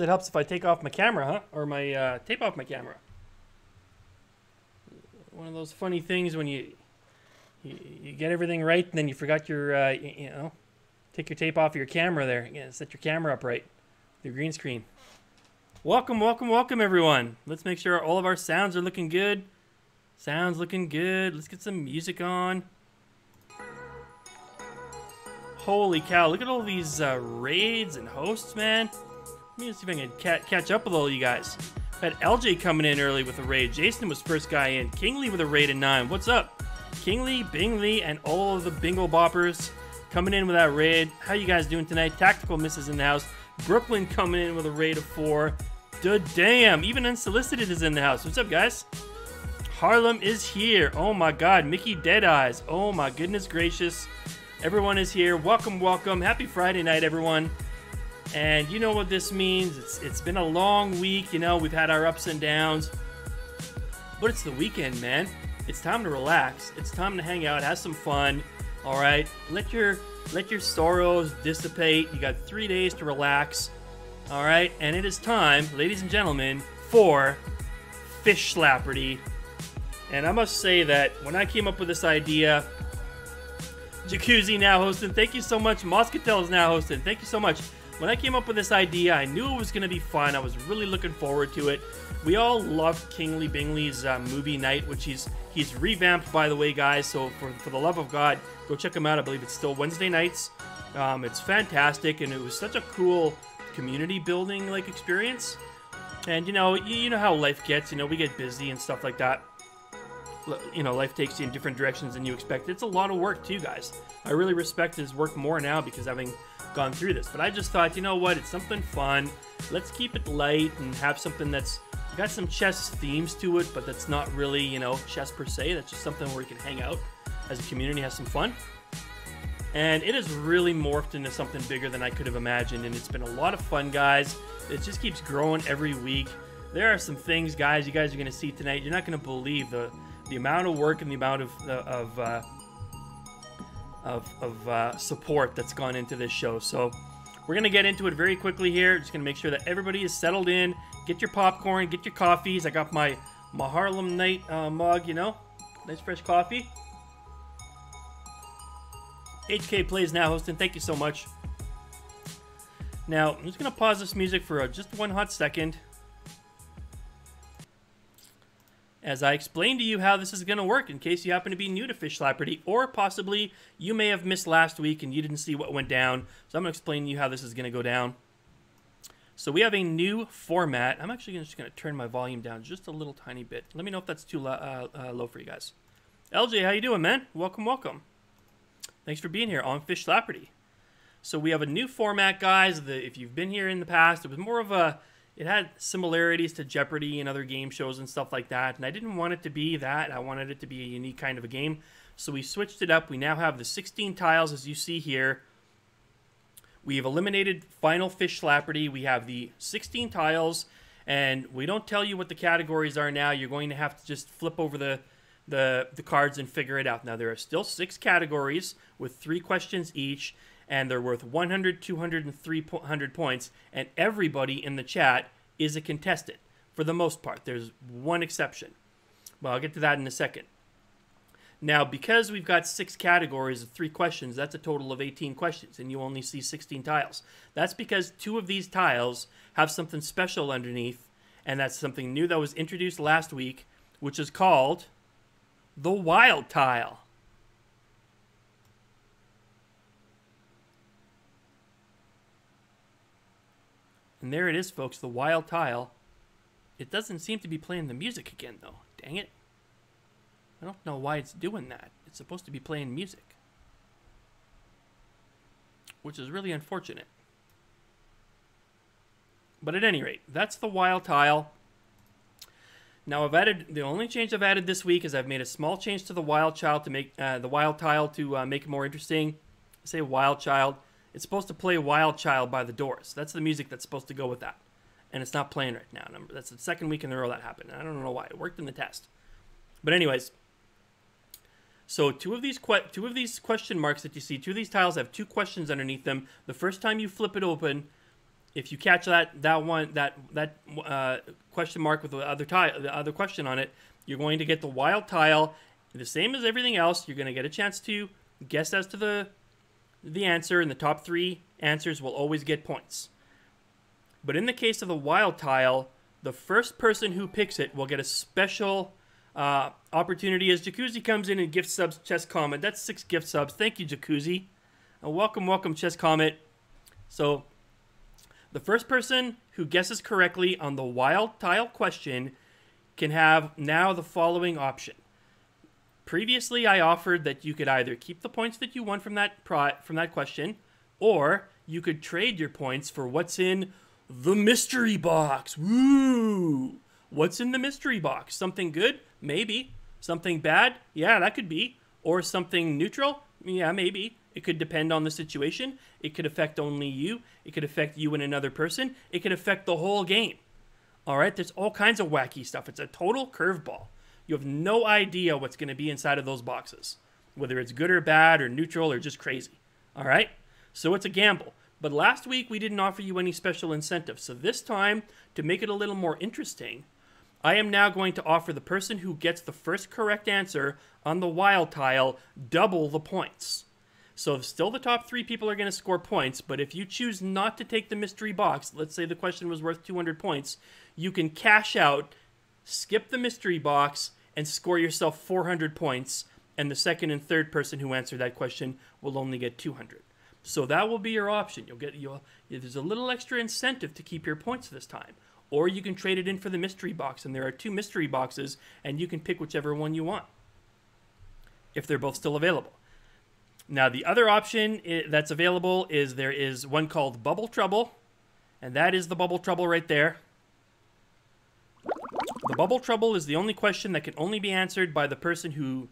it helps if I take off my camera, huh? Or my uh, tape off my camera. One of those funny things when you you, you get everything right, and then you forgot your uh, you, you know take your tape off your camera there. Yeah, set your camera up right. Your green screen. Welcome, welcome, welcome, everyone. Let's make sure all of our sounds are looking good. Sounds looking good. Let's get some music on. Holy cow, look at all these uh, raids and hosts, man. Let me see if I can ca catch up with all you guys. Had LJ coming in early with a raid. Jason was first guy in. Kingly with a raid in 9. What's up? Kingly, Bingley, and all of the bingo boppers coming in with that raid. How you guys doing tonight? Tactical Mist in the house. Brooklyn coming in with a raid of 4. Duh damn, even Unsolicited is in the house. What's up, guys? Harlem is here. Oh my god, Mickey Deadeyes. Oh my goodness gracious. Everyone is here. Welcome, welcome. Happy Friday night, everyone. And you know what this means. It's it's been a long week, you know, we've had our ups and downs. But it's the weekend, man. It's time to relax. It's time to hang out, have some fun. All right? Let your let your sorrows dissipate. You got 3 days to relax. All right? And it is time, ladies and gentlemen, for Fishslapardy. And I must say that when I came up with this idea, Jacuzzi now hosting. Thank you so much. Moscatel is now hosting. Thank you so much. When I came up with this idea, I knew it was going to be fun. I was really looking forward to it. We all loved Kingly Bingley's uh, movie night, which he's he's revamped, by the way, guys. So for, for the love of God, go check him out. I believe it's still Wednesday nights. Um, it's fantastic, and it was such a cool community building like experience. And you know, you, you know how life gets. You know, we get busy and stuff like that you know, life takes you in different directions than you expect. It's a lot of work too, guys. I really respect his work more now because having gone through this. But I just thought, you know what, it's something fun. Let's keep it light and have something that's got some chess themes to it, but that's not really, you know, chess per se. That's just something where we can hang out as a community, have some fun. And it has really morphed into something bigger than I could have imagined, and it's been a lot of fun, guys. It just keeps growing every week. There are some things, guys, you guys are going to see tonight. You're not going to believe the the amount of work and the amount of of uh, of, of uh, support that's gone into this show. So we're going to get into it very quickly here. Just going to make sure that everybody is settled in. Get your popcorn, get your coffees. I got my, my Harlem Knight uh, mug, you know. Nice fresh coffee. HK Plays now hosting. Thank you so much. Now, I'm just going to pause this music for uh, just one hot second as I explain to you how this is going to work in case you happen to be new to Fishslapardy, or possibly you may have missed last week and you didn't see what went down. So I'm going to explain to you how this is going to go down. So we have a new format. I'm actually just going to turn my volume down just a little tiny bit. Let me know if that's too lo uh, uh, low for you guys. LJ, how you doing, man? Welcome, welcome. Thanks for being here on Fishslapardy. So we have a new format, guys. The, if you've been here in the past, it was more of a it had similarities to Jeopardy and other game shows and stuff like that. And I didn't want it to be that. I wanted it to be a unique kind of a game. So we switched it up. We now have the 16 tiles as you see here. We've eliminated Final Fishslapardy. We have the 16 tiles, and we don't tell you what the categories are now. You're going to have to just flip over the, the, the cards and figure it out. Now, there are still six categories with three questions each and they're worth 100, 200, and 300 points, and everybody in the chat is a contestant for the most part. There's one exception. Well, I'll get to that in a second. Now, because we've got six categories of three questions, that's a total of 18 questions, and you only see 16 tiles. That's because two of these tiles have something special underneath, and that's something new that was introduced last week, which is called the Wild Tile. And there it is, folks, the Wild Tile. It doesn't seem to be playing the music again, though. Dang it. I don't know why it's doing that. It's supposed to be playing music. Which is really unfortunate. But at any rate, that's the wild tile. Now I've added the only change I've added this week is I've made a small change to the wild child to make uh, the wild tile to uh, make it more interesting. Say wild child. It's supposed to play Wild Child by the Doors. That's the music that's supposed to go with that, and it's not playing right now. That's the second week in a row that happened. I don't know why. It worked in the test, but anyways, so two of these two of these question marks that you see, two of these tiles have two questions underneath them. The first time you flip it open, if you catch that that one that that uh, question mark with the other tile, the other question on it, you're going to get the wild tile. The same as everything else, you're going to get a chance to guess as to the the answer, and the top three answers will always get points. But in the case of the wild tile, the first person who picks it will get a special uh, opportunity as Jacuzzi comes in and gift subs Chess Comet. That's six gift subs. Thank you, Jacuzzi. Uh, welcome, welcome, Chess Comet. So, the first person who guesses correctly on the wild tile question can have now the following option. Previously, I offered that you could either keep the points that you won from that pro- from that question, or you could trade your points for what's in the mystery box. Woo! What's in the mystery box? Something good? Maybe. Something bad? Yeah, that could be. Or something neutral? Yeah, maybe. It could depend on the situation. It could affect only you. It could affect you and another person. It could affect the whole game. All right, there's all kinds of wacky stuff. It's a total curveball. You have no idea what's going to be inside of those boxes, whether it's good or bad or neutral or just crazy. All right, so it's a gamble. But last week we didn't offer you any special incentives. So this time, to make it a little more interesting, I am now going to offer the person who gets the first correct answer on the wild tile double the points. So still the top three people are going to score points, but if you choose not to take the mystery box, let's say the question was worth 200 points, you can cash out, skip the mystery box, and score yourself 400 points, and the second and third person who answered that question will only get 200. So that will be your option. You'll get you'll there's a little extra incentive to keep your points this time or you can trade it in for the mystery box. And there are two mystery boxes, and you can pick whichever one you want if they're both still available. Now, the other option that's available is there is one called Bubble Trouble, and that is the Bubble Trouble right there. The Bubble Trouble is the only question that can only be answered by the person who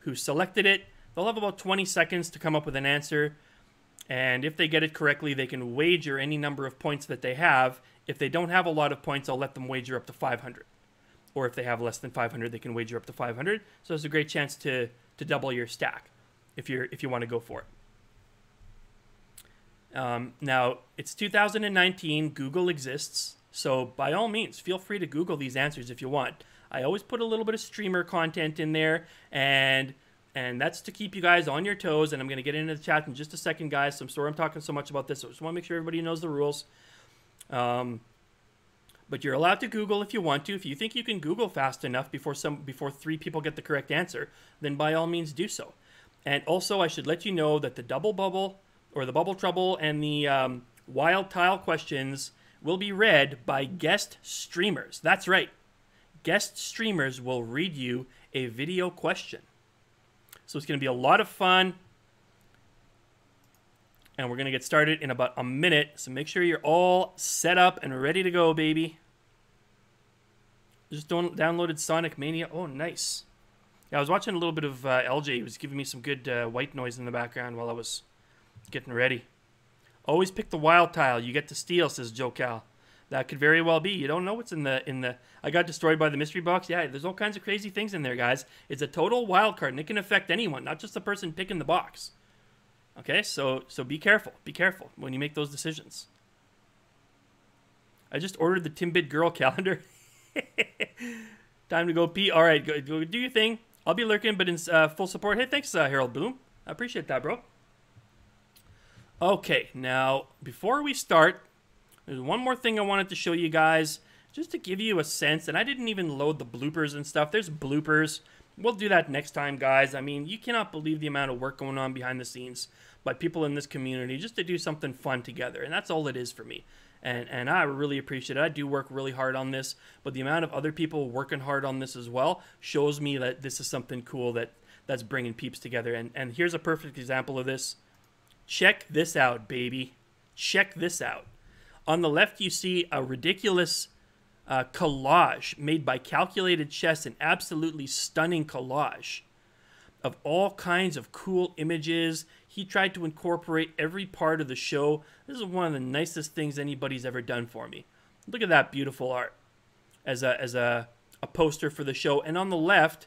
who selected it. They'll have about 20 seconds to come up with an answer. And if they get it correctly, they can wager any number of points that they have, if they don't have a lot of points, I'll let them wager up to 500. Or if they have less than 500, they can wager up to 500. So it's a great chance to to double your stack if you're if you want to go for it. Um, now it's 2019. Google exists, so by all means, feel free to Google these answers if you want. I always put a little bit of streamer content in there, and and that's to keep you guys on your toes. And I'm going to get into the chat in just a second, guys. So I'm sorry I'm talking so much about this. I just want to make sure everybody knows the rules. Um, but you're allowed to Google if you want to. If you think you can Google fast enough before some before three people get the correct answer, then by all means do so. And also, I should let you know that the double bubble or the bubble trouble and the um, wild tile questions will be read by guest streamers. That's right. Guest streamers will read you a video question. So it's going to be a lot of fun and we're going to get started in about a minute. So make sure you're all set up and ready to go, baby. Just downloaded Sonic Mania. Oh, nice. Yeah, I was watching a little bit of uh, LJ. He was giving me some good uh, white noise in the background while I was getting ready. Always pick the wild tile. You get to steal, says Joe Cal. That could very well be. You don't know what's in the in the. I got destroyed by the mystery box. Yeah, there's all kinds of crazy things in there, guys. It's a total wild card, and it can affect anyone, not just the person picking the box. Okay, so so be careful. Be careful when you make those decisions. I just ordered the Timbit girl calendar. Time to go pee. All right, go, go do your thing. I'll be lurking, but in uh, full support. Hey, thanks, uh, Harold Bloom. I appreciate that, bro. Okay, now, before we start, there's one more thing I wanted to show you guys, just to give you a sense, and I didn't even load the bloopers and stuff. There's bloopers. We'll do that next time, guys. I mean, you cannot believe the amount of work going on behind the scenes by people in this community just to do something fun together, and that's all it is for me. And, and I really appreciate it. I do work really hard on this, but the amount of other people working hard on this as well shows me that this is something cool that that's bringing peeps together. And and here's a perfect example of this. Check this out, baby. Check this out. On the left, you see a ridiculous uh, collage made by Calculated Chess, an absolutely stunning collage of all kinds of cool images. He tried to incorporate every part of the show. This is one of the nicest things anybody's ever done for me. Look at that beautiful art as a as a, a poster for the show. And on the left,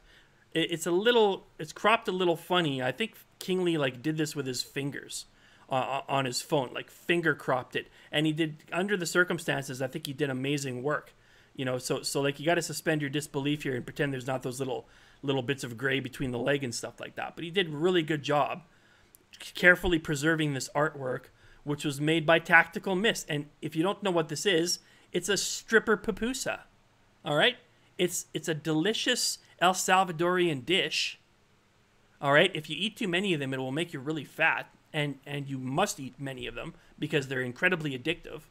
it's a little it's cropped a little funny. I think Kingly like did this with his fingers uh, on his phone, like finger cropped it, and he did under the circumstances. I think he did amazing work. You know, so so like you got to suspend your disbelief here and pretend there's not those little little bits of gray between the leg and stuff like that. But he did really good job carefully preserving this artwork, which was made by Tactical Mist. And if you don't know what this is, it's a stripper pupusa. All right, it's it's a delicious El Salvadorian dish. All right, if you eat too many of them, it will make you really fat and and you must eat many of them because they're incredibly addictive.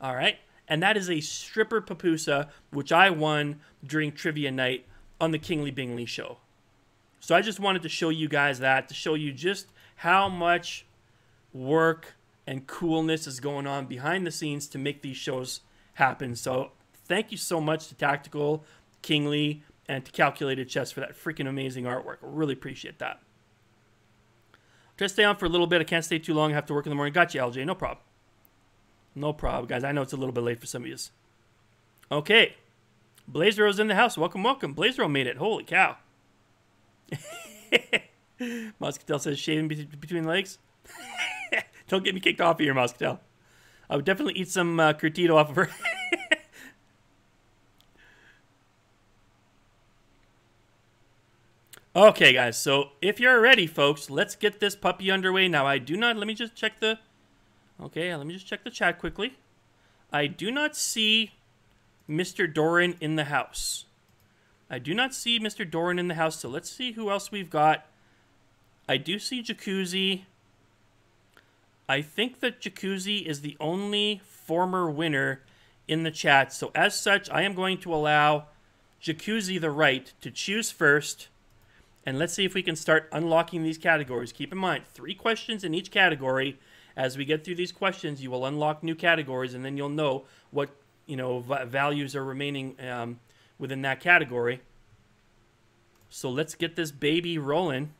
All right, and that is a stripper pupusa which I won during trivia night on the Kingly Bingley show. So I just wanted to show you guys that to show you just how much work and coolness is going on behind the scenes to make these shows happen. So thank you so much to Tactical, Kingly, and to Calculated Chess for that freaking amazing artwork. Really appreciate that. Try to stay on for a little bit. I can't stay too long. I have to work in the morning. Got you, LJ. No problem. No problem, guys. I know it's a little bit late for some of you. Okay. Blazero's in the house. Welcome, welcome. Blazero made it. Holy cow. Muscatel says shaving be between legs. Don't get me kicked off of here, Muscatel. I would definitely eat some uh, curtido off of her. Okay, guys, so if you're ready, folks, let's get this puppy underway. Now, I do not, let me just check the, okay, let me just check the chat quickly. I do not see Mr. Doran in the house. I do not see Mr. Doran in the house, so let's see who else we've got. I do see Jacuzzi. I think that Jacuzzi is the only former winner in the chat, so as such, I am going to allow Jacuzzi the right to choose first and let's see if we can start unlocking these categories. Keep in mind, three questions in each category. As we get through these questions, you will unlock new categories, and then you'll know what you know values are remaining um, within that category. So let's get this baby rolling.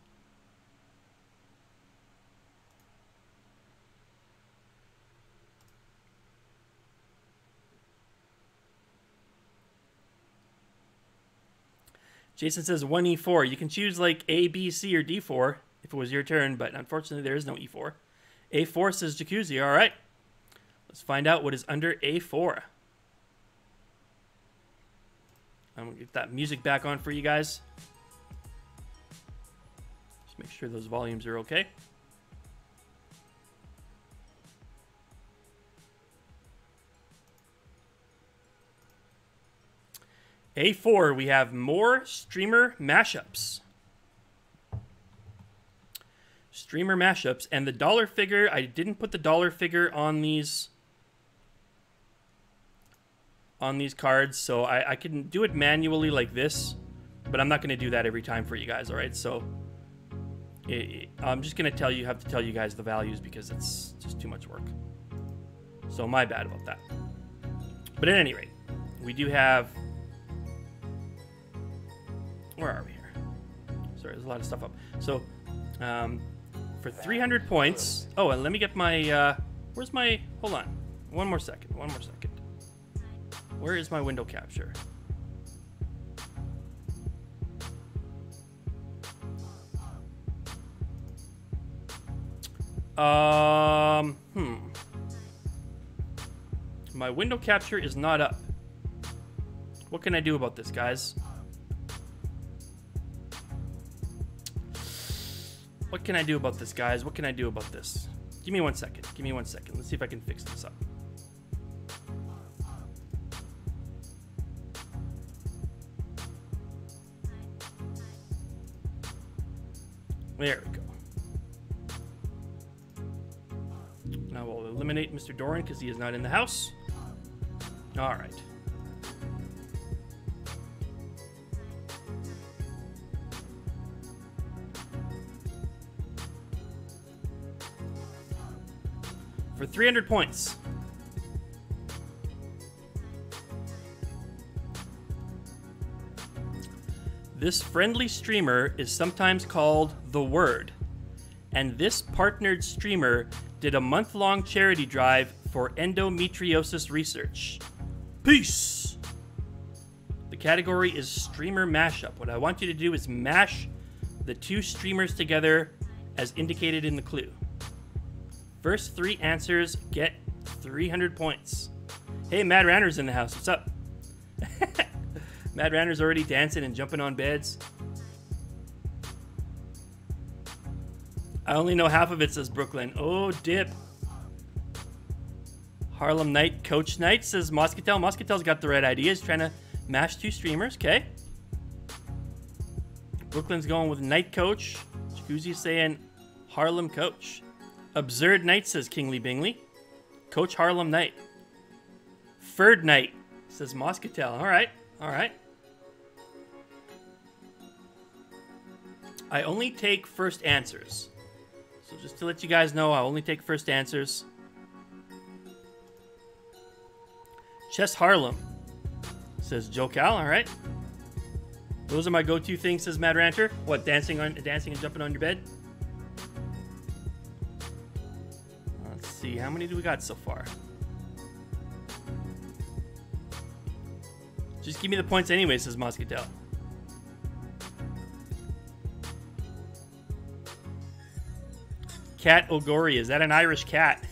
Jason says 1e4. You can choose like A, B, C, or D4 if it was your turn, but unfortunately there is no E4. A4 says Jacuzzi. All right. Let's find out what is under A4. I'm going to get that music back on for you guys. Just make sure those volumes are okay. A4, we have more streamer mashups. Streamer mashups. And the dollar figure, I didn't put the dollar figure on these on these cards, so I, I can do it manually like this, but I'm not going to do that every time for you guys, all right? So it, it, I'm just going to tell you, have to tell you guys the values because it's just too much work. So my bad about that. But at any rate, we do have where are we here? Sorry, there's a lot of stuff up. So, um, for 300 points. Oh, and let me get my. Uh, where's my? Hold on. One more second. One more second. Where is my window capture? Um, hmm. My window capture is not up. What can I do about this, guys? What can I do about this, guys? What can I do about this? Give me one second. Give me one second. Let's see if I can fix this up. There we go. Now we'll eliminate Mr. Doran because he is not in the house. All right. For 300 points. This friendly streamer is sometimes called The Word, and this partnered streamer did a month long charity drive for endometriosis research. Peace! The category is streamer mashup. What I want you to do is mash the two streamers together as indicated in the clue. First three answers get 300 points. Hey, Mad Ranner's in the house. What's up? Mad Ranner's already dancing and jumping on beds. I only know half of it, says Brooklyn. Oh, dip. Harlem Knight, Coach Knight, says Moscatel. Moscatel's got the right idea. He's trying to mash two streamers. Okay. Brooklyn's going with Knight Coach. Jacuzzi's saying Harlem Coach. Absurd Knight, says Kingly Bingley. Coach Harlem Knight. Ferd Knight, says Moscatel. All right. All right. I only take first answers. So just to let you guys know, I only take first answers. Chess Harlem, says Joe Cal. All right. Those are my go-to things, says Mad Ranter. What, dancing on, dancing and jumping on your bed? How many do we got so far? Just give me the points anyway, says Moscatel. Cat Ogori, is that an Irish cat?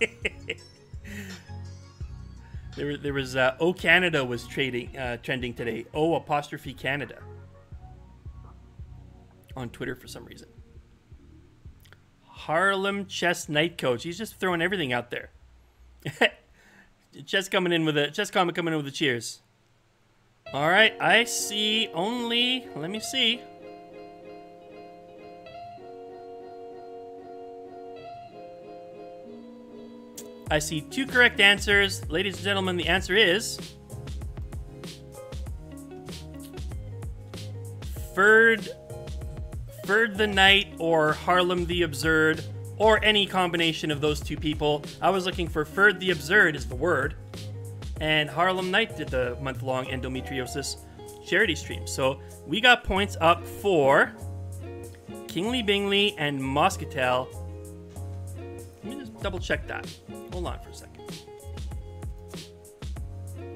there, there was uh, O Canada was trading uh, trending today. O apostrophe Canada on Twitter for some reason. Harlem Chess Night Coach. He's just throwing everything out there. Chess coming in with a Chess Comet coming in with the cheers. All right, I see only. Let me see. I see two correct answers. Ladies and gentlemen, the answer is... Ferd, Ferd the Knight or Harlem the Absurd, or any combination of those two people. I was looking for Ferd the Absurd is the word, and Harlem Knight did the month-long endometriosis charity stream. So we got points up for Kingly Bingley and Moscatel. Let me just double check that. Hold on for a second.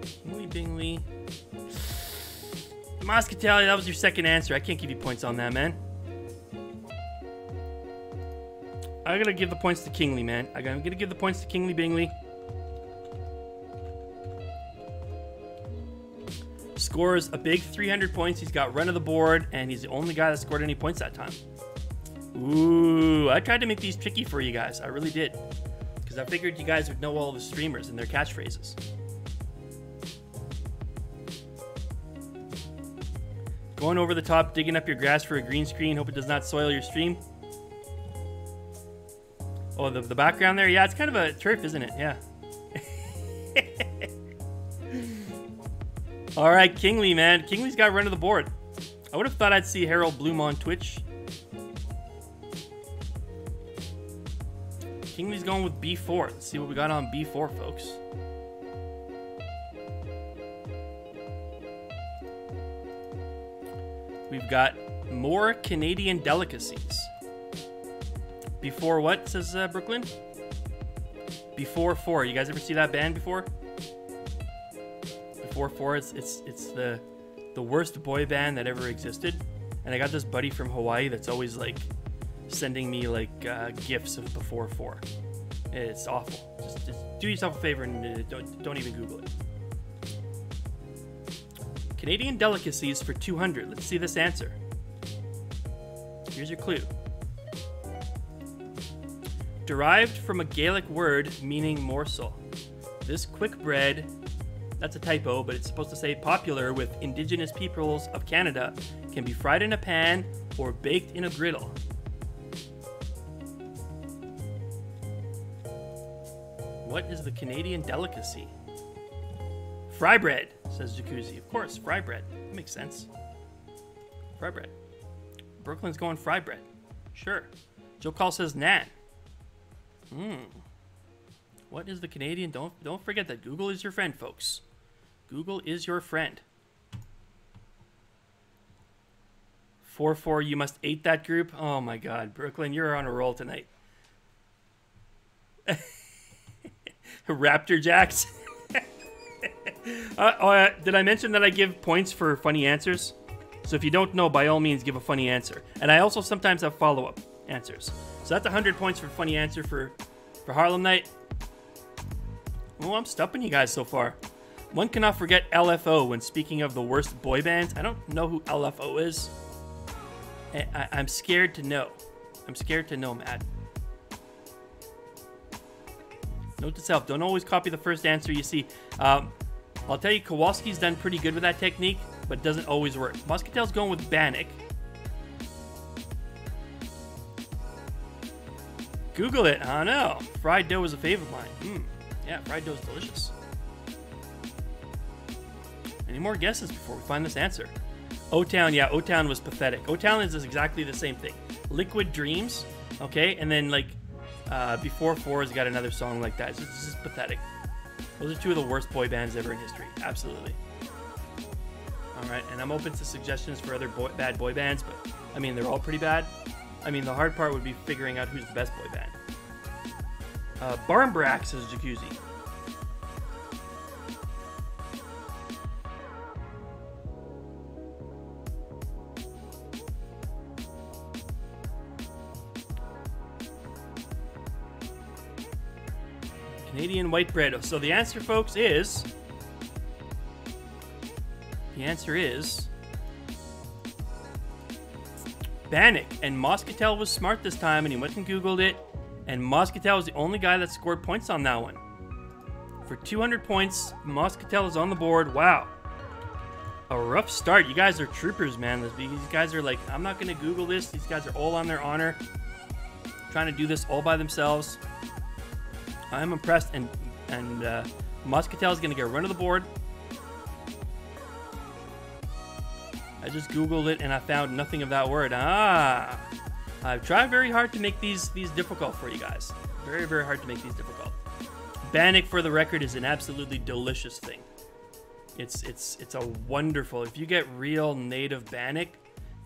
Kingly Bingley. Moscatel, that was your second answer. I can't give you points on that, man. I'm gonna give the points to Kingly, man. I'm gonna give the points to Kingly Bingley. Scores a big 300 points. He's got run of the board, and he's the only guy that scored any points that time. Ooh, I tried to make these tricky for you guys. I really did. Because I figured you guys would know all the streamers and their catchphrases. Going over the top, digging up your grass for a green screen. Hope it does not soil your stream. Oh, the, the background there? Yeah, it's kind of a turf, isn't it? Yeah. All right, Kingly, man. Kingly's got run of the board. I would have thought I'd see Harold Bloom on Twitch. Kingly's going with B4. Let's see what we got on B4, folks. We've got more Canadian delicacies. Before what, says uh, Brooklyn? Before 4. You guys ever see that band before? Before 4, it's, it's, it's the, the worst boy band that ever existed. And I got this buddy from Hawaii that's always like sending me like uh, gifs of before 4. It's awful. Just, just do yourself a favor and uh, don't, don't even Google it. Canadian delicacies for 200. Let's see this answer. Here's your clue. Derived from a Gaelic word meaning morsel. This quick bread, that's a typo, but it's supposed to say popular with indigenous peoples of Canada, can be fried in a pan or baked in a griddle. What is the Canadian delicacy? Fry bread, says Jacuzzi. Of course, fry bread. That makes sense. Fry bread. Brooklyn's going fry bread. Sure. Joe Call says nan. Hmm. What is the Canadian? Don't don't forget that Google is your friend, folks. Google is your friend. 4 4, you must eat that group. Oh my god, Brooklyn, you're on a roll tonight. Raptor Jacks. uh, oh, uh, did I mention that I give points for funny answers? So if you don't know, by all means, give a funny answer. And I also sometimes have follow up answers. So that's 100 points for funny answer for, for Harlem Knight. Oh, I'm stumping you guys so far. One cannot forget LFO when speaking of the worst boy bands. I don't know who LFO is. I, am scared to know. I'm scared to know, Matt. Note to self, don't always copy the first answer you see. Um, I'll tell you, Kowalski's done pretty good with that technique, but doesn't always work. Muscatel's going with Bannock. Google it. I don't know. Fried dough is a favorite of mine. Mm. Yeah, fried dough is delicious. Any more guesses before we find this answer? O-Town, yeah, O-Town was pathetic. O-Town is exactly the same thing. Liquid Dreams, okay, and then like uh, Before Four has got another song like that. It's just pathetic. Those are two of the worst boy bands ever in history. Absolutely. All right, and I'm open to suggestions for other boy, bad boy bands, but I mean they're all pretty bad. I mean the hard part would be figuring out who's the best boy band. Uh, Barmbrack says Jacuzzi. Canadian white bread. So the answer, folks, is. The answer is. Bannock. And Moscatel was smart this time and he went and Googled it. And Moscatel was the only guy that scored points on that one. For 200 points, Moscatel is on the board. Wow. A rough start. You guys are troopers, man. These guys are like, I'm not going to Google this. These guys are all on their honor. Trying to do this all by themselves. I'm impressed, and and uh, Muscatel is going to get run of the board. I just googled it and I found nothing of that word. Ah, I've tried very hard to make these these difficult for you guys. Very very hard to make these difficult. Bannock, for the record, is an absolutely delicious thing. It's it's it's a wonderful. If you get real native bannock,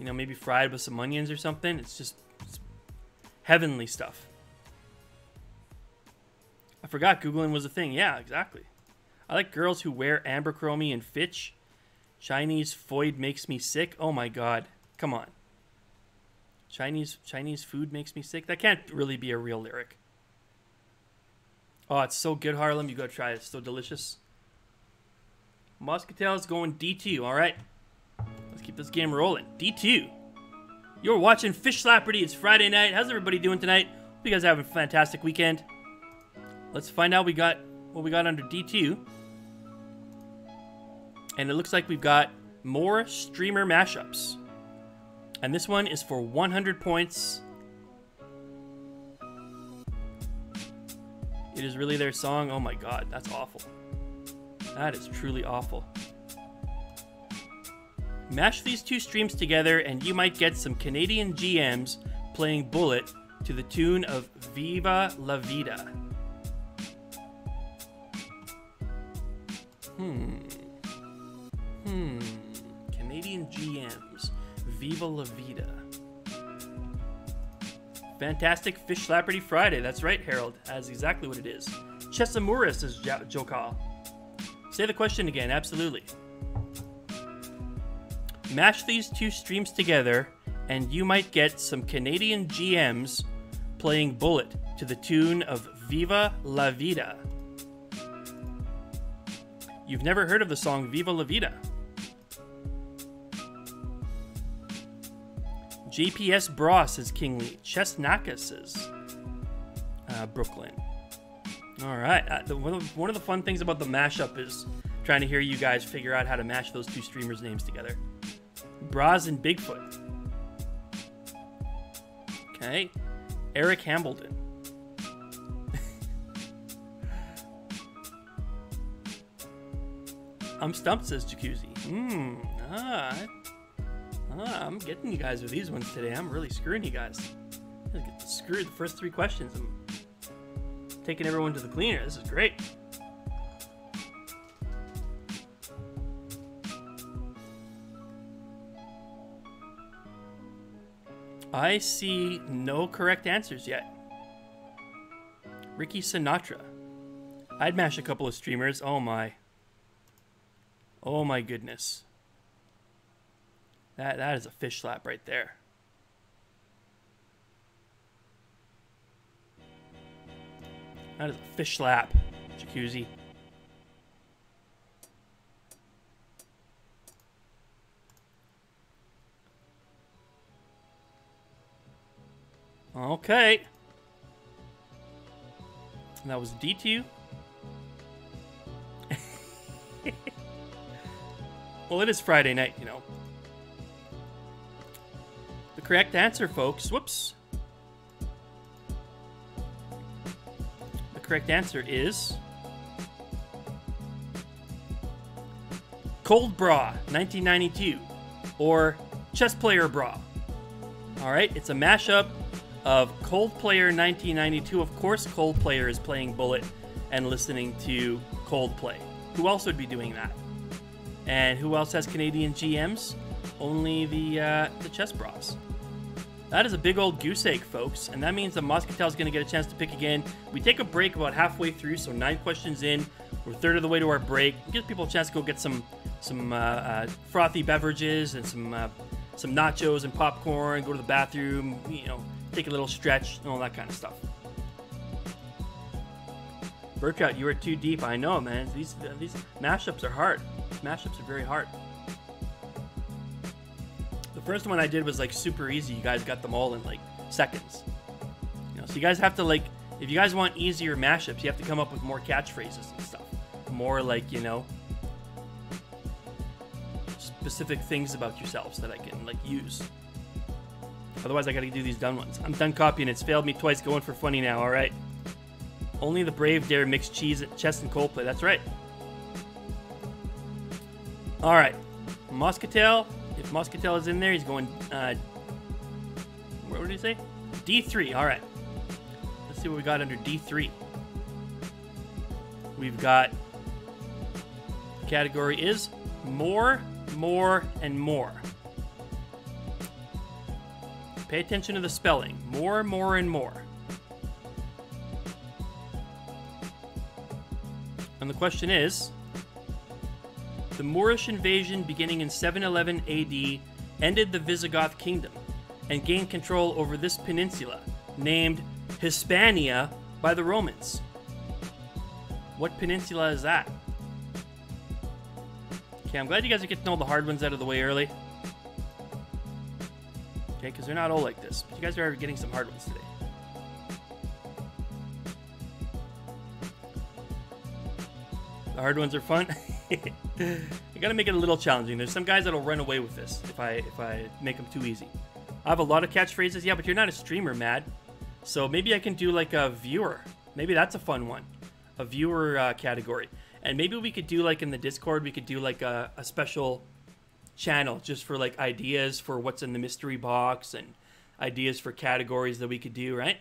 you know maybe fried with some onions or something, it's just it's heavenly stuff. I forgot Googling was a thing. Yeah, exactly. I like girls who wear Abercrombie and Fitch. Chinese food makes me sick. Oh my god. Come on. Chinese Chinese food makes me sick. That can't really be a real lyric. Oh, it's so good, Harlem. You gotta try it. It's so delicious. Muscatel is going D2. All right. Let's keep this game rolling. D2. You're watching Fishslapardy. It's Friday night. How's everybody doing tonight? Hope you guys are having a fantastic weekend. Let's find out we got what we got under D2. And it looks like we've got more streamer mashups. And this one is for 100 points. It is really their song. Oh my god, that's awful. That is truly awful. Mash these two streams together and you might get some Canadian GMs playing Bullet to the tune of Viva La Vida. Hmm. Hmm. Canadian GMs. Viva La Vida. Fantastic Fishslapardy Friday. That's right, Harold. That's exactly what it is. Chesamura says Joe Call. Say the question again. Absolutely. Mash these two streams together, and you might get some Canadian GMs playing Bullet to the tune of Viva La Vida. You've never heard of the song Viva La Vida. JPS Bra says Kingly. Chesnaka says. Uh, Brooklyn. All right. Uh, the, one, of, one of the fun things about the mashup is trying to hear you guys figure out how to mash those two streamers' names together. Braz and Bigfoot. Okay. Eric Hambleton. I'm stumped, says Jacuzzi. Hmm. Ah, I'm getting you guys with these ones today. I'm really screwing you guys. I get screwed the first three questions. I'm taking everyone to the cleaner. This is great. I see no correct answers yet. Ricky Sinatra. I'd mash a couple of streamers. Oh my. Oh my goodness. That that is a fish slap right there. That is a fish slap, jacuzzi. Okay. And that was D2. well, it is Friday night, you know. The correct answer, folks. Whoops. The correct answer is Cold Bra 1992 or Chess Player Bra. All right, it's a mashup of Cold Player 1992. Of course, Cold Player is playing Bullet and listening to Coldplay. Who else would be doing that? And who else has Canadian GMs? Only the uh, the chess bras. That is a big old goose egg, folks, and that means the Moscatel is going to get a chance to pick again. We take a break about halfway through, so nine questions in. We're third of the way to our break. It gives people a chance to go get some some uh, uh, frothy beverages and some uh, some nachos and popcorn. Go to the bathroom, you know, take a little stretch and all that kind of stuff. Burkout, you are too deep. I know, man. These these mashups are hard. Mashups are very hard. First one I did was like super easy. You guys got them all in like seconds. You know, so you guys have to like, if you guys want easier mashups, you have to come up with more catchphrases and stuff. More like you know, specific things about yourselves that I can like use. Otherwise, I gotta do these done ones. I'm done copying. It's failed me twice. Going for funny now. All right. Only the brave dare mix cheese, chest, and Coldplay. That's right. All right. If Moscatel is in there, he's going. Uh, what did he say? D3. All right. Let's see what we got under D3. We've got. Category is more, more, and more. Pay attention to the spelling. More, more, and more. And the question is The Moorish invasion beginning in 711 AD ended the Visigoth kingdom and gained control over this peninsula, named Hispania by the Romans. What peninsula is that? Okay, I'm glad you guys are getting all the hard ones out of the way early. Okay, because they're not all like this. But you guys are getting some hard ones today. The hard ones are fun. I gotta make it a little challenging. There's some guys that'll run away with this if I if I make them too easy. I have a lot of catchphrases, yeah, but you're not a streamer, Mad. So maybe I can do like a viewer. Maybe that's a fun one, a viewer uh, category. And maybe we could do like in the Discord, we could do like a, a special channel just for like ideas for what's in the mystery box and ideas for categories that we could do, right?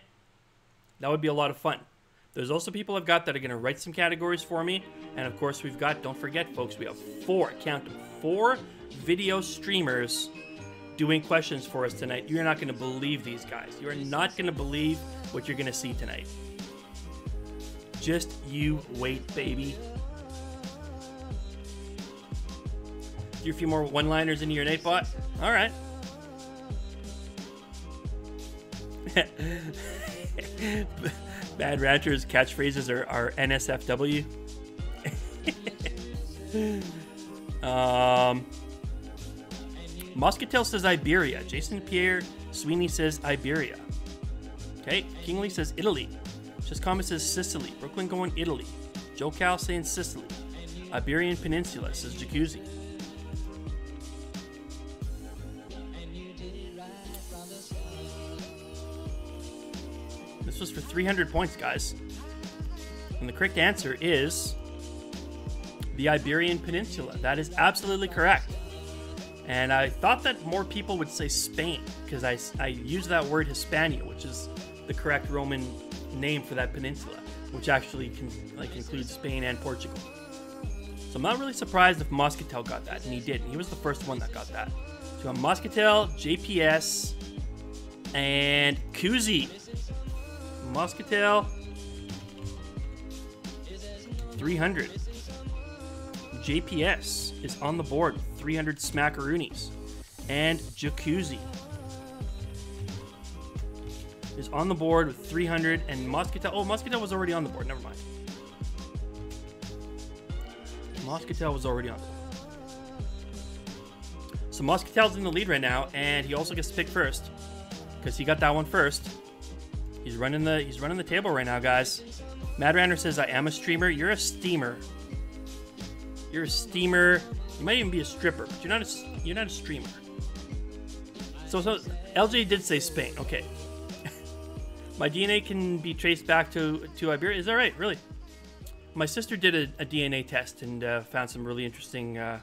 That would be a lot of fun. There's also people I've got that are going to write some categories for me. And of course, we've got, don't forget, folks, we have four, count them, four video streamers doing questions for us tonight. You're not going to believe these guys. You are not going to believe what you're going to see tonight. Just you wait, baby. Do a few more one-liners into your Nightbot. All right. Bad Ranchers catchphrases are, are NSFW. um, Moscatel says Iberia. Jason Pierre Sweeney says Iberia. Okay, Kingley says Italy. Just says Sicily. Brooklyn going Italy. Joe Cal saying Sicily. Iberian Peninsula says Jacuzzi. Was for 300 points, guys. And the correct answer is the Iberian Peninsula. That is absolutely correct. And I thought that more people would say Spain because I, I use that word Hispania, which is the correct Roman name for that peninsula, which actually can, like includes Spain and Portugal. So I'm not really surprised if Moscatel got that, and he did. He was the first one that got that. So Moscatel, JPS, and Kuzi. Moscatel, 300. JPS is on the board 300 smackaroonies. And Jacuzzi is on the board with 300. And Moscatel. Oh, Moscatel was already on the board. Never mind. Moscatel was already on. So Moscatel's in the lead right now, and he also gets to pick first because he got that one first. He's running the he's running the table right now, guys. Mad Ranner says, "I am a streamer. You're a steamer. You're a steamer. You might even be a stripper, but you're not a you're not a streamer." So, so LJ did say Spain. Okay. My DNA can be traced back to to Iberia. Is that right? Really? My sister did a, a DNA test and uh, found some really interesting. Uh,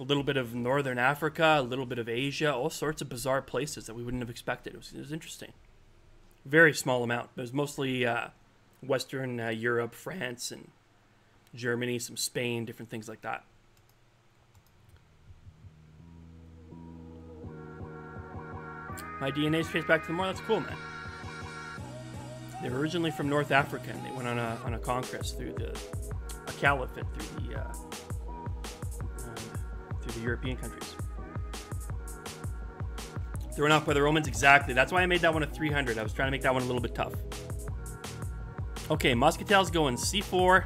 a little bit of northern Africa, a little bit of Asia, all sorts of bizarre places that we wouldn't have expected. It was, it was interesting. Very small amount. It was mostly uh, Western uh, Europe, France, and Germany, some Spain, different things like that. My DNA traced back to the more. That's cool, man. They were originally from North Africa, and they went on a on a conquest through the a caliphate through the uh, um, through the European countries. Thrown off by the Romans, exactly. That's why I made that one a 300. I was trying to make that one a little bit tough. Okay, Moscatel's going C4.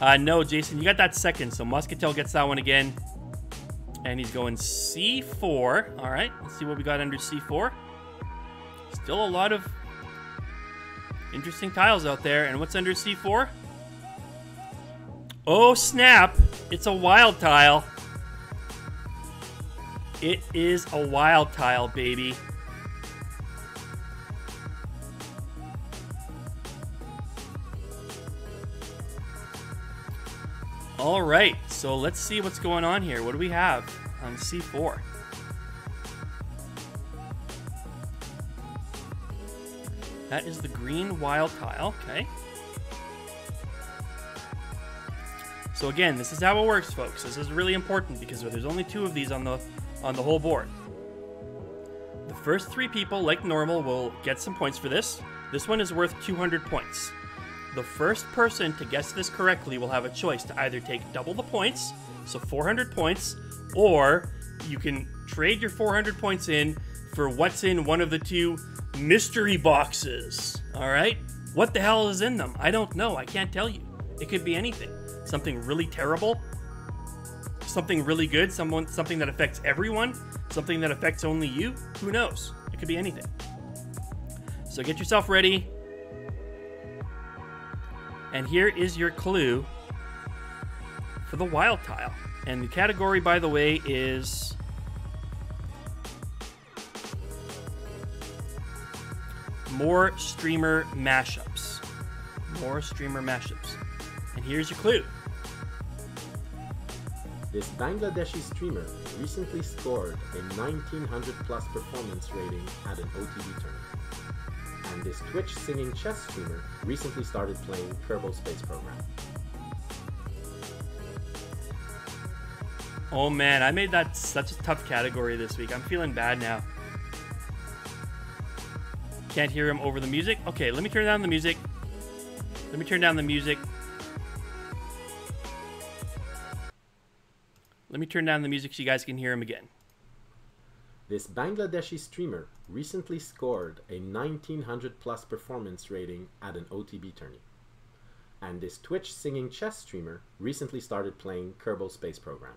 Uh, no, Jason, you got that second, so Muscatel gets that one again. And he's going C4. All right, let's see what we got under C4. Still a lot of interesting tiles out there. And what's under C4? Oh, snap. It's a wild tile. It is a wild tile, baby. All right, so let's see what's going on here. What do we have on C4? That is the green wild tile, okay. So again, this is how it works, folks. This is really important because there's only two of these on the on the whole board. The first three people, like normal, will get some points for this. This one is worth 200 points. The first person to guess this correctly will have a choice to either take double the points, so 400 points, or you can trade your 400 points in for what's in one of the two mystery boxes. All right? What the hell is in them? I don't know. I can't tell you. It could be anything. Something really terrible, something really good, someone something that affects everyone, something that affects only you. Who knows? It could be anything. So get yourself ready. And here is your clue for the wild tile. And the category, by the way, is more streamer mashups. More streamer mashups. And here's your clue. This Bangladeshi streamer recently scored a 1900 plus performance rating at an OTB tournament and this Twitch singing chess streamer recently started playing Kerbal Space Program. Oh man, I made that such a tough category this week. I'm feeling bad now. Can't hear him over the music? Okay, let me turn down the music. Let me turn down the music. Let me turn down the music so you guys can hear him again. This Bangladeshi streamer recently scored a 1900 plus performance rating at an OTB tourney. And this Twitch singing chess streamer recently started playing Kerbal Space Program.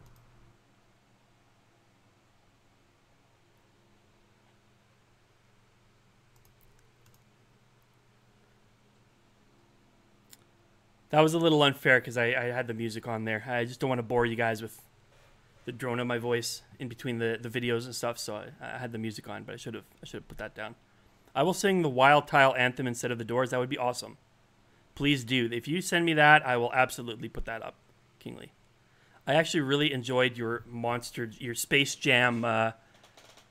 That was a little unfair because I, I, had the music on there. I just don't want to bore you guys with the drone of my voice in between the, the videos and stuff. So I, I had the music on, but I should have I should have put that down. I will sing the Wild Tile anthem instead of the Doors. That would be awesome. Please do. If you send me that, I will absolutely put that up, Kingly. I actually really enjoyed your monster, your Space Jam uh,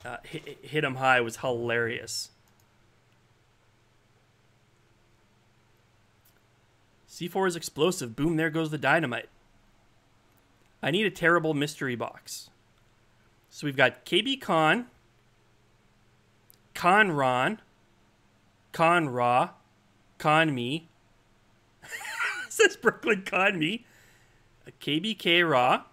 uh, hit, hit 'em high was hilarious. C4 is explosive. Boom, there goes the dynamite. I need a terrible mystery box. So we've got KB Khan, Conron, Conra, Con Me. says Brooklyn Con Me. KBK Raw.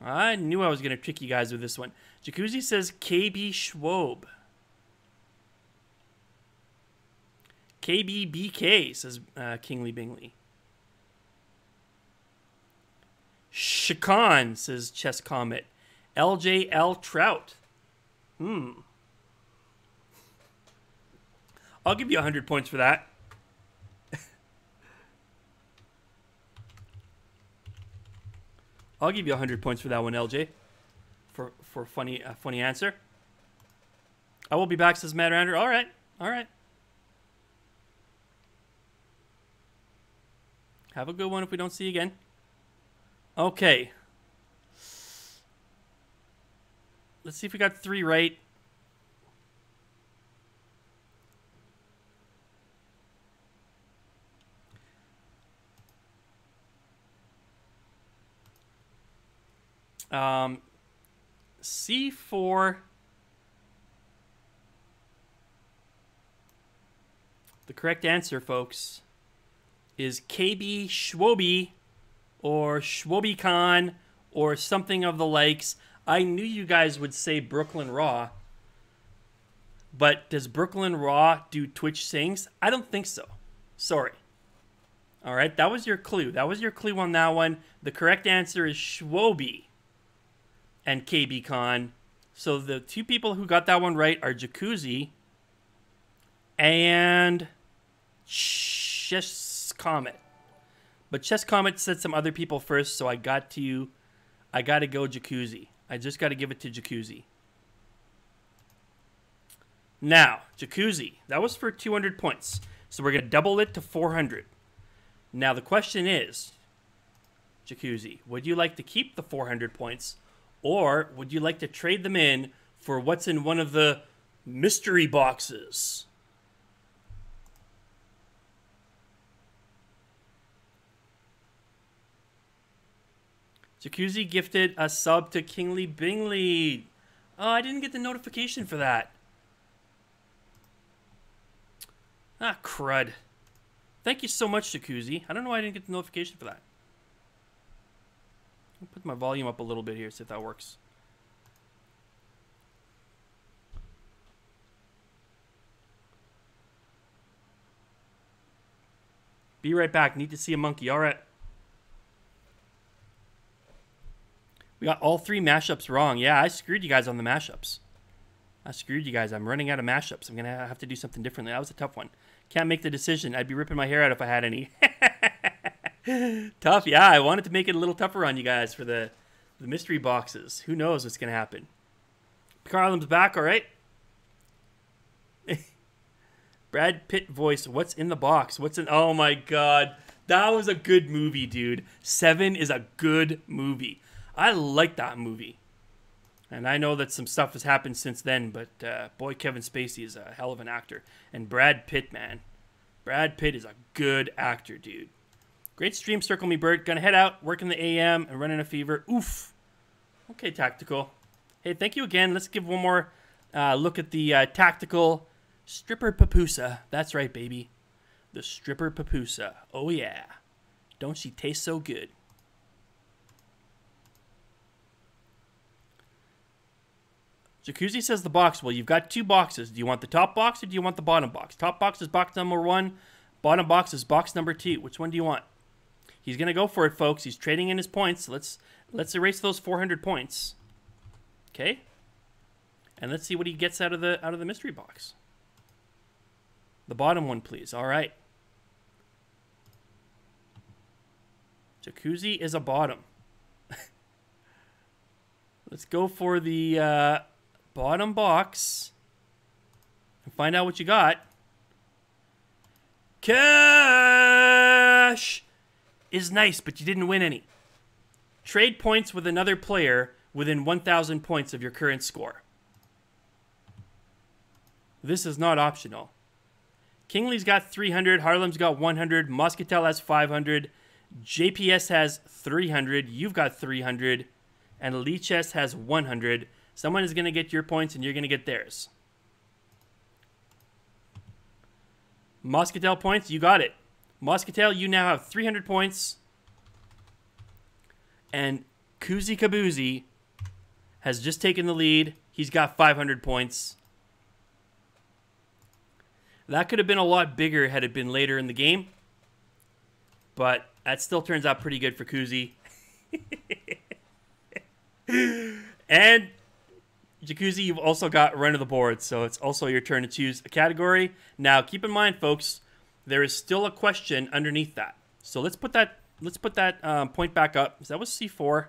I knew I was going to trick you guys with this one. Jacuzzi says KB Schwob. KBBK says uh, Kingly Bingley. Shakan says Chess Comet. LJL Trout. Hmm. I'll give you 100 points for that. I'll give you 100 points for that one, LJ. For for funny uh, funny answer. I will be back, says Matt Rander. All right. All right. Have a good one if we don't see you again. Okay. Let's see if we got three right. Um, C4. The correct answer, folks, is KB Schwobi or SchwobiCon or something of the likes. I knew you guys would say Brooklyn Raw. But does Brooklyn Raw do Twitch sings? I don't think so. Sorry. All right, that was your clue. That was your clue on that one. The correct answer is Schwobi and KB Khan. So the two people who got that one right are Jacuzzi and Chess Comet. But Chess Comet said some other people first, so I got to you I got to go Jacuzzi. I just got to give it to Jacuzzi. Now, Jacuzzi, that was for 200 points. So we're going to double it to 400. Now the question is, Jacuzzi, would you like to keep the 400 points or would you like to trade them in for what's in one of the mystery boxes? Jacuzzi gifted a sub to Kingly Bingley. Oh, I didn't get the notification for that. Ah, crud. Thank you so much, Jacuzzi. I don't know why I didn't get the notification for that. I'll put my volume up a little bit here, see if that works. Be right back. Need to see a monkey. All right. We got all three mashups wrong. Yeah, I screwed you guys on the mashups. I screwed you guys. I'm running out of mashups. I'm going to have to do something differently. That was a tough one. Can't make the decision. I'd be ripping my hair out if I had any. Tough, yeah. I wanted to make it a little tougher on you guys for the the mystery boxes. Who knows what's gonna happen? Carlin's back, all right. Brad Pitt voice. What's in the box? What's in? Oh my god, that was a good movie, dude. Seven is a good movie. I like that movie. And I know that some stuff has happened since then, but uh, boy, Kevin Spacey is a hell of an actor. And Brad Pitt, man. Brad Pitt is a good actor, dude. Great stream, Circle Me Bird. Gonna head out, work in the AM, and running a fever. Oof. Okay, Tactical. Hey, thank you again. Let's give one more uh, look at the uh, Tactical Stripper Pupusa. That's right, baby. The Stripper Pupusa. Oh, yeah. Don't she taste so good? Jacuzzi says the box. Well, you've got two boxes. Do you want the top box or do you want the bottom box? Top box is box number one. Bottom box is box number two. Which one do you want? He's going to go for it, folks. He's trading in his points. Let's let's erase those 400 points. Okay? And let's see what he gets out of the out of the mystery box. The bottom one, please. All right. Jacuzzi is a bottom. Let's go for the uh, bottom box and find out what you got. Cash is nice, but you didn't win any. Trade points with another player within 1,000 points of your current score. This is not optional. Kingley's got 300, Harlem's got 100, Muscatel has 500, JPS has 300, you've got 300, and Leeches has 100. Someone is going to get your points and you're going to get theirs. Muscatel points, you got it. Muscatel, you now have 300 points. And Kuzi Kabuzi has just taken the lead. He's got 500 points. That could have been a lot bigger had it been later in the game. But that still turns out pretty good for Kuzi. and Jacuzzi, you've also got run of the board, so it's also your turn to choose a category. Now, keep in mind, folks, there is still a question underneath that. So let's put that let's put that um, point back up. That was C4.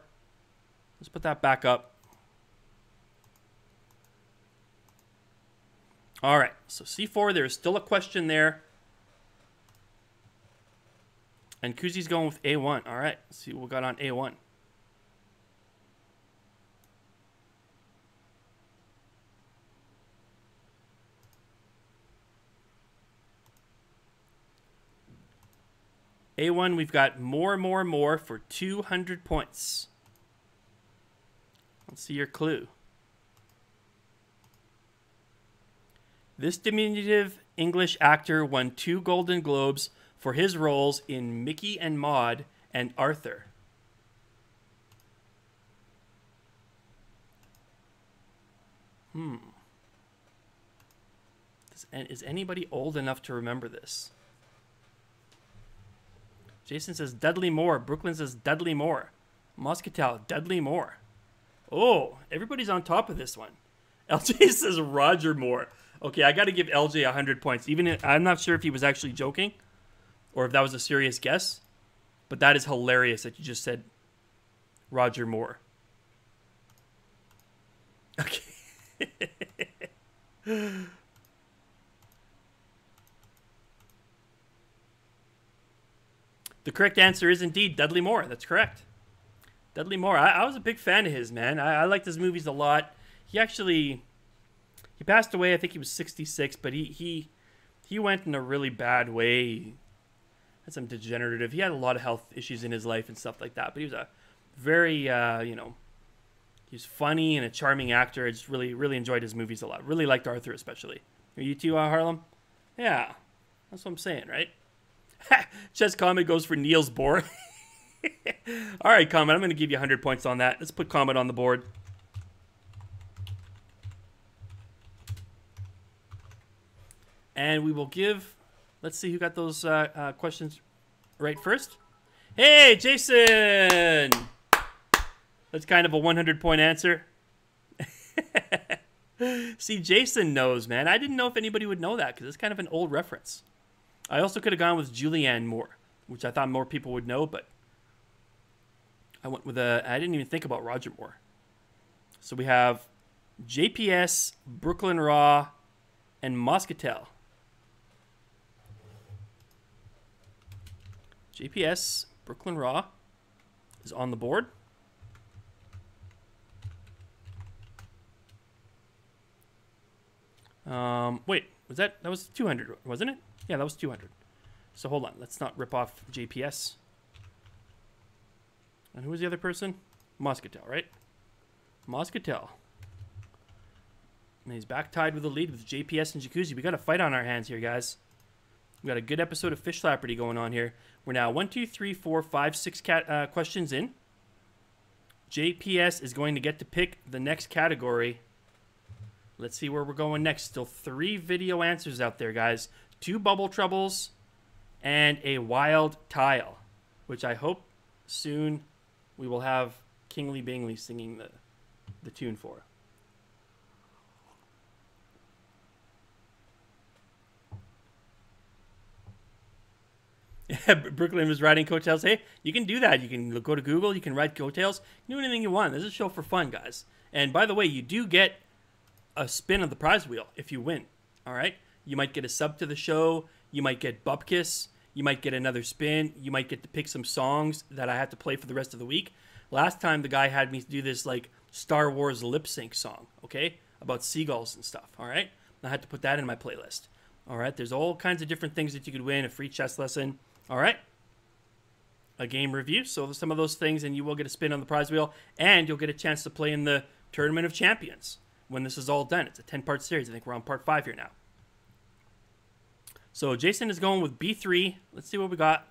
Let's put that back up. All right, so C4, there's still a question there. And Kuzi's going with A1. All right, see what we got on A1. A1, we've got more, more, more for 200 points. Let's see your clue. This diminutive English actor won two Golden Globes for his roles in Micki and Maude and Arthur. Hmm. Does, is anybody old enough to remember this? Jason says Dudley Moore. Brooklyn says Dudley Moore. Moscatel, Dudley Moore. Oh, everybody's on top of this one. LJ says Roger Moore. Okay, I got to give LJ 100 points. Even if, I'm not sure if he was actually joking or if that was a serious guess, but that is hilarious that you just said Roger Moore. Okay. The correct answer is indeed Dudley Moore. That's correct. Dudley Moore. I, I was a big fan of his, man. I, I liked his movies a lot. He actually he passed away. I think he was 66, but he he he went in a really bad way. Had some degenerative. He had a lot of health issues in his life and stuff like that. But he was a very uh, you know he's funny and a charming actor. I just really really enjoyed his movies a lot. Really liked Arthur especially. Are you too, uh, Harlem? Yeah, that's what I'm saying, right? Chess Comet goes for Niels Bohr. All right, Comet, I'm going to give you 100 points on that. Let's put Comet on the board. And we will give, let's see who got those uh, uh, questions right first. Hey, Jason! That's kind of a 100 point answer. see, Jason knows, man. I didn't know if anybody would know that because it's kind of an old reference. I also could have gone with Julianne Moore, which I thought more people would know, but I went with a. I didn't even think about Roger Moore. So we have JPS, Brooklyn Raw, and Moscatel. JPS, Brooklyn Raw is on the board. Um, wait, was that that was 200, wasn't it? Yeah, that was 200. So hold on, let's not rip off JPS. And who was the other person? Moscatel, right? Moscatel. And he's back tied with the lead with JPS and Jacuzzi. We got a fight on our hands here, guys. We got a good episode of Fishslapardy going on here. We're now one, two, three, four, five, six cat uh, questions in. JPS is going to get to pick the next category. Let's see where we're going next. Still three video answers out there, guys two bubble troubles, and a wild tile, which I hope soon we will have Kingly Bingley singing the, the tune for. Brooklyn was riding coattails. Hey, you can do that. You can go to Google. You can ride coattails. Do anything you want. This is a show for fun, guys. And by the way, you do get a spin of the prize wheel if you win. All right. You might get a sub to the show. You might get Bupkis. You might get another spin. You might get to pick some songs that I have to play for the rest of the week. Last time the guy had me do this like Star Wars lip sync song, okay, about seagulls and stuff. All right. I had to put that in my playlist. All right. There's all kinds of different things that you could win. A free chess lesson. All right. A game review. So some of those things, and you will get a spin on the prize wheel, and you'll get a chance to play in the Tournament of Champions when this is all done. It's a 10 part series. I think we're on part five here now. So Jason is going with B3. Let's see what we got.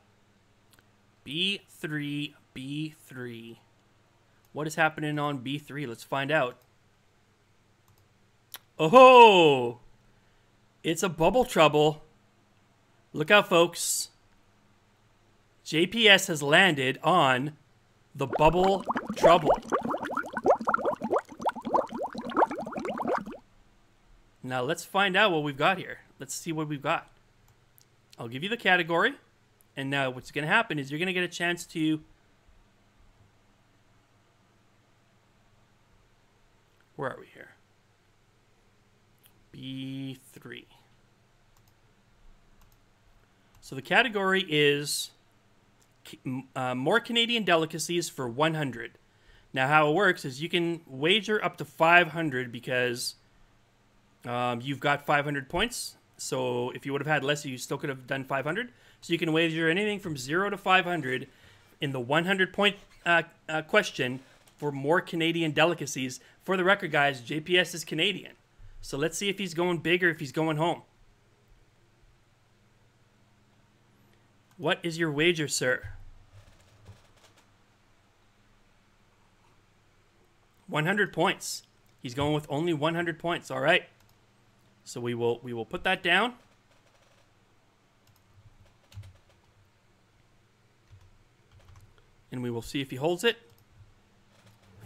B3, B3. What is happening on B3? Let's find out. Oh, it's a bubble trouble. Look out, folks. JPS has landed on the bubble trouble. Now let's find out what we've got here. Let's see what we've got. I'll give you the category. And now what's going to happen is you're going to get a chance to... Where are we here? B3. So the category is uh, more Canadian delicacies for 100. Now how it works is you can wager up to 500 because um, you've got 500 points. So if you would have had less, you still could have done 500. So you can wager anything from 0 to 500 in the 100 point uh, uh, question for more Canadian delicacies. For the record, guys, JPS is Canadian. So let's see if he's going big or if he's going home. What is your wager, sir? 100 points. He's going with only 100 points. All right. So we will we will put that down. And we will see if he holds it.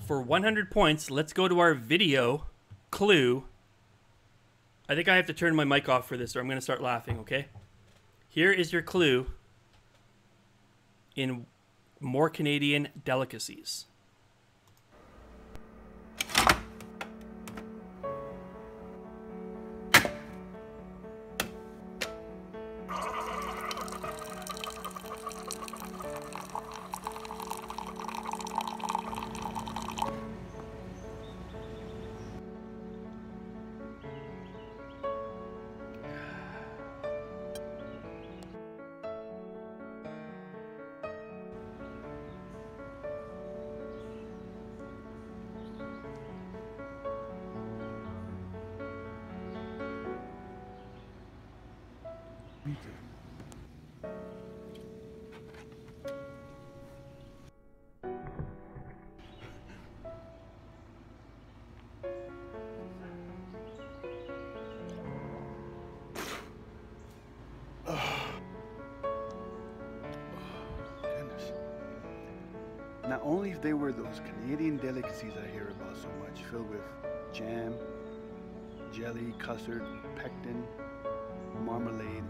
For 100 points, let's go to our video clue. I think I have to turn my mic off for this or I'm going to start laughing, okay? Here is your clue in more Canadian delicacies. Not only if they were those Canadian delicacies I hear about so much, filled with jam, jelly, custard, pectin, marmalade,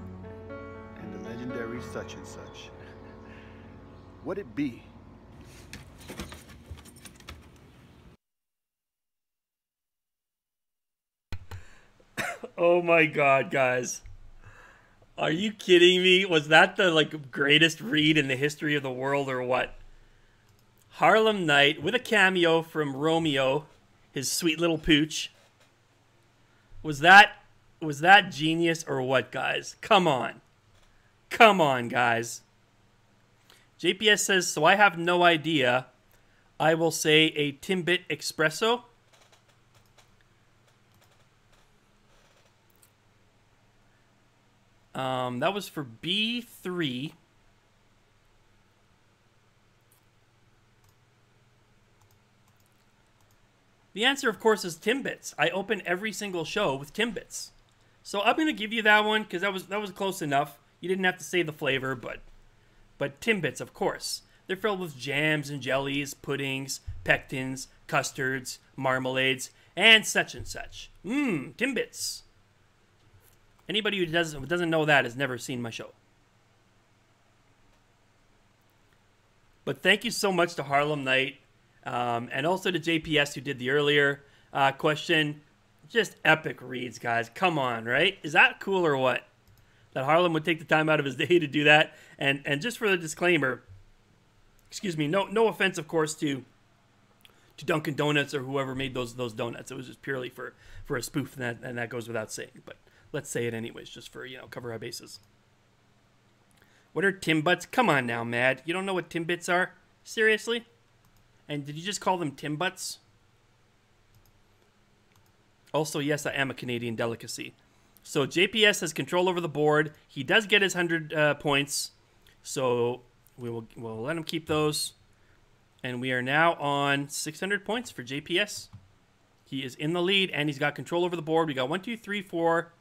and the legendary such and such. Would it be? Oh my god, guys. Are you kidding me? Was that the like greatest read in the history of the world or what? Harlem Knight with a cameo from Romeo, his sweet little pooch. Was that was that genius or what, guys? Come on. Come on, guys. JPS says, so I have no idea. I will say a Timbit Espresso. Um, that was for B3. The answer, of course, is Timbits. I open every single show with Timbits. So I'm gonna give you that one because that was that was close enough. You didn't have to say the flavor, but but Timbits, of course. They're filled with jams and jellies, puddings, pectins, custards, marmalades, and such and such. Mmm, Timbits. Anybody who doesn't doesn't know that has never seen my show. But thank you so much to Harlem Knight um, and also to JPS who did the earlier uh, question. Just epic reads, guys. Come on, right? Is that cool or what? That Harlem would take the time out of his day to do that. And and just for the disclaimer, excuse me, no no offense, of course, to to Dunkin' Donuts or whoever made those those donuts. It was just purely for for a spoof, and that and that goes without saying. But let's say it anyways, just for you know cover our bases. What are Timbits? Come on now, Mad. You don't know what Timbits are? Seriously? And did you just call them Timbits? Also, yes, I am a Canadian delicacy. So JPS has control over the board. He does get his 100 uh, points. So we will we'll let him keep those. And we are now on 600 points for JPS. He is in the lead and he's got control over the board. We got one, two, three, four,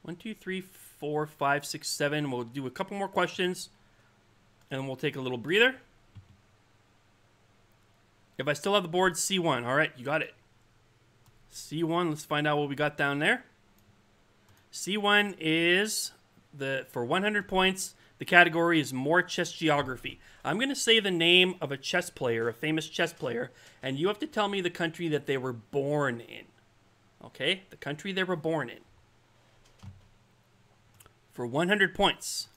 one, two, three, four, five, six, seven. We'll do a couple more questions and we'll take a little breather. If I still have the board, C1. All right, you got it. C1, let's find out what we got down there. C1 is the for 100 points. The category is more chess geography. I'm going to say the name of a chess player, a famous chess player, and you have to tell me the country that they were born in. Okay? The country they were born in. For 100 points.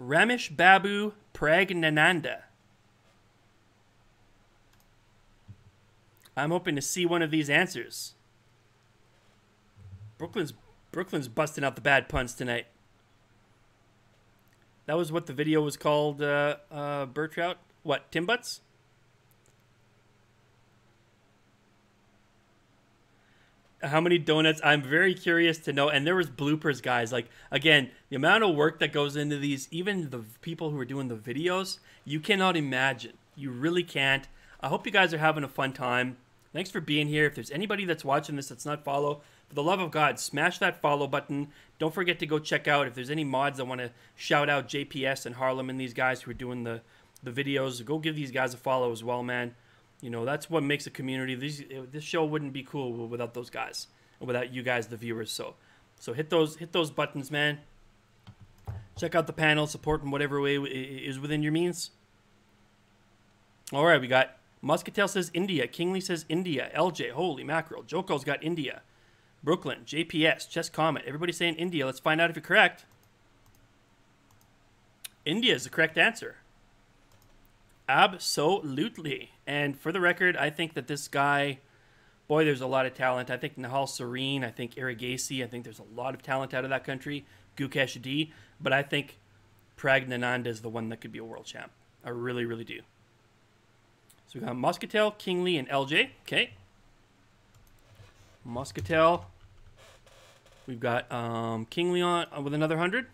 Ramesh Babu Praggnanandhaa. I'm hoping to see one of these answers. Brooklyn's Brooklyn's busting out the bad puns tonight. That was what the video was called, uh, uh, Bertrout. What, Timbutts? How many donuts? I'm very curious to know. And there was bloopers, guys. Like, again, the amount of work that goes into these, even the people who are doing the videos, you cannot imagine. You really can't. I hope you guys are having a fun time. Thanks for being here. If there's anybody that's watching this that's not follow, for the love of God, smash that follow button. Don't forget to go check out if there's any mods that want to shout out JPS and Harlem and these guys who are doing the the videos. Go give these guys a follow as well, man. You know that's what makes a community. These eh, this show wouldn't be cool without those guys and without you guys, the viewers. So so hit those hit those buttons, man. Check out the panel, support in whatever way is within your means. All right, we got Muscatel says India. Kingley says India. LJ, holy mackerel. Joko's got India. Brooklyn, JPS, Chess Comet. Everybody saying India. Let's find out if you're correct. India is the correct answer. Absolutely. And for the record, I think that this guy, boy, there's a lot of talent. I think Nihal Sarin, I think Erigaisi, I think there's a lot of talent out of that country. Gukesh D. But I think Praggnanandhaa is the one that could be a world champ. I really, really do. So we got Muscatel, Kingley, and LJ. Okay. Muscatel. We've got um, Kingley on uh, with another 100.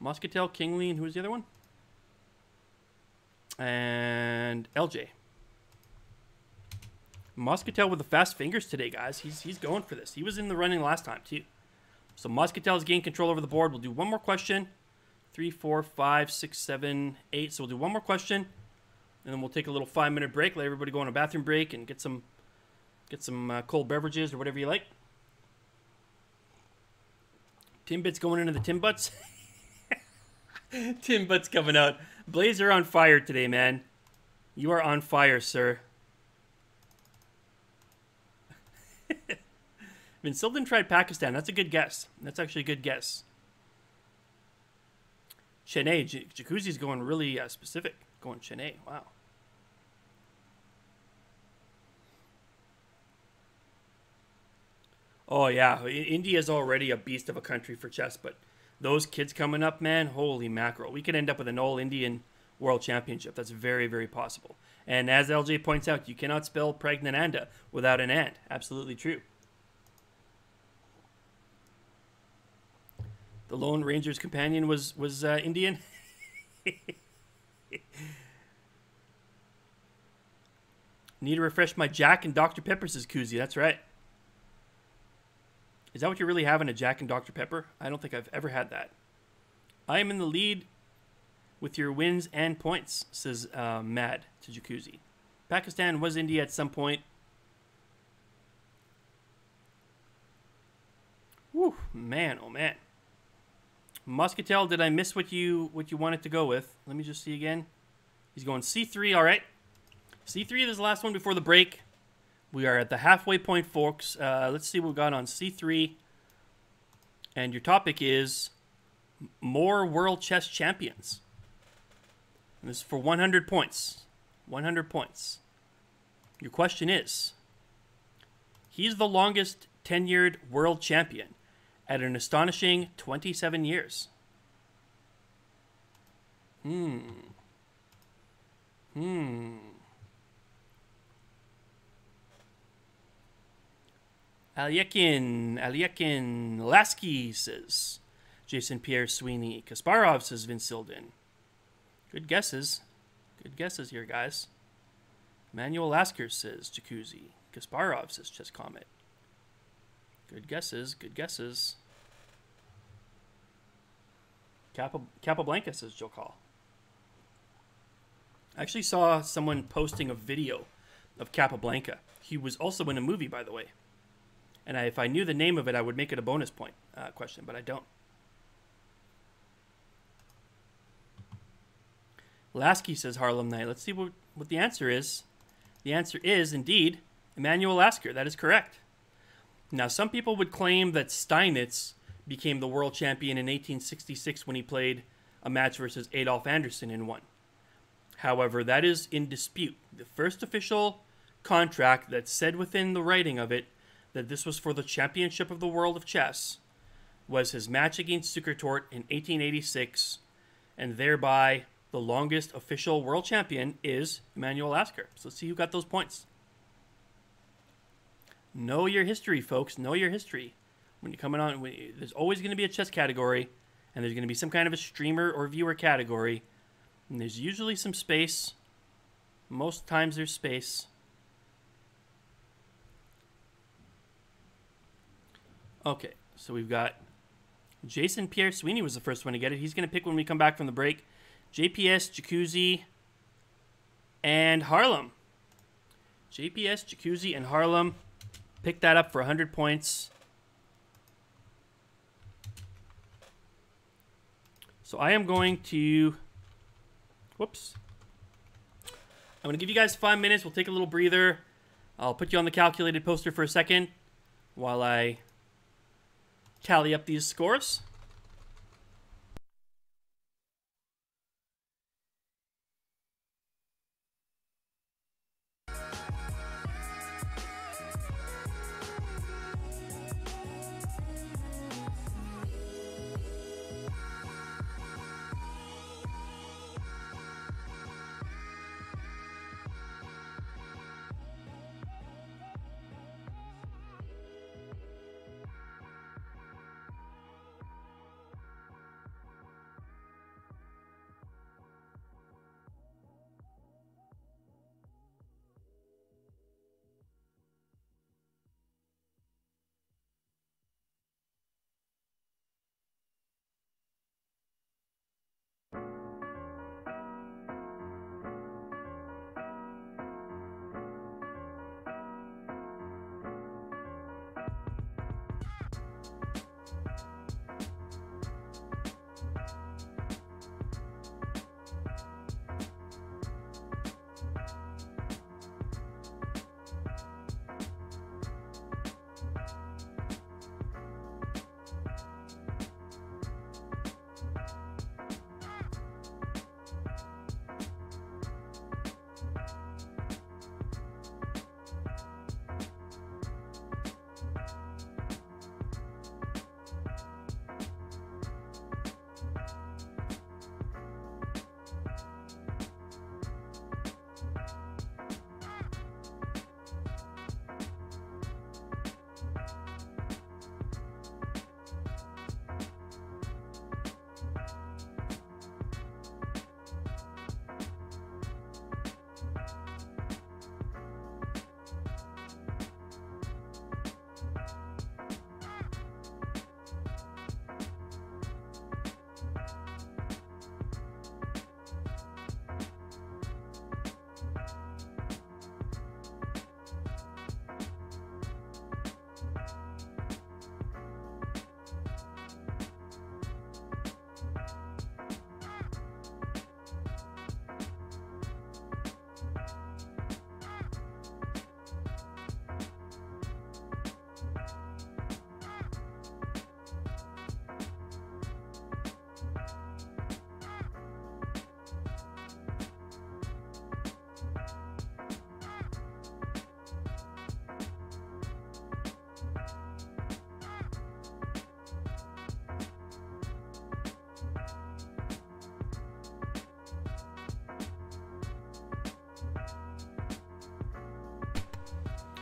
Muscatel, Kingley, and who's the other one? And LJ. Muscatel with the fast fingers today, guys. He's, he's going for this. He was in the running last time, too. So Muscatel's gained control over the board. We'll do one more question three, four, five, six, seven, eight. So we'll do one more question, and then we'll take a little five-minute break. Let everybody go on a bathroom break and get some get some uh, cold beverages or whatever you like. Timbits going into the Timbutts. Timbutts coming out. Blazer on fire today, man. You are on fire, sir. Bin Silden tried Pakistan. That's a good guess. That's actually a good guess. Chennai, J- Jacuzzi's going really uh, specific. Going Chennai. Wow. Oh yeah, India is already a beast of a country for chess, but those kids coming up, man, holy mackerel! We could end up with an all-Indian world championship. That's very, very possible. And as LJ points out, you cannot spell Praggnanandhaa without an and. Absolutely true. The Lone Ranger's companion was was uh, Indian. Need to refresh my Jack and Dr. Pepper, says Koozie. That's right. Is that what you're really having, a Jack and Dr. Pepper? I don't think I've ever had that. I am in the lead with your wins and points, says uh, Mad to Jacuzzi. Pakistan was India at some point. Whew, man, oh man. Muscatel, did I miss what you what you wanted to go with? Let me just see again. He's going C3, all right. C3 this is the last one before the break. We are at the halfway point, folks. Uh, let's see what we got on C3. And your topic is more world chess champions. And this is for 100 points. 100 points. Your question is He's the longest tenured world champion at an astonishing 27 years. Hmm. Hmm. Alekhine, Alekhine, Lasky says Jason Pierre Sweeney. Kasparov says Vince Silden. Good guesses. Good guesses here, guys. Manuel Lasker says Jacuzzi. Kasparov says Chess Comet. Good guesses. Good guesses. Capa, Capablanca says Joe Call. I actually saw someone posting a video of Capablanca. He was also in a movie, by the way. And I, if I knew the name of it, I would make it a bonus point uh, question, but I don't. Lasky says Harlem Knight. Let's see what, what the answer is. The answer is, indeed, Emanuel Lasker. That is correct. Now, some people would claim that Steinitz became the world champion in 1866 when he played a match versus Adolf Anderssen and won. However, that is in dispute. The first official contract that said within the writing of it that this was for the championship of the world of chess was his match against Zukertort in 1886, and thereby the longest official world champion is Emanuel Lasker. So let's see who got those points. Know your history, folks. Know your history. When you're coming on, there's always going to be a chess category, and there's going to be some kind of a streamer or viewer category, and there's usually some space. Most times there's space. Okay, so we've got Jason Pierre Sweeney was the first one to get it. He's going to pick when we come back from the break. JPS, Jacuzzi, and Harlem. JPS, Jacuzzi, and Harlem. Pick that up for 100 points. So I am going to... Whoops. I'm going to give you guys five minutes. We'll take a little breather. I'll put you on the calculated poster for a second while I tally up these scores.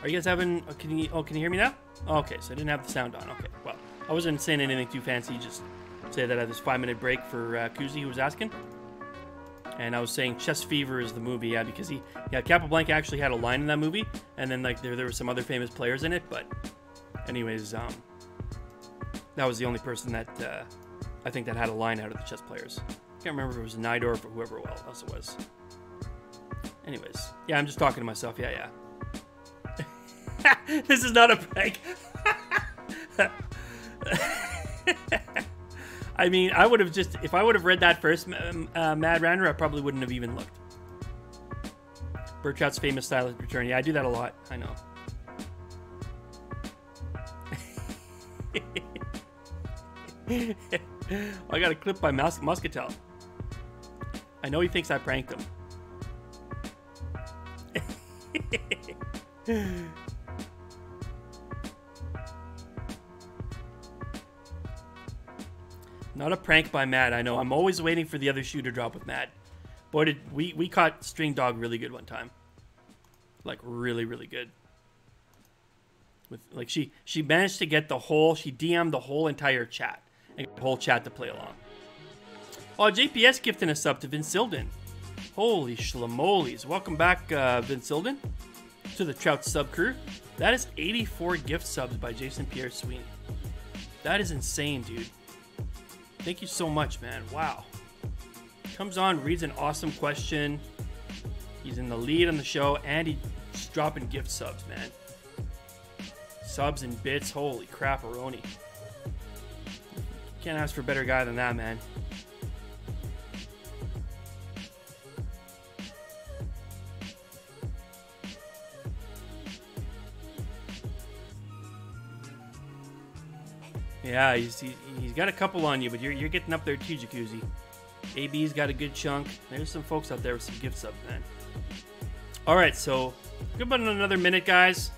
Are you guys having? oh, Can you? Oh, can you hear me now? Okay, so I didn't have the sound on. Okay, well, I wasn't saying anything too fancy. Just say that I had this five-minute break for uh, Kuzi, who was asking. And I was saying Chess Fever is the movie, yeah, because he, yeah, Capablanca actually had a line in that movie, and then like there there were some other famous players in it, but, anyways, um, that was the only person that uh, I think that had a line out of the chess players. I Can't remember if it was Nidorf or whoever else it was. Anyways, yeah, I'm just talking to myself. Yeah, yeah. this is not a prank. I mean, I would have just if I would have read that first, uh, Mad Ranter, I probably wouldn't have even looked. Burchout's famous stylist return. Yeah, I do that a lot. I know. I got a clip by Mus- Muscatel. I know he thinks I pranked him. Not a prank by Matt. I know. I'm always waiting for the other shoe to drop with Matt. Boy, did we we caught String Dog really good one time. Like really, really good. With like she she managed to get the whole she DM'd the whole entire chat and the whole chat to play along. Oh, JPS gifting a sub to Vince Silden. Holy shlamolies. Welcome back, uh, Vince Silden, to the Trout sub crew. That is 84 gift subs by Jason Pierre Sweeney. That is insane, dude. Thank you so much, man. Wow. Comes on, reads an awesome question. He's in the lead on the show, and he's dropping gift subs, man. Subs and bits. Holy crap, Aroni. Can't ask for a better guy than that, man. Yeah, he's, he, he's got a couple on you, but you're, you're getting up there too, Jacuzzi. AB's got a good chunk. There's some folks out there with some gifts up, man. All right, so good about another minute, guys.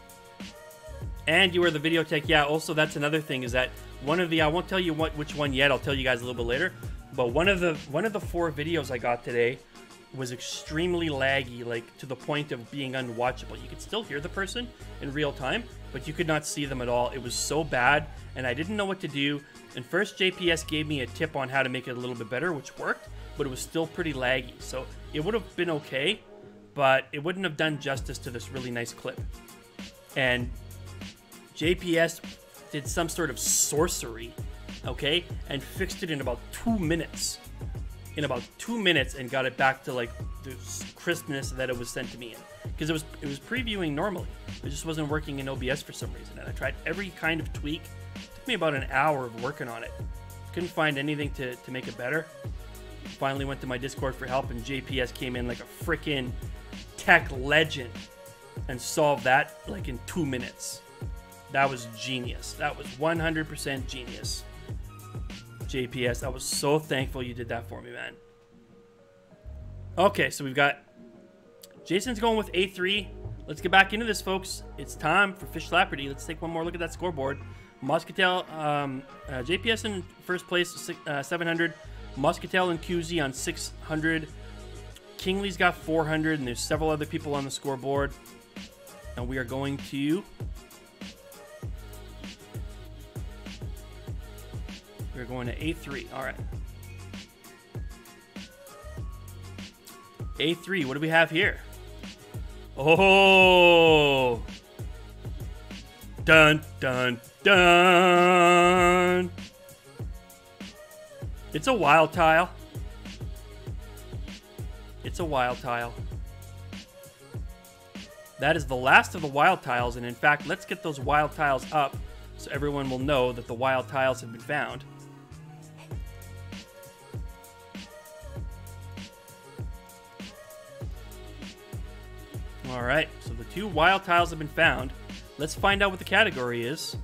And you are the video tech. Yeah, also that's another thing is that one of the I won't tell you what which one yet. I'll tell you guys a little bit later. But one of the one of the four videos I got today was extremely laggy, like to the point of being unwatchable. You could still hear the person in real time, but you could not see them at all. It was so bad, and I didn't know what to do. And first, JPS gave me a tip on how to make it a little bit better, which worked, but it was still pretty laggy. So it would have been okay, but it wouldn't have done justice to this really nice clip. And JPS did some sort of sorcery, okay, and fixed it in about two minutes. In about two minutes, and got it back to like the crispness that it was sent to me in, because it was it was previewing normally. It just wasn't working in OBS for some reason, and I tried every kind of tweak. Me about an hour of working on it. Couldn't find anything to, to make it better. Finally went to my Discord for help, and JPS came in like a freaking tech legend and solved that like in two minutes. That was genius. That was 100% genius. JPS, I was so thankful you did that for me, man. Okay, so we've got Jason's going with A3. Let's get back into this, folks. It's time for Fishslapardy. Let's take one more look at that scoreboard. Muscatel, um, uh, JPS in first place, uh, 700. Muscatel and QZ on 600. Kingley's got 400, and there's several other people on the scoreboard. And we are going to We're going to A3. All right. A3, what do we have here? Oh! Dun, dun, dun! It's a wild tile. It's a wild tile. That is the last of the wild tiles, and in fact, let's get those wild tiles up so everyone will know that the wild tiles have been found. All right, so the two wild tiles have been found. Let's find out what the category is.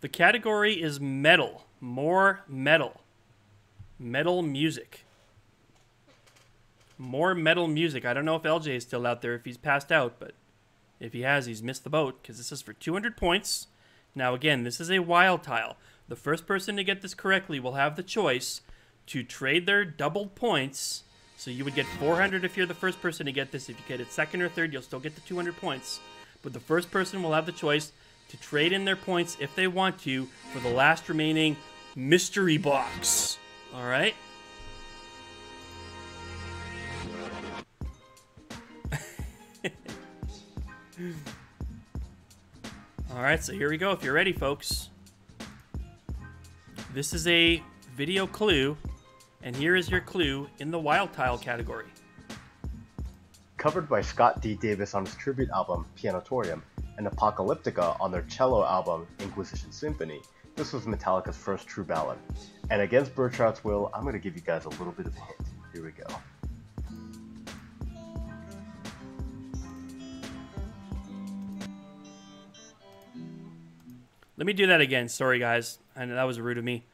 The category is metal. More metal. Metal music. More metal music. I don't know if LJ is still out there, if he's passed out, but if he has, he's missed the boat because this is for 200 points. Now, again, this is a wild tile. The first person to get this correctly will have the choice to trade their doubled points. So you would get 400 if you're the first person to get this. If you get it second or third, you'll still get the 200 points. But the first person will have the choice to trade in their points if they want to for the last remaining mystery box. All right? All right, so here we go. If you're ready, folks. This is a video clue, and here is your clue in the wild tile category. Covered by Scott D. Davis on his tribute album Pianotorium and Apocalyptica on their cello album Inquisition Symphony, this was Metallica's first true ballad. And against Burchard's will, I'm going to give you guys a little bit of a hint. Here we go. Let me do that again. Sorry, guys. I know that was rude of me.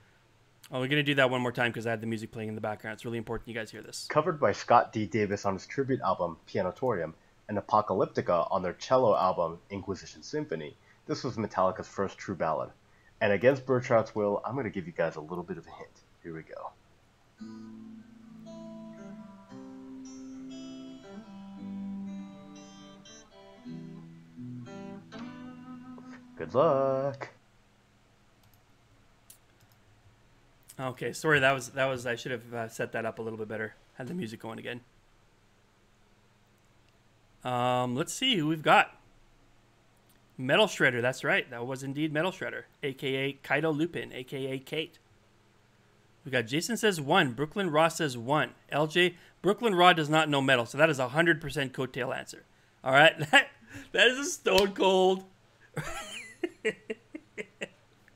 Oh, we're going to do that one more time because I had the music playing in the background. It's really important you guys hear this. Covered by Scott D. Davis on his tribute album Pianotorium and Apocalyptica on their cello album Inquisition Symphony, this was Metallica's first true ballad. And against Burchard's will, I'm going to give you guys a little bit of a hint. Here we go. Good luck. Okay, sorry. That was that was. I should have uh, set that up a little bit better. Had the music going again. Um, let's see who we've got. Metal Shredder. That's right. That was indeed Metal Shredder, aka Kaido Lupin, aka Kate. We got Jason says one. Brooklyn Raw says one. LJ Brooklyn Raw does not know metal, so that is a hundred percent coattail answer. All right, that that is a stone cold.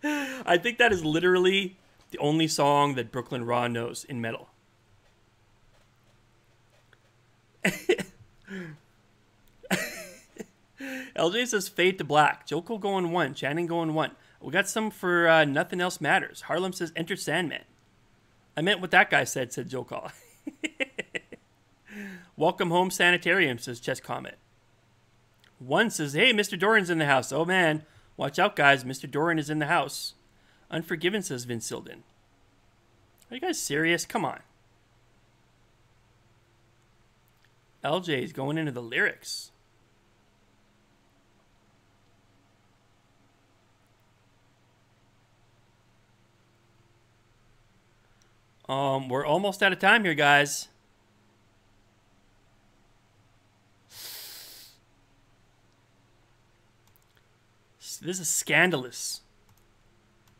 I think that is literally the only song that Brooklyn Raw knows in metal. LJ says fade to black. Joko going one. Channing going one. We got some for uh, nothing else matters. Harlem says enter Sandman. I meant what that guy said, said Call. Welcome home sanitarium, says Chess Comet. One says, hey, Mr. Doran's in the house. Oh man, watch out guys, Mr. Doran is in the house. Unforgiven, says Vince Silden. Are you guys serious? Come on. LJ is going into the lyrics. Um, we're almost out of time here, guys. This is scandalous.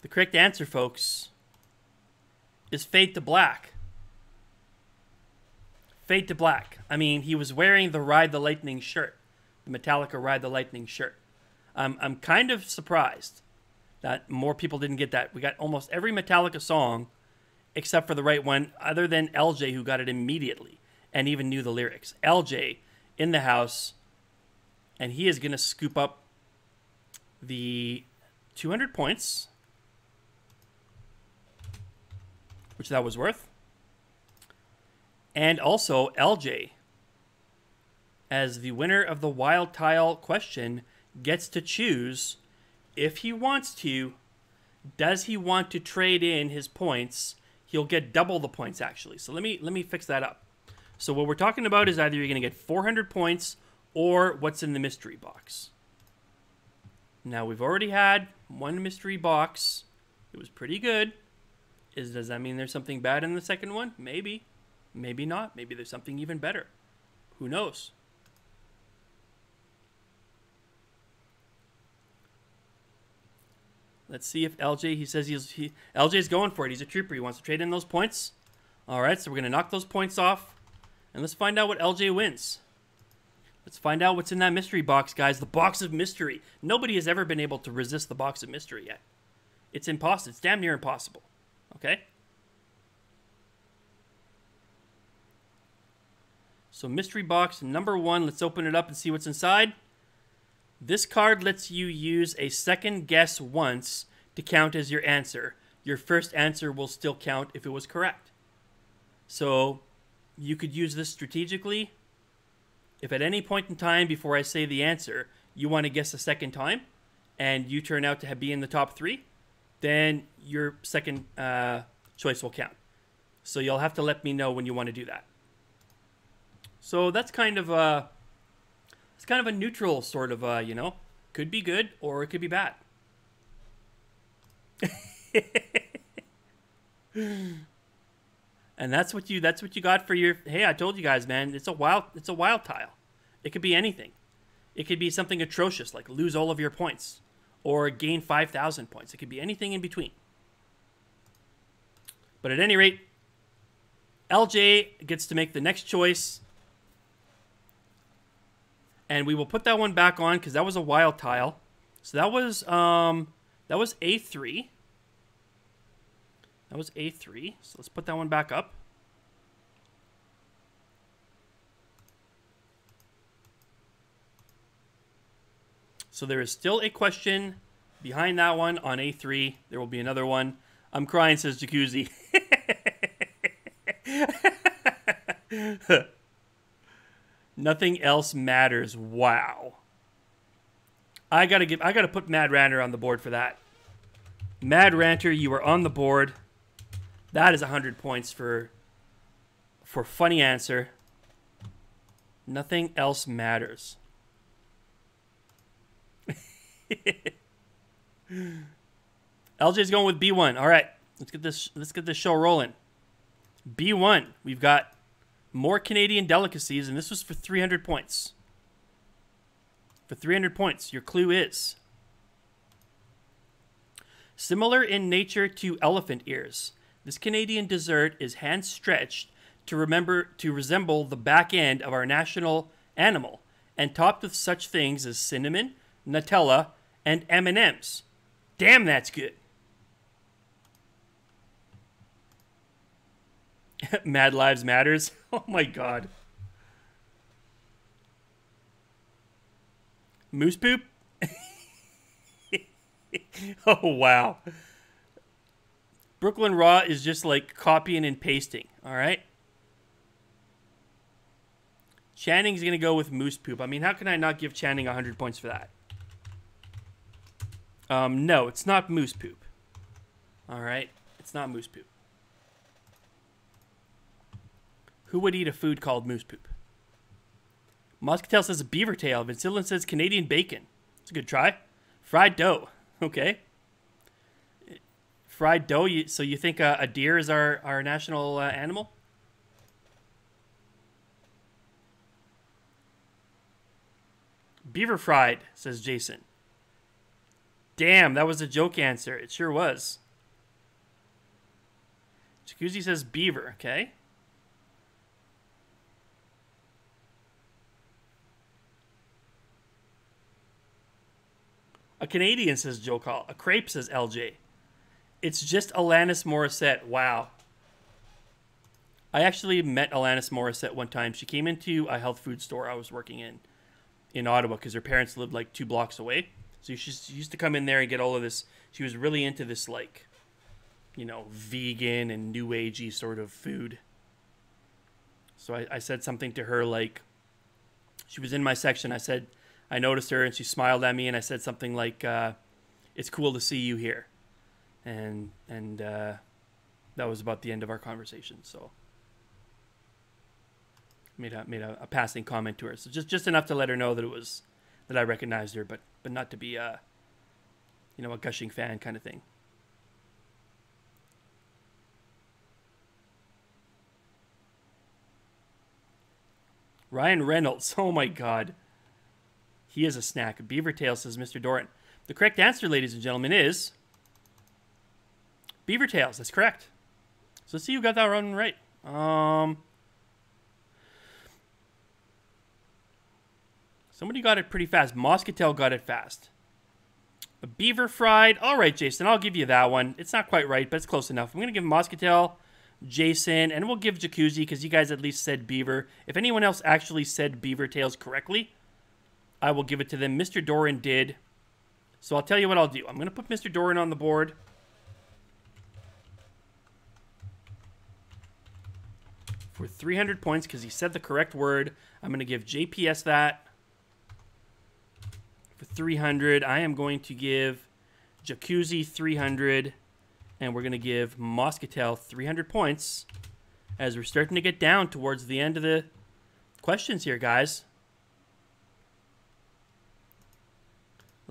The correct answer, folks, is Fade to Black. Fade to Black. I mean, he was wearing the Ride the Lightning shirt, the Metallica Ride the Lightning shirt. Um, I'm kind of surprised that more people didn't get that. We got almost every Metallica song except for the right one, other than LJ, who got it immediately and even knew the lyrics. LJ in the house, and he is going to scoop up the 200 points, which that was worth. And also LJ, as the winner of the wild tile question, gets to choose if he wants to. Does he want to trade in his points? He'll get double the points actually. So let me let me fix that up. So what we're talking about is either you're going to get 400 points or what's in the mystery box. Now we've already had one mystery box. It was pretty good. Is does that mean there's something bad in the second one? Maybe. Maybe not. Maybe there's something even better. Who knows? Let's see if LJ. He says he's he LJ's going for it. He's a trooper. He wants to trade in those points. All right, so we're gonna knock those points off, and let's find out what LJ wins. Let's find out what's in that mystery box, guys. The box of mystery. Nobody has ever been able to resist the box of mystery yet. It's impossible. It's damn near impossible. Okay. So mystery box number one. Let's open it up and see what's inside. This card lets you use a second guess once to count as your answer. Your first answer will still count if it was correct. So you could use this strategically. If at any point in time before I say the answer, you want to guess a second time, and you turn out to be in the top three, then your second uh, choice will count. So you'll have to let me know when you want to do that. So that's kind of a, it's kind of a neutral sort of, uh, you know, could be good or it could be bad. and that's what you that's what you got for your hey i told you guys man it's a wild it's a wild tile. It could be anything. It could be something atrocious like lose all of your points or gain 5000 points. It could be anything in between. But at any rate lj gets to make the next choice and we will put that one back on because that was a wild tile so that was um that was a3 that was A3. So let's put that one back up. So there is still a question behind that one on A3. There will be another one. I'm crying, says Jacuzzi. Nothing else matters. Wow. I gotta give I gotta put Mad Ranter on the board for that. Mad Ranter, you are on the board. That is 100 points for for funny answer. Nothing else matters. LJ's going with B1. All right. Let's get this let's get this show rolling. B1. We've got more Canadian delicacies and this was for 300 points. For 300 points, your clue is similar in nature to elephant ears. This Canadian dessert is hand stretched to remember to resemble the back end of our national animal and topped with such things as cinnamon, Nutella, and M&Ms. Damn, that's good. Mad Lives Matters. Oh my god. Moose poop? oh wow. Brooklyn Raw is just like copying and pasting, all right? Channing's going to go with Moose Poop. I mean, how can I not give Channing 100 points for that? Um, no, it's not Moose Poop. All right? It's not Moose Poop. Who would eat a food called Moose Poop? Muscatel says beaver tail. Vince Silden says Canadian bacon. It's a good try. Fried dough. Okay fried dough. You, so you think uh, a deer is our our national uh, animal? Beaver fried, says Jason. Damn, that was a joke answer. It sure was. Jacuzzi says beaver, okay? A Canadian says Joe Call. A crepe says LJ. It's just Alanis Morissette. Wow. I actually met Alanis Morissette one time. She came into a health food store I was working in in Ottawa because her parents lived like two blocks away. So she, used to come in there and get all of this. She was really into this like, you know, vegan and new agey sort of food. So I, I said something to her like, she was in my section. I said, I noticed her and she smiled at me and I said something like, uh, "It's cool to see you here." and and uh, that was about the end of our conversation. So made a made a, a, passing comment to her, so just just enough to let her know that it was that I recognized her, but but not to be a you know a gushing fan kind of thing. Ryan Reynolds, oh my god. He is a snack. Beaver tail says Mr. Doran. The correct answer, ladies and gentlemen, is Beaver tails. That's correct. So let's see who got that one right. Um, somebody got it pretty fast. Moscatel got it fast. A beaver fried. All right, Jason, I'll give you that one. It's not quite right, but it's close enough. I'm going to give Moscatel, Jason, and we'll give Jacuzzi because you guys at least said beaver. If anyone else actually said beaver tails correctly, I will give it to them. Mr. Doran did. So I'll tell you what I'll do. I'm going to put Mr. Doran on the board. for 300 points because he said the correct word. I'm going to give JPS that for 300. I am going to give Jacuzzi 300. And we're going to give Moscatel 300 points as we're starting to get down towards the end of the questions here, guys.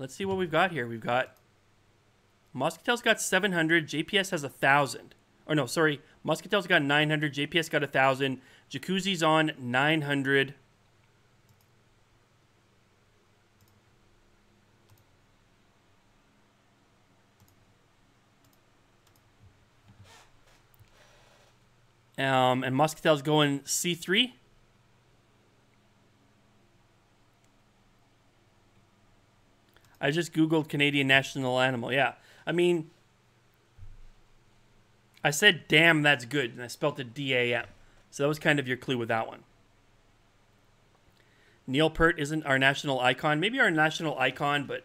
Let's see what we've got here. We've got Moscatel's got 700. JPS has a 1,000. Or no, sorry. Moscatel's got 900. JPS got a 1,000. Jacuzzi's on 900. Um, and Muscatel's going C3. I just Googled Canadian national animal. Yeah. I mean, I said, damn, that's good. And I spelled it D A M. So that was kind of your clue with that one. Neil Peart isn't our national icon. Maybe our national icon, but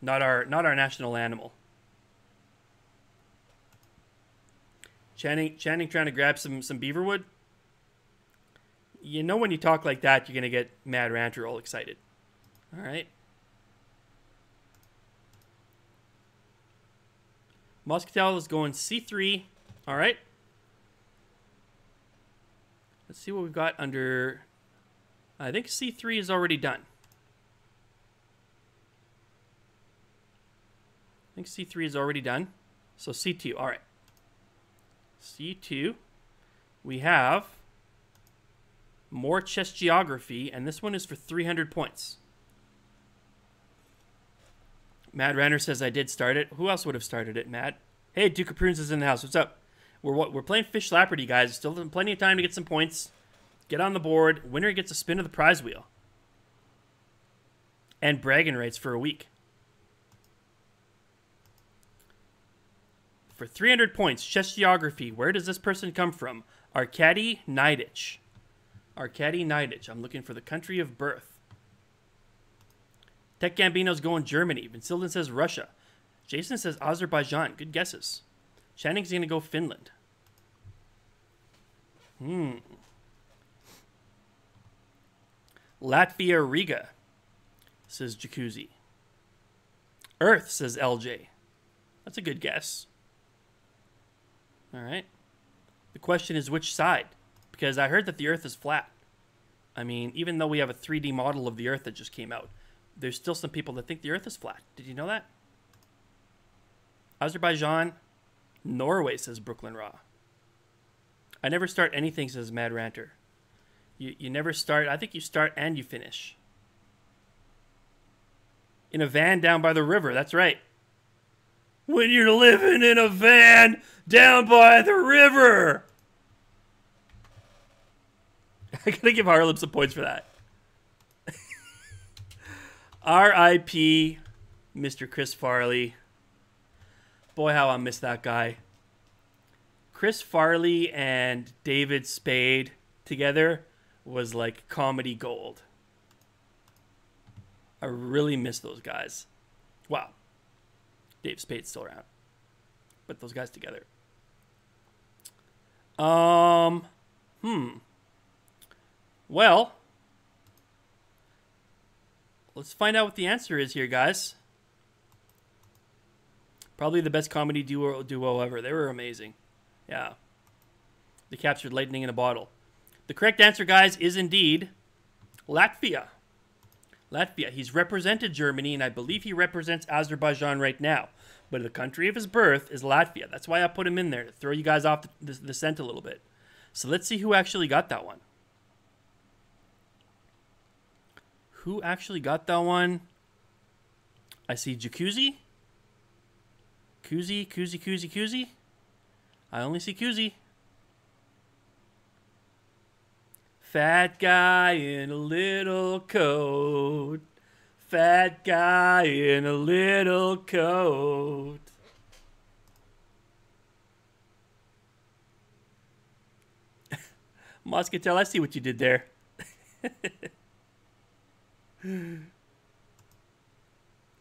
not our not our national animal. Channing Channing trying to grab some some beaverwood. You know when you talk like that, you're gonna get Mad Ranter all excited. All right. Muscatel is going C3. All right. Let's see what we've got under. I think C3 is already done. I think C3 is already done. So C2. All right. C2. We have more chess geography, and this one is for 300 points. Mad Ranter says I did start it. Who else would have started it, Matt? Hey, Duke of Prunes is in the house. What's up? We're we're playing Fishslapardy, guys. Still plenty of time to get some points. Get on the board. Winner gets a spin of the prize wheel. And bragging rights for a week. For 300 points, chess geography. Where does this person come from? Arkady Naiditsch. Arkady Naiditsch. I'm looking for the country of birth. Tech Gambino's going Germany. Vince Silden says Russia. Jason says Azerbaijan. Good guesses. Channing's going to go Finland. Hmm. Latvia Riga, says Jacuzzi. Earth, says LJ. That's a good guess. All right. The question is which side? Because I heard that the Earth is flat. I mean, even though we have a 3D model of the Earth that just came out, there's still some people that think the Earth is flat. Did you know that? Azerbaijan, Norway, says Brooklyn Raw. I never start anything, says Mad Ranter. You, you never start, I think you start and you finish. In a van down by the river, that's right. When you're living in a van down by the river. I gotta give Harlem some points for that. R.I.P. Mr. Chris Farley. Boy, how I miss that guy. Chris Farley and David Spade together was like comedy gold. I really miss those guys. Wow. Dave Spade's still around. But those guys together. Um, hmm. Well, Let's find out what the answer is here, guys. Probably the best comedy duo, duo ever. They were amazing. Yeah. They captured lightning in a bottle. The correct answer, guys, is indeed Latvia. Latvia. He's represented Germany, and I believe he represents Azerbaijan right now. But the country of his birth is Latvia. That's why I put him in there to throw you guys off the, the, the scent a little bit. So let's see who actually got that one. Who actually got that one? I see Jacuzzi. Kuzi, Kuzi, Kuzi, Kuzi. I only see Kuzi. Fat guy in a little coat. Fat guy in a little coat. Moscatel, I see what you did there.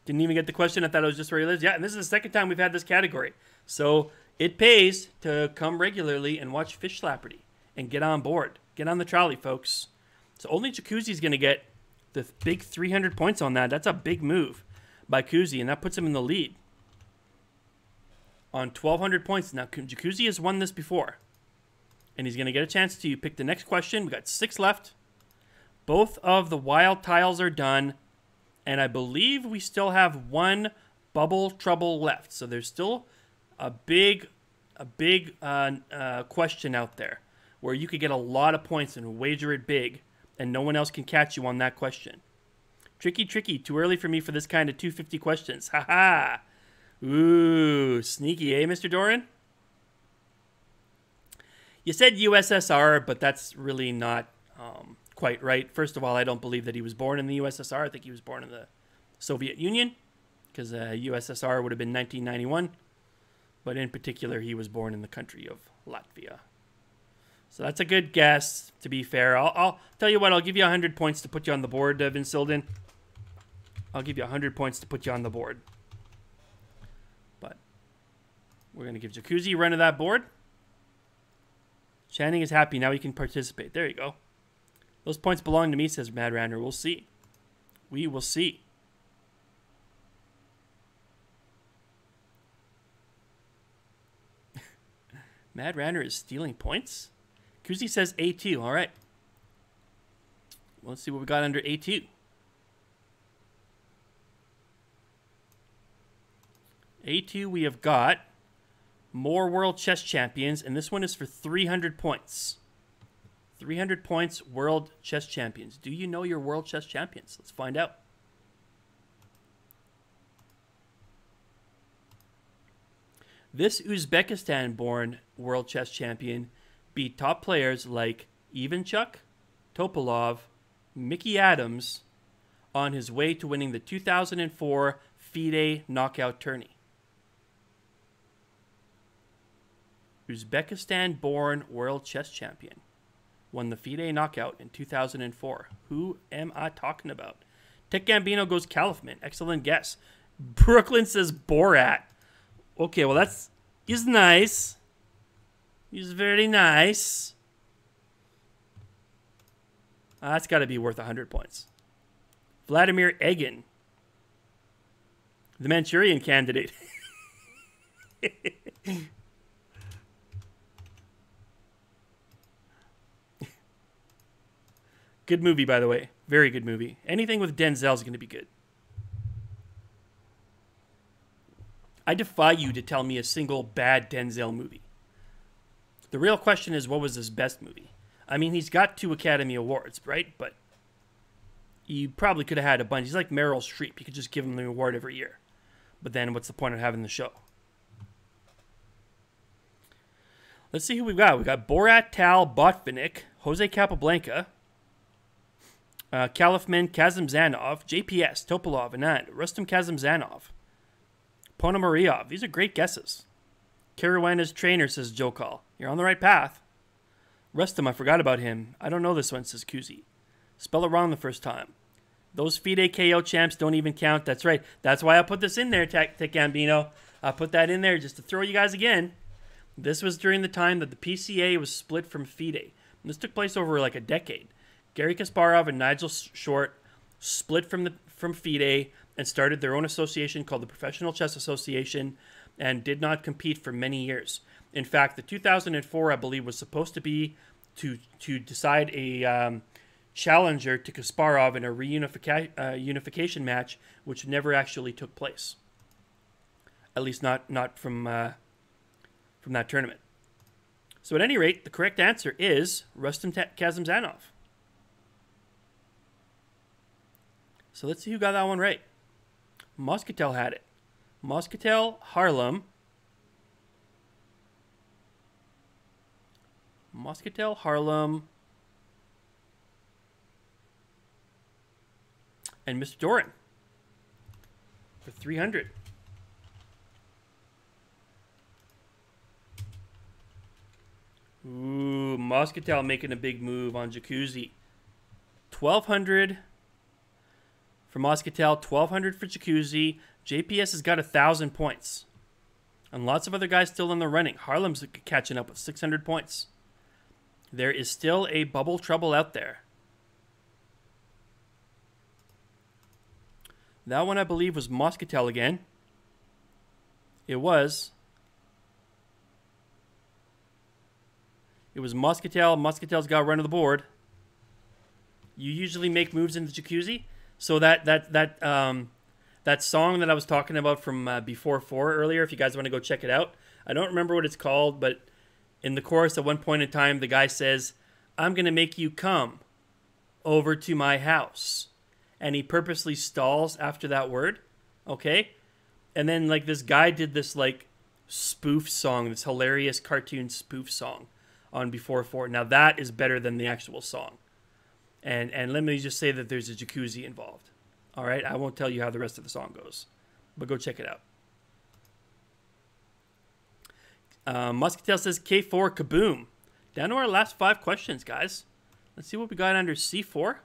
Didn't even get the question. I thought it was just where he lives. Yeah, and this is the second time we've had this category. So it pays to come regularly and watch Fishslapardy and get on board. Get on the trolley, folks. So only Jacuzzi's going to get the big 300 points on that. That's a big move by Kuzi, and that puts him in the lead on 1,200 points. Now, Jacuzzi has won this before, and he's going to get a chance to pick the next question. We got six left. Both of the wild tiles are done, and I believe we still have one bubble trouble left. So there's still a big, a big uh, uh, question out there where you could get a lot of points and wager it big, and no one else can catch you on that question. Tricky, tricky. Too early for me for this kind of 250 questions. Ha ha. Ooh, sneaky, eh, Mr. Doran? You said USSR, but that's really not um, quite right. First of all, I don't believe that he was born in the USSR. I think he was born in the Soviet Union, because uh, USSR would have been 1991. But in particular, he was born in the country of Latvia. So that's a good guess, to be fair. I'll, I'll tell you what, I'll give you 100 points to put you on the board, uh, Vince Silden. I'll give you 100 points to put you on the board. But we're going to give Jacuzzi run of that board. Channing is happy. Now he can participate. There you go. Those points belong to me, says Mad Ranter. We'll see. We will see. Mad Ranter is stealing points? Kuzi says A2. All right. Well, let's see what we got under A2. A2, we have got more World Chess Champions, and this one is for 300 points. 300 points, World Chess Champions. Do you know your World Chess Champions? Let's find out. This Uzbekistan born World Chess Champion beat top players like Ivanchuk, Topalov, Mickey Adams on his way to winning the 2004 FIDE knockout tourney. Uzbekistan born world chess champion. Won the FIDE knockout in 2004. Who am I talking about? Tech Gambino goes Khalifman. Excellent guess. Brooklyn says Borat. Okay, well, that's. He's nice. He's very nice. Uh, that's got to be worth 100 points. Vladimir Egin. The Manchurian candidate. Good movie, by the way. Very good movie. Anything with Denzel is going to be good. I defy you to tell me a single bad Denzel movie. The real question is, what was his best movie? I mean, he's got two Academy Awards, right? But you probably could have had a bunch. He's like Meryl Streep. You could just give him the award every year. But then what's the point of having the show? Let's see who we've got. We've got Borat Tal Botvinnik, Jose Capablanca, uh, Khalifman Kasimdzhanov, JPS, Topalov, Anand, Rustam Kasimdzhanov, Ponomaryov. These are great guesses. Caruana's trainer, says Joe Call. You're on the right path. Rustam, I forgot about him. I don't know this one, says Kuzi. Spell it wrong the first time. Those FIDE KO champs don't even count. That's right. That's why I put this in there, Tech, Gambino. I put that in there just to throw you guys again. This was during the time that the PCA was split from FIDE. This took place over like a decade. Garry Kasparov and Nigel Short split from the from FIDE and started their own association called the Professional Chess Association and did not compete for many years. In fact, the 2004, I believe, was supposed to be to to decide a um, challenger to Kasparov in a reunification uh, unification match, which never actually took place. At least not not from uh, from that tournament. So at any rate, the correct answer is Rustam Kasimdzhanov. So let's see who got that one right. Moscatel had it. Moscatel, Harlem. Moscatel, Harlem. And Mr. Doran for 300. Ooh, Moscatel making a big move on Jacuzzi. 1200 for Moscatel, 1200 for Jacuzzi. JPS has got a 1,000 points. And lots of other guys still in the running. Harlem's catching up with 600 points. There is still a bubble trouble out there. That one, I believe, was Moscatel again. It was. It was Moscatel. Moscatel's got run of the board. You usually make moves in the jacuzzi, so that that that um, that song that I was talking about from uh, before four earlier. If you guys want to go check it out, I don't remember what it's called, but in the chorus at one point in time, the guy says, "I'm gonna make you come over to my house," and he purposely stalls after that word. Okay, and then like this guy did this like spoof song, this hilarious cartoon spoof song on Before Four. Now that is better than the actual song. And and let me just say that there's a jacuzzi involved. All right, I won't tell you how the rest of the song goes, but go check it out. Uh, Muscatel says K4 kaboom. Down to our last five questions, guys. Let's see what we got under C4.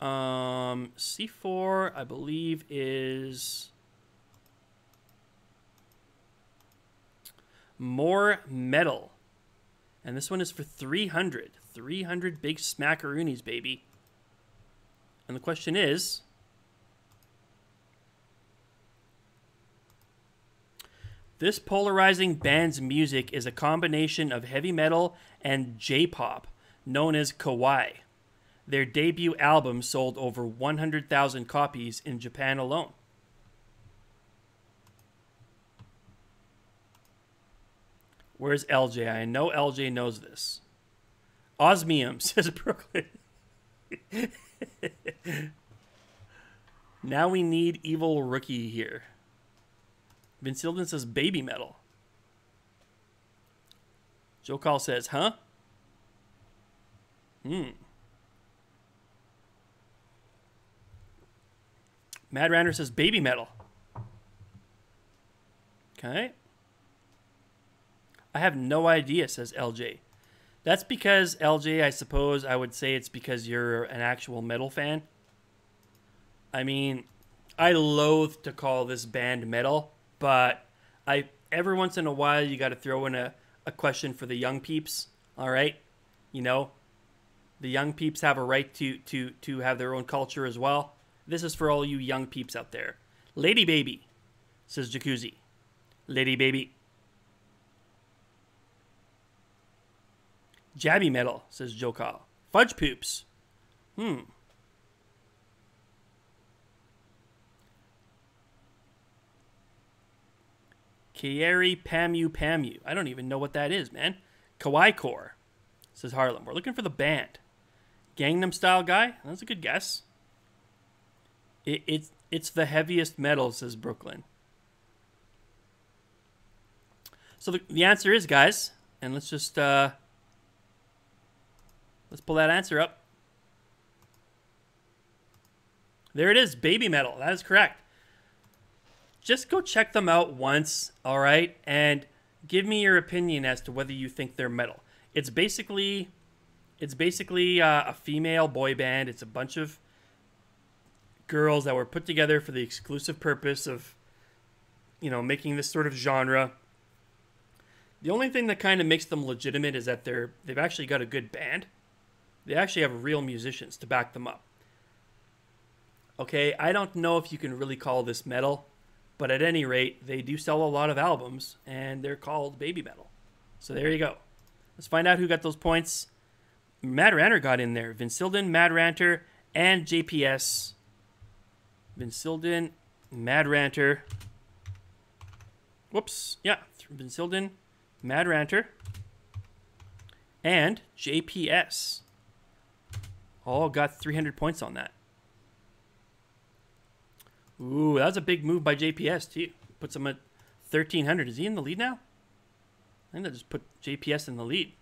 Um, C4, I believe, is more metal. And this one is for 300. 300 big smackaroonies, baby. And the question is This polarizing band's music is a combination of heavy metal and J pop, known as Kawaii. Their debut album sold over 100,000 copies in Japan alone. Where's LJ? I know LJ knows this. Osmium, says Brooklyn. now we need evil rookie here. Vince says Babymetal. Joe Call says, huh? Hmm. Mad Ranter says Babymetal. Okay. I have no idea, says LJ. That's because LJ, I suppose I would say it's because you're an actual metal fan. I mean, I loathe to call this band metal, but I every once in a while you got to throw in a, a question for the young peeps. All right, you know, the young peeps have a right to to to have their own culture as well. This is for all you young peeps out there. Lady baby, says Jacuzzi. Lady baby. Jabby metal, says Joe. Fudge poops. Hmm. Kyary Pamyu Pamyu. I don't even know what that is, man. Kawaii Core, says Harlem. We're looking for the band. Gangnam Style guy? That's a good guess. It, it's it's the heaviest metal, says Brooklyn. So the, the answer is, guys, and let's just uh, let's pull that answer up. There it is, Babymetal. That is correct just go check them out once, all right? And give me your opinion as to whether you think they're metal. It's basically it's basically uh, a female boy band. It's a bunch of girls that were put together for the exclusive purpose of you know, making this sort of genre. The only thing that kind of makes them legitimate is that they're they've actually got a good band. They actually have real musicians to back them up. Okay, I don't know if you can really call this metal. But at any rate, they do sell a lot of albums, and they're called Babymetal. So there you go. Let's find out who got those points. Mad Ranter got in there. Vince Silden, Mad Ranter, and JPS. Vince Silden, Mad Ranter. Whoops. Yeah, Vince Silden, Mad Ranter, and JPS. All got 300 points on that. Ooh, that was a big move by JPS too. Puts him at 1300. Is he in the lead now? I think that just put JPS in the lead.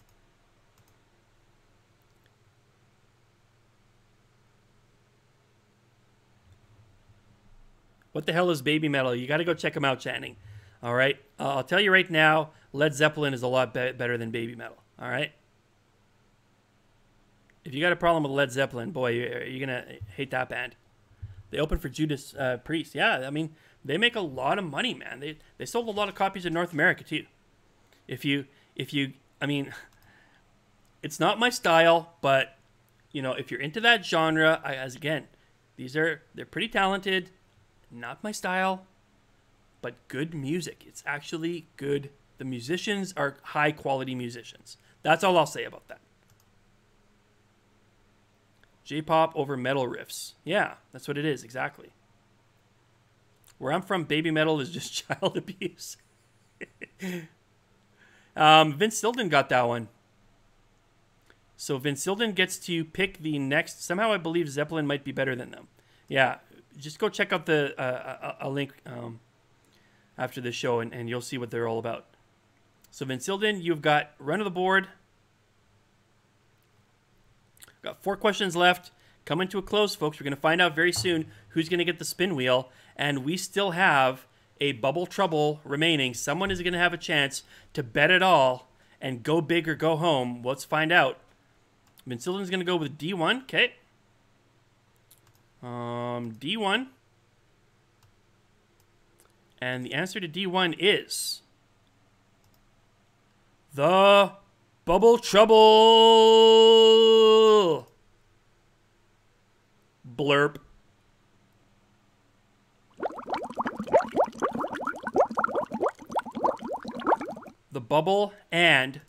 What the hell is Babymetal? You got to go check him out, Channing. All right. Uh, I'll tell you right now, Led Zeppelin is a lot be- better than Babymetal. All right. If you got a problem with Led Zeppelin, boy, you're, you're to hate that band. They opened for Judas uh, Priest. Yeah, I mean, they make a lot of money, man. They they sold a lot of copies in North America too. If you if you I mean, it's not my style, but you know, if you're into that genre, I, as again, these are they're pretty talented, not my style, but good music. It's actually good. The musicians are high quality musicians. That's all I'll say about that. J-pop over metal riffs. Yeah, that's what it is exactly. Where I'm from, Babymetal is just child abuse. um, Vince Silden got that one. So Vince Silden gets to pick the next. Somehow I believe Zeppelin might be better than them. Yeah, just go check out the uh, a, a, link um, after the show, and, and you'll see what they're all about. So Vince Silden, you've got run of the board. Got four questions left. Coming to a close, folks. We're going to find out very soon who's going to get the spin wheel, and we still have a bubble trouble remaining. Someone is going to have a chance to bet it all and go big or go home. Let's find out. Vince Silden's going to go with D1. Okay. Um, D1. And the answer to D1 is the Bubble Trouble. Blurp. The Bubble and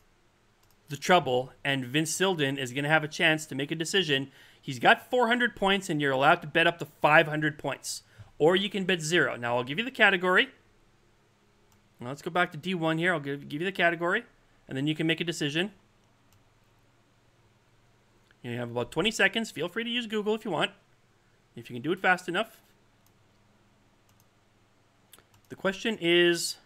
the trouble, and Vince Silden is going to have a chance to make a decision. He's got 400 points, and you're allowed to bet up to 500 points. Or you can bet zero. Now, I'll give you the category. Now, let's go back to D1 here. I'll give, give you the category, and then you can make a decision. You have about 20 seconds. Feel free to use Google if you want, if you can do it fast enough. The question is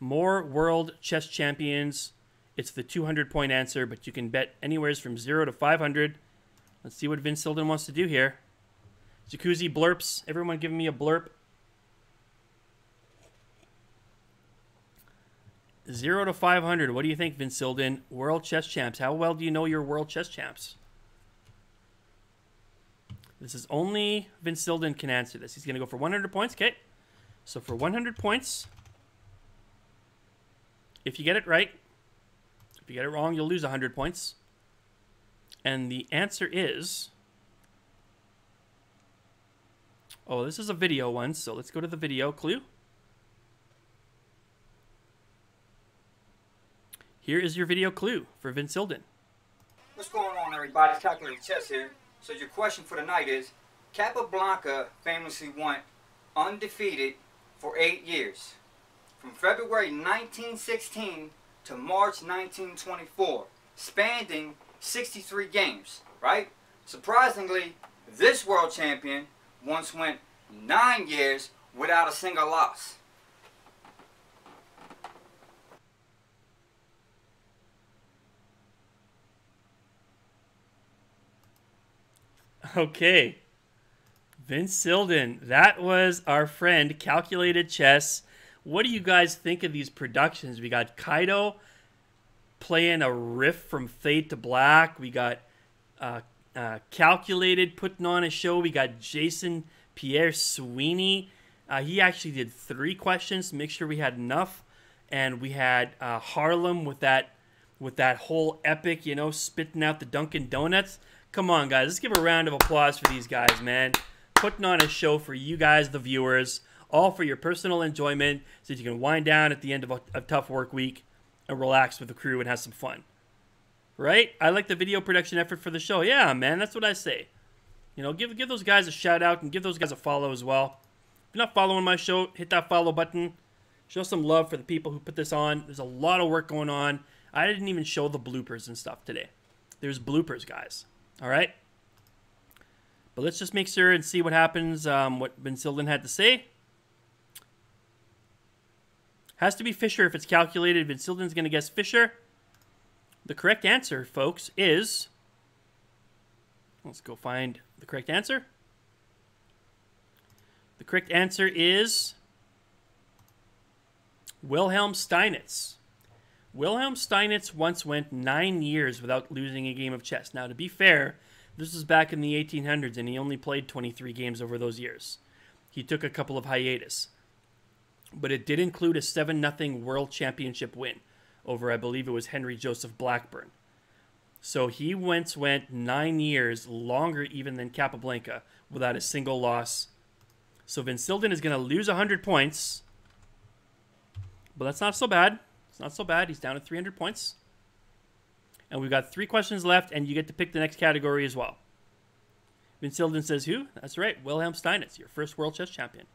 more world chess champions it's the 200 point answer, but you can bet anywheres from 0 to 500. Let's see what Vince Silden wants to do here. Jacuzzi blurps. Everyone giving me a blurp. 0 to 500. What do you think, Vince Silden? World chess champs. How well do you know your world chess champs? This is only Vince Silden can answer this. He's going to go for 100 points. Okay. So for 100 points, if you get it right, if you get it wrong, you'll lose 100 points. And the answer is... Oh, this is a video one, so let's go to the video clue. Here is your video clue for Vince Silden. What's going on, everybody? It's Calculated Chess here. So your question for tonight is, Capablanca famously went undefeated for eight years. From February 1916 to March 1924, spanning 63 games, right? Surprisingly, this world champion once went nine years without a single loss. Okay. Vince Silden, that was our friend Calculated Chess what do you guys think of these productions? We got Kaido playing a riff from Fade to Black. We got uh, uh, Calculated putting on a show. We got Jason Pierre Sweeney. Uh, he actually did three questions to make sure we had enough, and we had uh, Harlem with that with that whole epic, you know, spitting out the Dunkin' Donuts. Come on, guys, let's give a round of applause for these guys, man. Putting on a show for you guys, the viewers all for your personal enjoyment so that you can wind down at the end of a, a tough work week and relax with the crew and have some fun. Right? I like the video production effort for the show. Yeah, man, that's what I say. You know, give give those guys a shout out and give those guys a follow as well. If you're not following my show, hit that follow button. Show some love for the people who put this on. There's a lot of work going on. I didn't even show the bloopers and stuff today. There's bloopers, guys. All right? But let's just make sure and see what happens, um, what Ben Silden had to say. Has to be Fischer if it's calculated. Vince Silden's going to guess Fischer. The correct answer, folks, is... Let's go find the correct answer. The correct answer is... Wilhelm Steinitz. Wilhelm Steinitz once went nine years without losing a game of chess. Now, to be fair, this was back in the 1800s, and he only played 23 games over those years. He took a couple of hiatus but it did include a 7 0 World Championship win over, I believe it was Henry Joseph Blackburne. So he once went nine years, longer even than Capablanca, without a single loss. So Vince Silden is going to lose 100 points. But that's not so bad. It's not so bad. He's down to 300 points. And we've got three questions left, and you get to pick the next category as well. Vince Silden says, Who? That's right, Wilhelm Steinitz, your first world chess champion.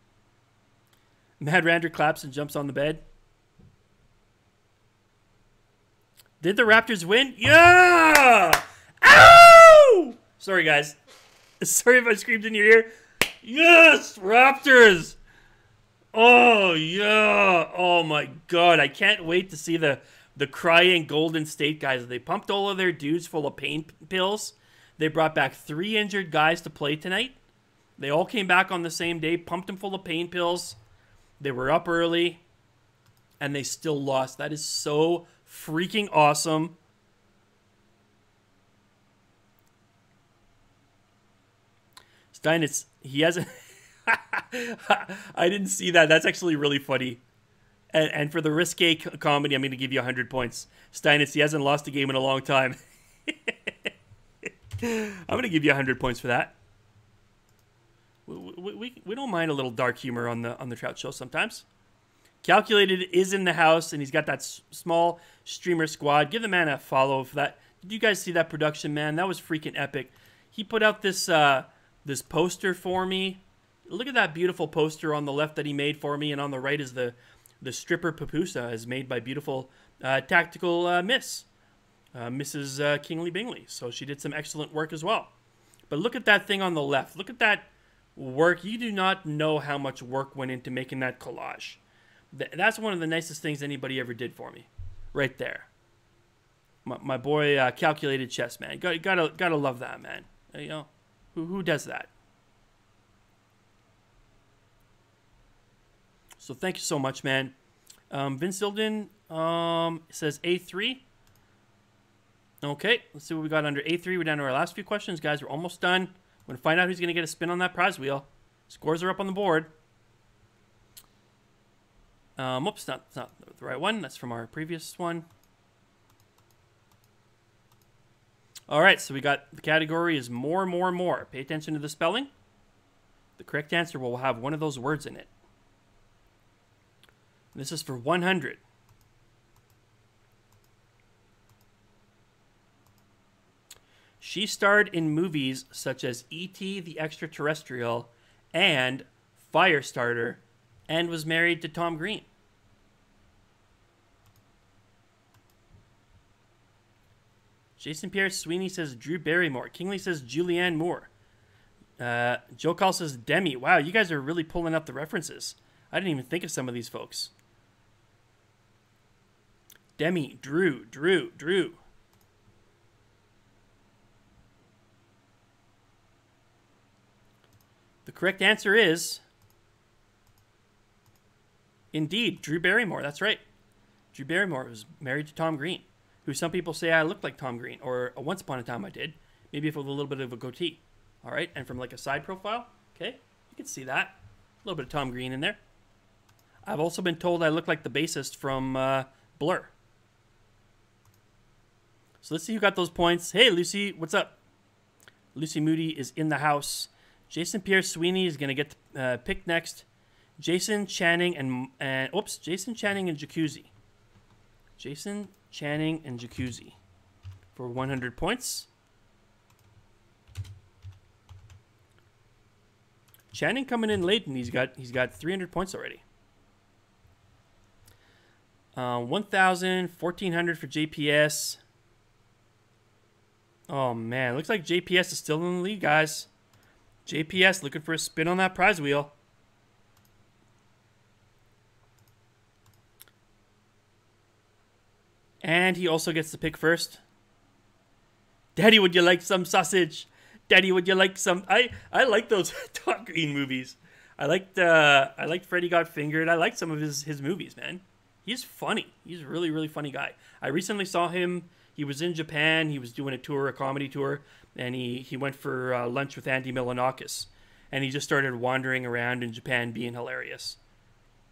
Mad Ranter claps and jumps on the bed. Did the Raptors win? Yeah! Ow! Sorry, guys. Sorry if I screamed in your ear. Yes, Raptors! Oh yeah! Oh my God! I can't wait to see the the crying Golden State guys. They pumped all of their dudes full of pain pills. They brought back three injured guys to play tonight. They all came back on the same day, pumped them full of pain pills. They were up early, and they still lost. That is so freaking awesome. Steinitz, he hasn't. I didn't see that. That's actually really funny. And, and for the risque comedy, I'm going to give you 100 points. Steinitz, he hasn't lost a game in a long time. I'm going to give you 100 points for that. We, we, we, don't mind a little dark humor on the on the Trout Show sometimes. Calculated is in the house, and he's got that small streamer squad. Give the man a follow for that. Did you guys see that production, man? That was freaking epic. He put out this uh, this poster for me. Look at that beautiful poster on the left that he made for me, and on the right is the the stripper pupusa, is made by beautiful uh, tactical uh, Miss uh, Mrs. Uh, Kingley Bingley. So she did some excellent work as well. But look at that thing on the left. Look at that work. You do not know how much work went into making that collage. Th- that's one of the nicest things anybody ever did for me, right there. My, my boy, uh, calculated chess man. Got, gotta gotta love that man. You know, who who does that? So thank you so much, man. Um, Vince Silden um, says A3. Okay, let's see what we got under A3. We're down to our last few questions, guys. We're almost done. We're going to find out who's going to get a spin on that prize wheel. Scores are up on the board. Um, oops, not, not the right one. That's from our previous one. All right, so we got the category is more, more, more. Pay attention to the spelling. The correct answer will have one of those words in it. This is for 100. She starred in movies such as E.T. the Extraterrestrial and Firestarter and was married to Tom Green. Jason Pierre Sweeney says Drew Barrymore. Kingley says Julianne Moore. Uh, Joe Call says Demi. Wow, you guys are really pulling up the references. I didn't even think of some of these folks. Demi, Drew, Drew, Drew. The correct answer is indeed Drew Barrymore. That's right. Drew Barrymore was married to Tom Green, who some people say I look like Tom Green, or once upon a time I did, maybe with a little bit of a goatee. All right, and from like a side profile, okay, you can see that. A little bit of Tom Green in there. I've also been told I look like the bassist from uh, Blur. So let's see who got those points. Hey, Lucy, what's up? Lucy Moody is in the house. Jason Pierre Sweeney is going to get uh, picked next. Jason Channing and and oops, Jason Channing and Jacuzzi. Jason Channing and Jacuzzi for 100 points. Channing coming in late and he's got he's got 300 points already. Uh, 1,000, 1,400 for JPS. Oh man, looks like JPS is still in the lead, guys. JPS looking for a spin on that prize wheel. And he also gets to pick first. Daddy, would you like some sausage? Daddy, would you like some? I I like those Tom Green movies. I liked uh, I liked Freddy Got Fingered. I liked some of his his movies, man. He's funny. He's a really really funny guy. I recently saw him. He was in Japan. He was doing a tour, a comedy tour, and he he went for uh, lunch with Andy Milonakis, and he just started wandering around in Japan, being hilarious.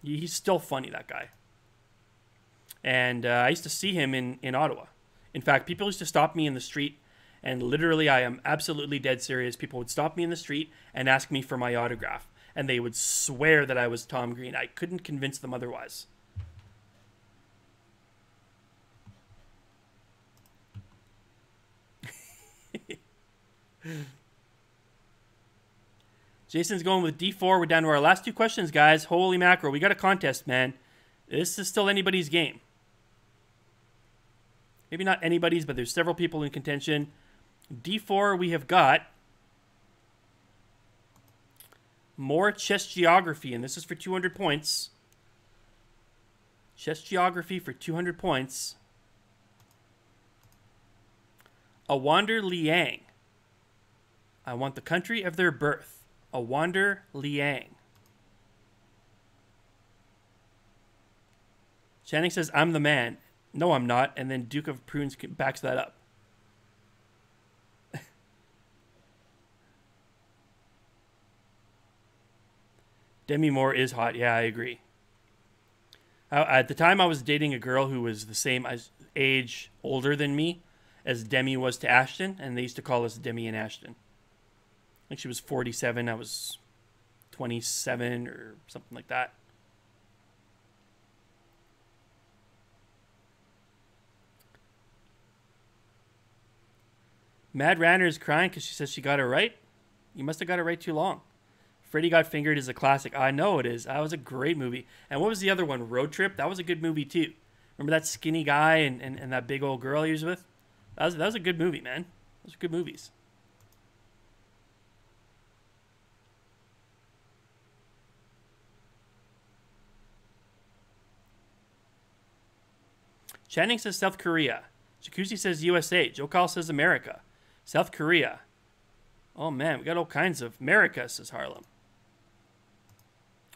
He- He's still funny, that guy. And uh, I used to see him in in Ottawa, In fact, people used to stop me in the street, and literally, I am absolutely dead serious. People would stop me in the street and ask me for my autograph, and they would swear that I was Tom Green. I couldn't convince them otherwise. Jason's going with D4. We're down to our last two questions, guys. Holy mackerel. We got a contest, man. This is still anybody's game. Maybe not anybody's, but there's several people in contention. D4, we have got more chess geography, and this is for 200 points. Chess geography for 200 points. Awonder Liang. I want the country of their birth. Awonder Liang. Channing says, I'm the man. No, I'm not. And then Duke of Prunes backs that up. Demi Moore is hot. Yeah, I agree. Uh, at the time, I was dating a girl who was the same age, older than me, as Demi was to Ashton, and they used to call us Demi and Ashton. Think she was 47. I was 27 or something like that. Mad Ranter is crying because she says she got it right. You must have got it right too long. Freddy Got Fingered is a classic. I know it is. That was a great movie. And what was the other one? Road Trip? That was a good movie too. Remember that skinny guy and, and, and that big old girl he was with? That was, that was a good movie, man. Those are good movies. Channing says South Korea. Jacuzzi says USA. Joe Call says America. South Korea. Oh man, we got all kinds of America, says Harlem.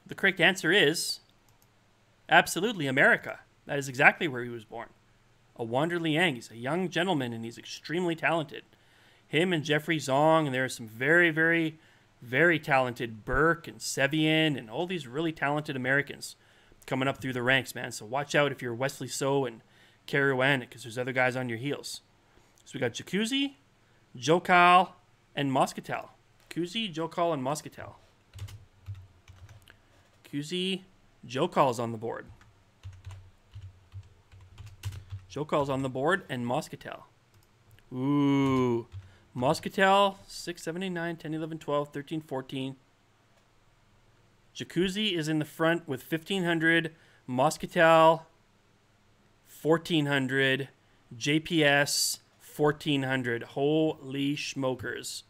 The correct answer is absolutely America. That is exactly where he was born. Awonder Liang. He's a young gentleman and he's extremely talented. Him and Jeffery Xiong, and there are some very, very, very talented Burke and Sevian and all these really talented Americans coming up through the ranks, man. So watch out if you're Wesley So and Caruana because there's other guys on your heels. So we got Jacuzzi, Jokal, and Moscatel. Kuzi, Jokal, and Moscatel. Joe calls on the board. Joe calls on the board and Moscatel. Ooh. Moscatel, 6, 7, 8, 9, 10, 11, 12, 13, 14. Jacuzzi is in the front with 1500. Moscatel, 1400. JPS, 1400. Holy smokers.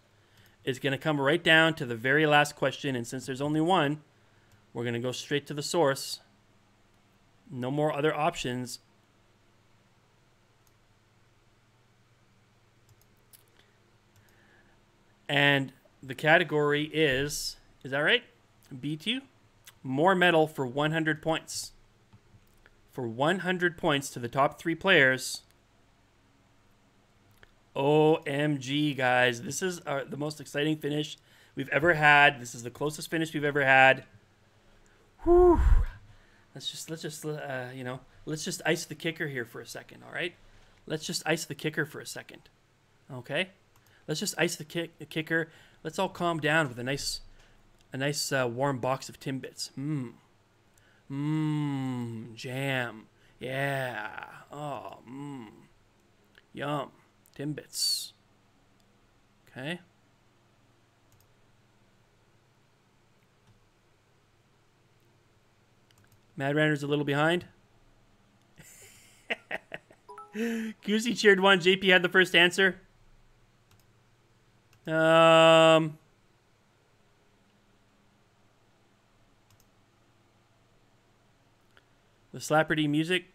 It's going to come right down to the very last question. And since there's only one, we're going to go straight to the source. No more other options. And the category is, is that right? B2? More metal for 100 points. For 100 points to the top three players. OMG, guys. This is our, the most exciting finish we've ever had. This is the closest finish we've ever had. Whew. Let's just let's just uh, you know let's just ice the kicker here for a second. All right, let's just ice the kicker for a second. Okay, let's just ice the kick the kicker. Let's all calm down with a nice a nice uh, warm box of Timbits. Mmm, mmm, jam. Yeah. Oh, mmm, yum. Timbits. Okay. Mad Ranter's a little behind. Goosey cheered one. JP had the first answer. Um. The Slapperty music.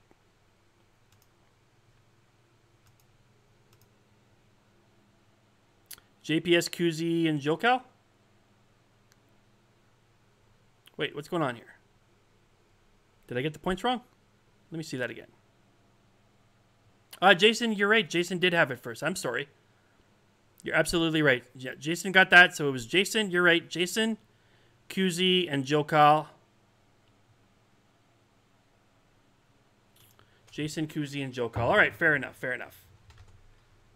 JPS, Kuzi, and Jokal? Wait, what's going on here? Did I get the points wrong? Let me see that again. Uh, Jason, you're right. Jason did have it first. I'm sorry. You're absolutely right. Yeah, Jason got that. So it was Jason. You're right. Jason, QZ, and Jokal. Jason, Kuzi, and Jokal. All right, fair enough. Fair enough.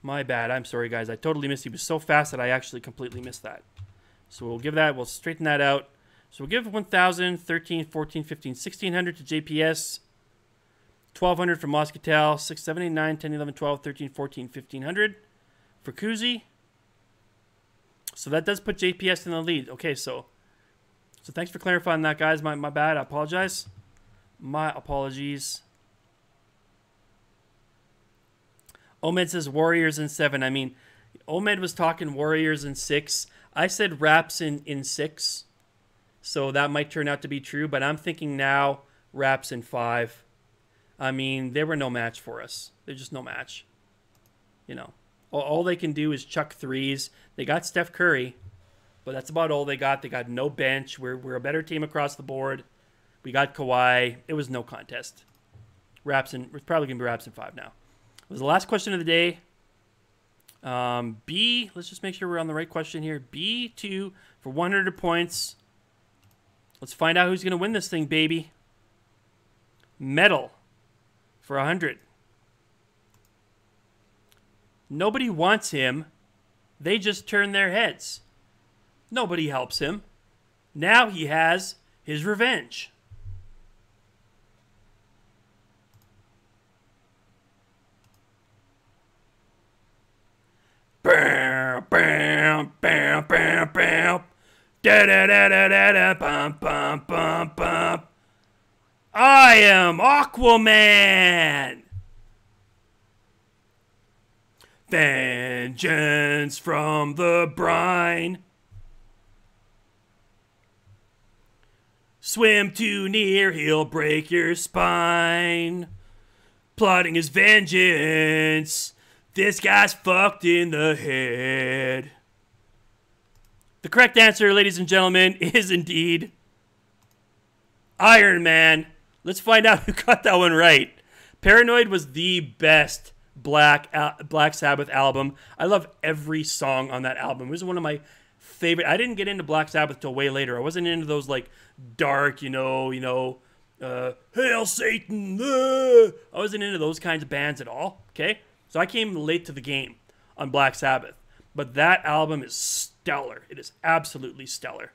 My bad. I'm sorry, guys. I totally missed. He was so fast that I actually completely missed that. So we'll give that. We'll straighten that out. So we'll give 1,000, 13, 14, 15, 1,600 to JPS. 1,200 for Moscatel. 6, 7, 8, 9, 10, 11, 12, 13, 14, 1,500 for Kuzi. So that does put JPS in the lead. Okay, so so thanks for clarifying that, guys. My, my bad. I apologize. My apologies. Omid says Warriors in seven. I mean, Omid was talking Warriors in six. I said Raps in, in six. So that might turn out to be true, but I'm thinking now Raps in five. I mean, they were no match for us. They're just no match. You know, all, all they can do is chuck threes. They got Steph Curry, but that's about all they got. They got no bench. We're, we're a better team across the board. We got Kawhi. It was no contest. Raps in, it's probably going to be Raps in five now was the last question of the day. Um, B, let's just make sure we're on the right question here. B2 for 100 points. Let's find out who's going to win this thing, baby. Metal for 100. Nobody wants him. They just turn their heads. Nobody helps him. Now he has his revenge. Bam, bam, bam, bam, bam. Da da da da da. I am Aquaman. Vengeance from the brine. Swim too near, he'll break your spine. Plotting his vengeance this guy's fucked in the head. The correct answer, ladies and gentlemen, is indeed Iron Man. Let's find out who got that one right. Paranoid was the best Black Black Sabbath album. I love every song on that album. It was one of my favorite. I didn't get into Black Sabbath till way later. I wasn't into those like dark, you know, you know, uh, Hail Satan. Uh. I wasn't into those kinds of bands at all. Okay, so I came late to the game on Black Sabbath, but that album is stellar. It is absolutely stellar.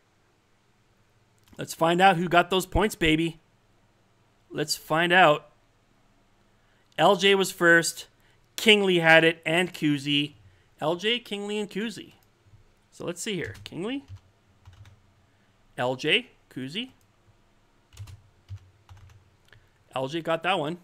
Let's find out who got those points, baby. Let's find out. LJ was first. Kingley had it, and Kuzi. LJ, Kingley, and Kuzi. So let's see here. Kingley, LJ, Kuzi. LJ got that one.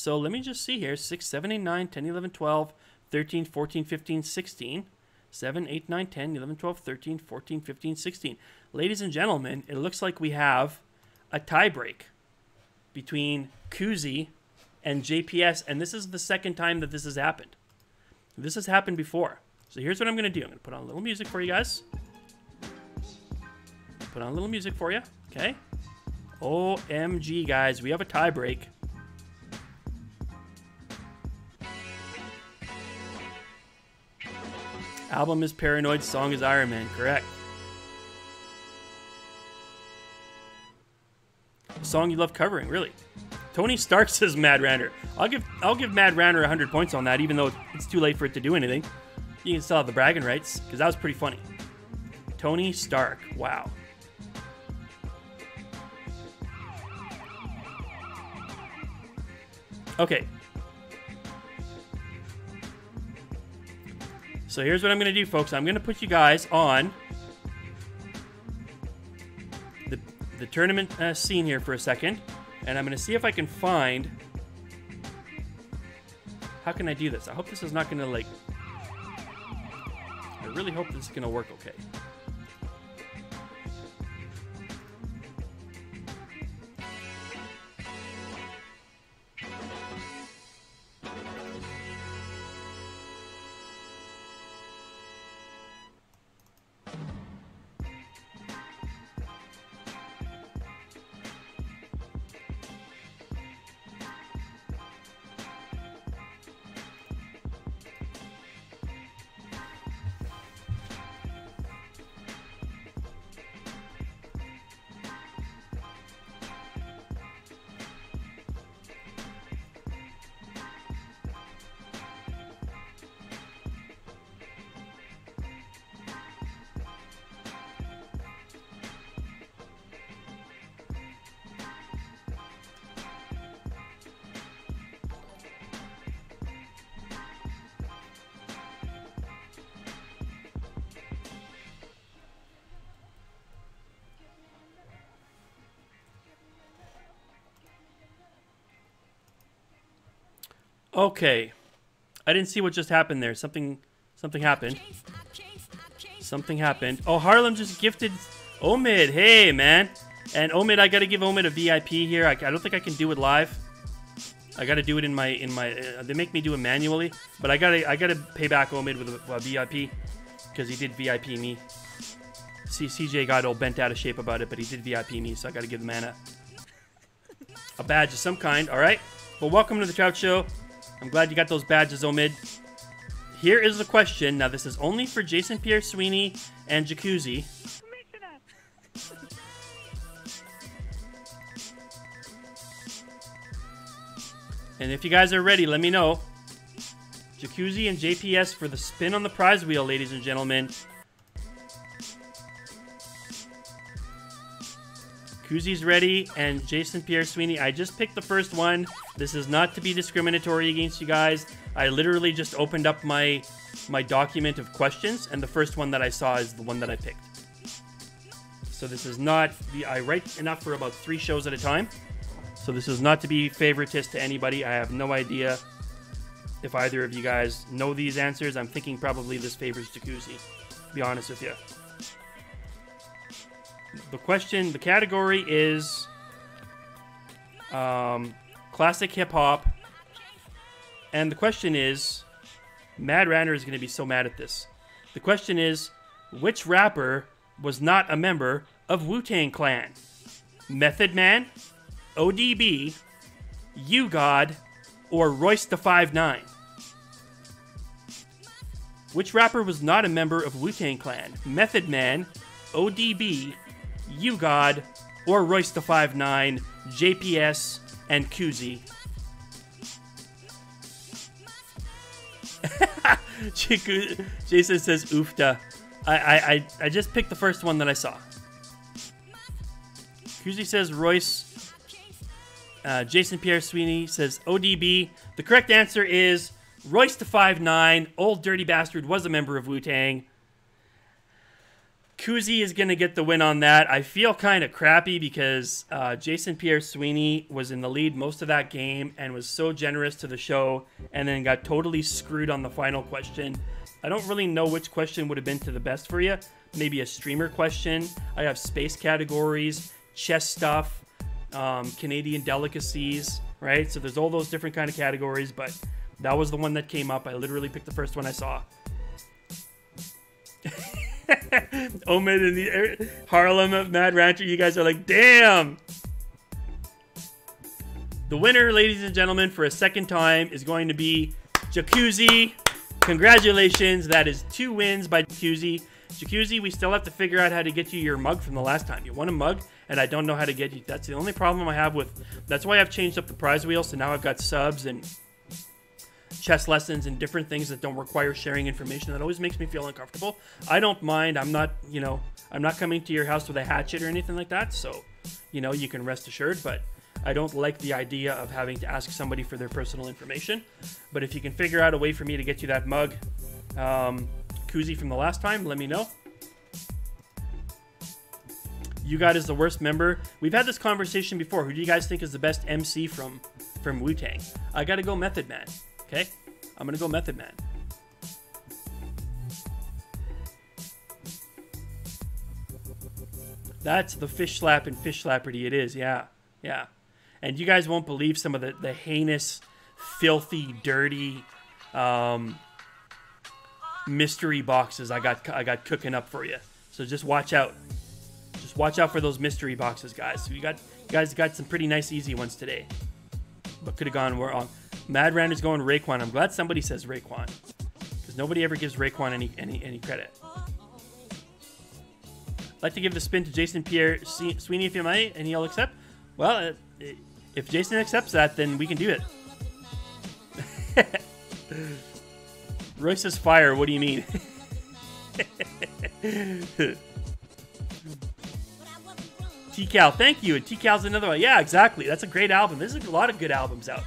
So let me just see here 6, 7, 8, 9, 10, 11, 12, 13, 14, 15, 16. 7, 8, 9, 10, 11, 12, 13, 14, 15, 16. Ladies and gentlemen, it looks like we have a tiebreak between Kuzi and JPS, and this is the second time that this has happened. This has happened before. So here's what I'm going to do. I'm going to put on a little music for you guys. Put on a little music for you. Okay. OMG, guys. We have a tiebreak. Album is Paranoid, song is Iron Man, correct. A song you love covering, really. Tony Stark says Mad Ranter. I'll give I'll give Mad Ranter 100 points on that, even though it's too late for it to do anything. You can still have the bragging rights, because that was pretty funny. Tony Stark, wow. Okay, So here's what I'm going to do, folks. I'm going to put you guys on the, the tournament uh, scene here for a second. And I'm going to see if I can find... How can I do this? I hope this is not going to, like... I really hope this is going to work okay. Okay. I didn't see what just happened there. Something something happened. Something happened. Oh, Harlem just gifted Omid. Hey, man. And Omid, I gotta give Omid a VIP here. I, I don't think I can do it live. I gotta do it in my in my. Uh, they make me do it manually, but I gotta I gotta pay back Omid with a, a VIP because he did VIP me. See, CJ got all bent out of shape about it, but he did VIP me, so I gotta give the man a, a badge of some kind. All right. Well, welcome to the Trout Show. I'm glad you got those badges, Omid. Here is the question. Now, this is only for Jason Pierre Sweeney and Jacuzzi. And if you guys are ready, let me know. Jacuzzi and JPS for the spin on the prize wheel, ladies and gentlemen. Kuzi's ready, and Jason Pierre Sweeney. I just picked the first one. This is not to be discriminatory against you guys. I literally just opened up my my document of questions, and the first one that I saw is the one that I picked. So this is not the I write enough for about three shows at a time. So this is not to be favoritist to anybody. I have no idea if either of you guys know these answers. I'm thinking probably this favors Jacuzzi, to be honest with you. The question, the category is um, classic hip hop. And the question is Mad Ranter is going to be so mad at this. The question is which rapper was not a member of Wu Tang Clan? Method Man, ODB, U God, or Royce the Five Nine? Which rapper was not a member of Wu Tang Clan? Method Man, ODB, U God, or Royce the Five Nine, JPS, and Kuzi? Jason says oofta. I, I, I, I just picked the first one that I saw. Kuzi says Royce. Uh, Jason Pierre Sweeney says ODB. The correct answer is Royce the Five Nine. Old Dirty Bastard was a member of Wu Tang. Kuzi is going to get the win on that. I feel kind of crappy because uh, Jason Pierre Sweeney was in the lead most of that game and was so generous to the show and then got totally screwed on the final question. I don't really know which question would have been to the best for you. Maybe a streamer question. I have space categories, chess stuff, um, Canadian delicacies, right? So there's all those different kind of categories, but that was the one that came up. I literally picked the first one I saw. Omid and the Harlem Mad Ranter, you guys are like, damn. The winner, ladies and gentlemen, for a second time is going to be Jacuzzi. Congratulations, that is two wins by Jacuzzi. Jacuzzi, we still have to figure out how to get you your mug from the last time. You won a mug, and I don't know how to get you. That's the only problem I have with. That's why I've changed up the prize wheel. So now I've got subs and chess lessons and different things that don't require sharing information. That always makes me feel uncomfortable. I don't mind. I'm not, you know, I'm not coming to your house with a hatchet or anything like that. So, you know, you can rest assured. But I don't like the idea of having to ask somebody for their personal information. But if you can figure out a way for me to get you that mug, um, koozie from the last time, let me know. You got is the worst member. We've had this conversation before. Who do you guys think is the best MC from from Wu Tang? I gotta go Method Man. Okay? I'm gonna go Method Man. That's the fish slap and Fishslapardy it is, yeah. Yeah. And you guys won't believe some of the, the heinous, filthy, dirty um, mystery boxes I got I got cooking up for you. So just watch out. Just watch out for those mystery boxes, guys. So you got you guys got some pretty nice easy ones today. But could have gone wrong. Mad is going Raekwon. I'm glad somebody says Raekwon. Because nobody ever gives Raekwon any, any, any credit. I'd like to give the spin to Jason Pierre Sweeney if you might, and he'll accept. Well, uh, if Jason accepts that, then we can do it. Roy says fire. What do you mean? T-Cal, thank you. And T-Cal's another one. Yeah, exactly. That's a great album. There's a lot of good albums out.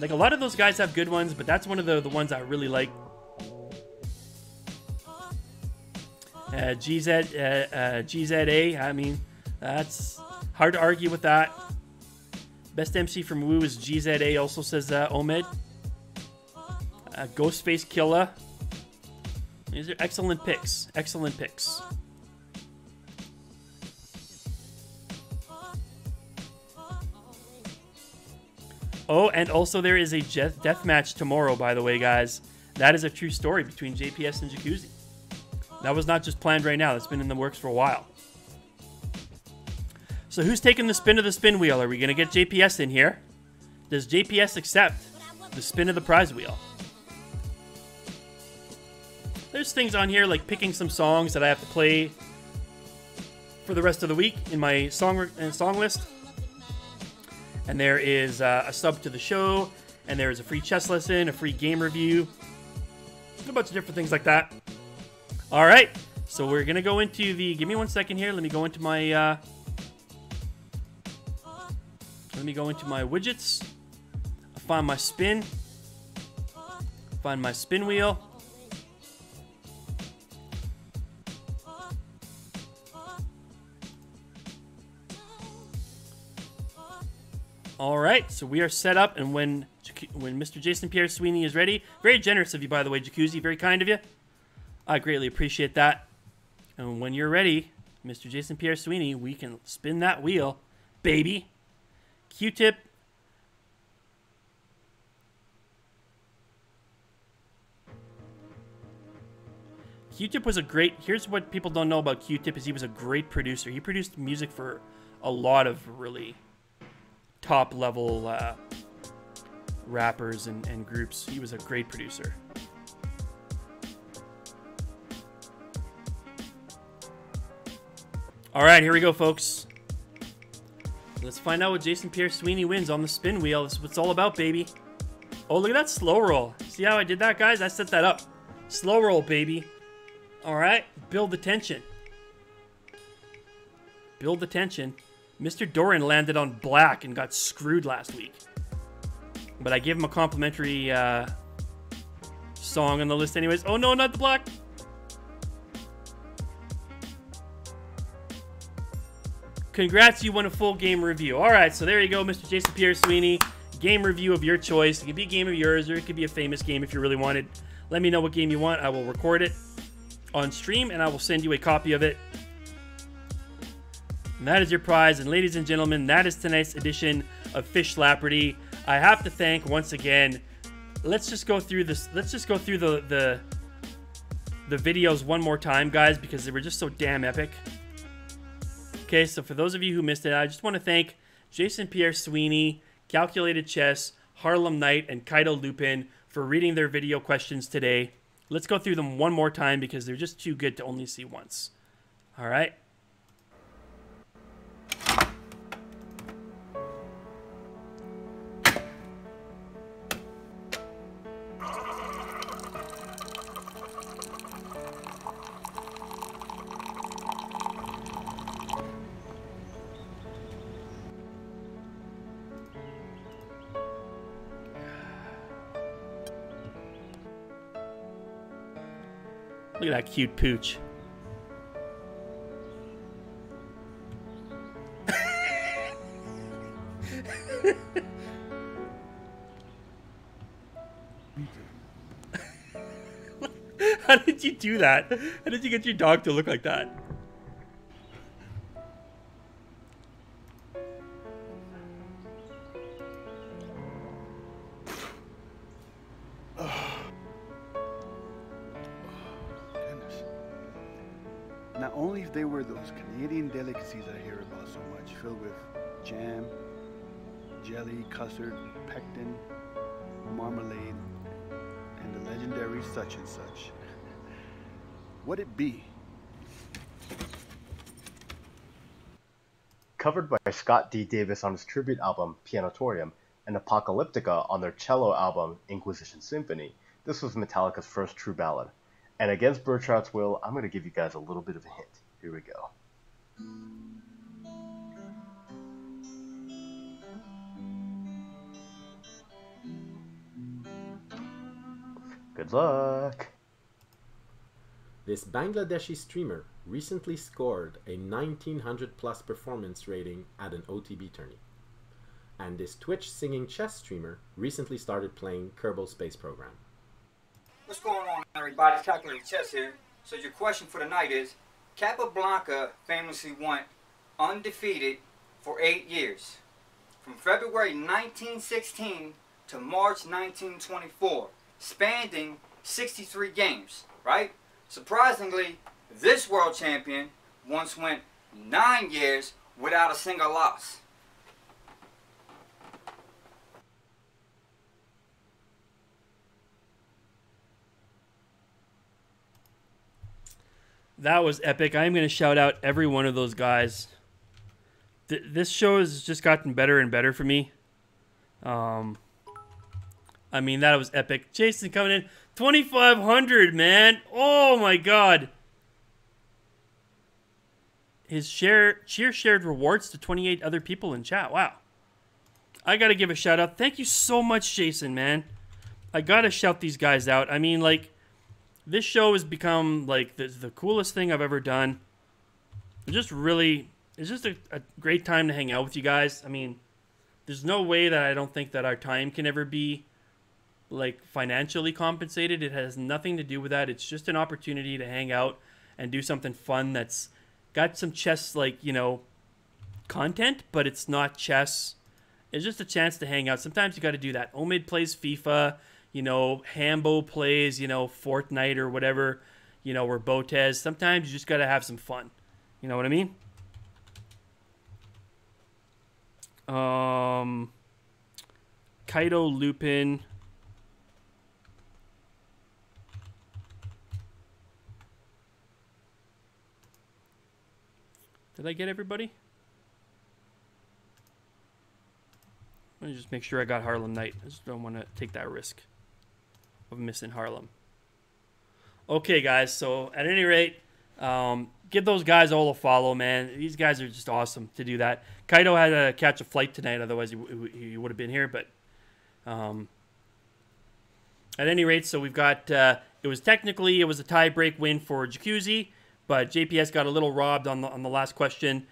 Like a lot of those guys have good ones, but that's one of the, the ones I really like. Uh, GZ, uh, uh, GZA, I mean, that's hard to argue with that. Best MC from Wu is GZA, also says uh, Omid. uh, Ghostface Killah. These are excellent picks. Excellent picks. Oh, and also there is a death match tomorrow, by the way, guys. That is a true story between JPS and Jacuzzi. That was not just planned right now. That's been in the works for a while. So who's taking the spin of the spin wheel? Are we going to get JPS in here? Does JPS accept the spin of the prize wheel? There's things on here like picking some songs that I have to play for the rest of the week in my song uh, song list. And there is uh, a sub to the show, and there is a free chess lesson, a free game review, a bunch of different things like that. All right, so we're gonna go into the. Give me one second here. Let me go into my. Uh, let me go into my widgets. Find my spin. Find my spin wheel. All right, so we are set up, and when when Mr. Jason Pierre Sweeney is ready, very generous of you, by the way, Jacuzzi, very kind of you. I greatly appreciate that. And when you're ready, Mr. Jason Pierre Sweeney, we can spin that wheel, baby. Q-tip. Q-tip was a great. Here's what people don't know about Q-tip: is he was a great producer. He produced music for a lot of really top level uh, rappers and, and groups. He was a great producer. All right, here we go, folks. Let's find out what Jason Pierre Sweeney wins on the spin wheel. This is what it's all about, baby. Oh, look at that slow roll. See how I did that, guys? I set that up. Slow roll, baby. All right, build the tension. Build the tension. Mr. Doran landed on black and got screwed last week. But I gave him a complimentary uh, song on the list anyways. Oh no, not the black! Congrats, you won a full game review. Alright, so there you go, Mr. Jason Pierre Sweeney. Game review of your choice. It could be a game of yours, or it could be a famous game if you really wanted. Let me know what game you want. I will record it on stream, and I will send you a copy of it and that is your prize. And ladies and gentlemen, that is tonight's edition of Fishslapardy. I have to thank once again. Let's just go through this. Let's just go through the the the videos one more time, guys, because they were just so damn epic. Okay, so for those of you who missed it, I just want to thank Jason Pierre Sweeney, Calculated Chess, Harlem Knight, and Kaido Lupin for reading their video questions today. Let's go through them one more time because they're just too good to only see once. All right. Cute pooch. How did you do that? How did you get your dog to look like that? By Scott D. Davis on his tribute album Pianotorium and Apocalyptica on their cello album Inquisition Symphony, this was Metallica's first true ballad. And against Burchard's will, I'm going to give you guys a little bit of a hint. Here we go. Good luck! This Bangladeshi streamer recently scored a 1900 plus performance rating at an OTB tourney. And this Twitch singing chess streamer recently started playing Kerbal Space Program. What's going on, everybody? Calculated Chess here. So your question for tonight is, Capablanca famously went undefeated for eight years, from February 1916 to March 1924, spanning 63 games, right? Surprisingly, this world champion once went nine years without a single loss. That was epic. I'm going to shout out every one of those guys. Th- this show has just gotten better and better for me. Um, I mean, that was epic. Jason coming in 2,500, man. Oh my god. His share cheer shared rewards to 28 other people in chat. Wow. I got to give a shout out. Thank you so much, Jason, man. I got to shout these guys out. I mean, like, this show has become like the, the coolest thing I've ever done. It just really, it's just a, a great time to hang out with you guys. I mean, there's no way that I don't think that our time can ever be like financially compensated. It has nothing to do with that. It's just an opportunity to hang out and do something fun that's got some chess like, you know, content, but it's not chess. It's just a chance to hang out. Sometimes you got to do that. Omid plays FIFA you know, Hambo plays, you know, Fortnite or whatever, you know, or Botez. Sometimes you just got to have some fun. You know what I mean? Um, Kaido Lupin. Did I get everybody? Let me just make sure I got Harlem Knight. I just don't want to take that risk of missing Harlem. Okay, guys. So at any rate, um, give those guys all a follow, man. These guys are just awesome to do that. Kaido had to catch a flight tonight, otherwise he, he would have been here. But um, at any rate, so we've got. Uh, it was technically it was a tie break win for Jacuzzi, but JPS got a little robbed on the on the last question.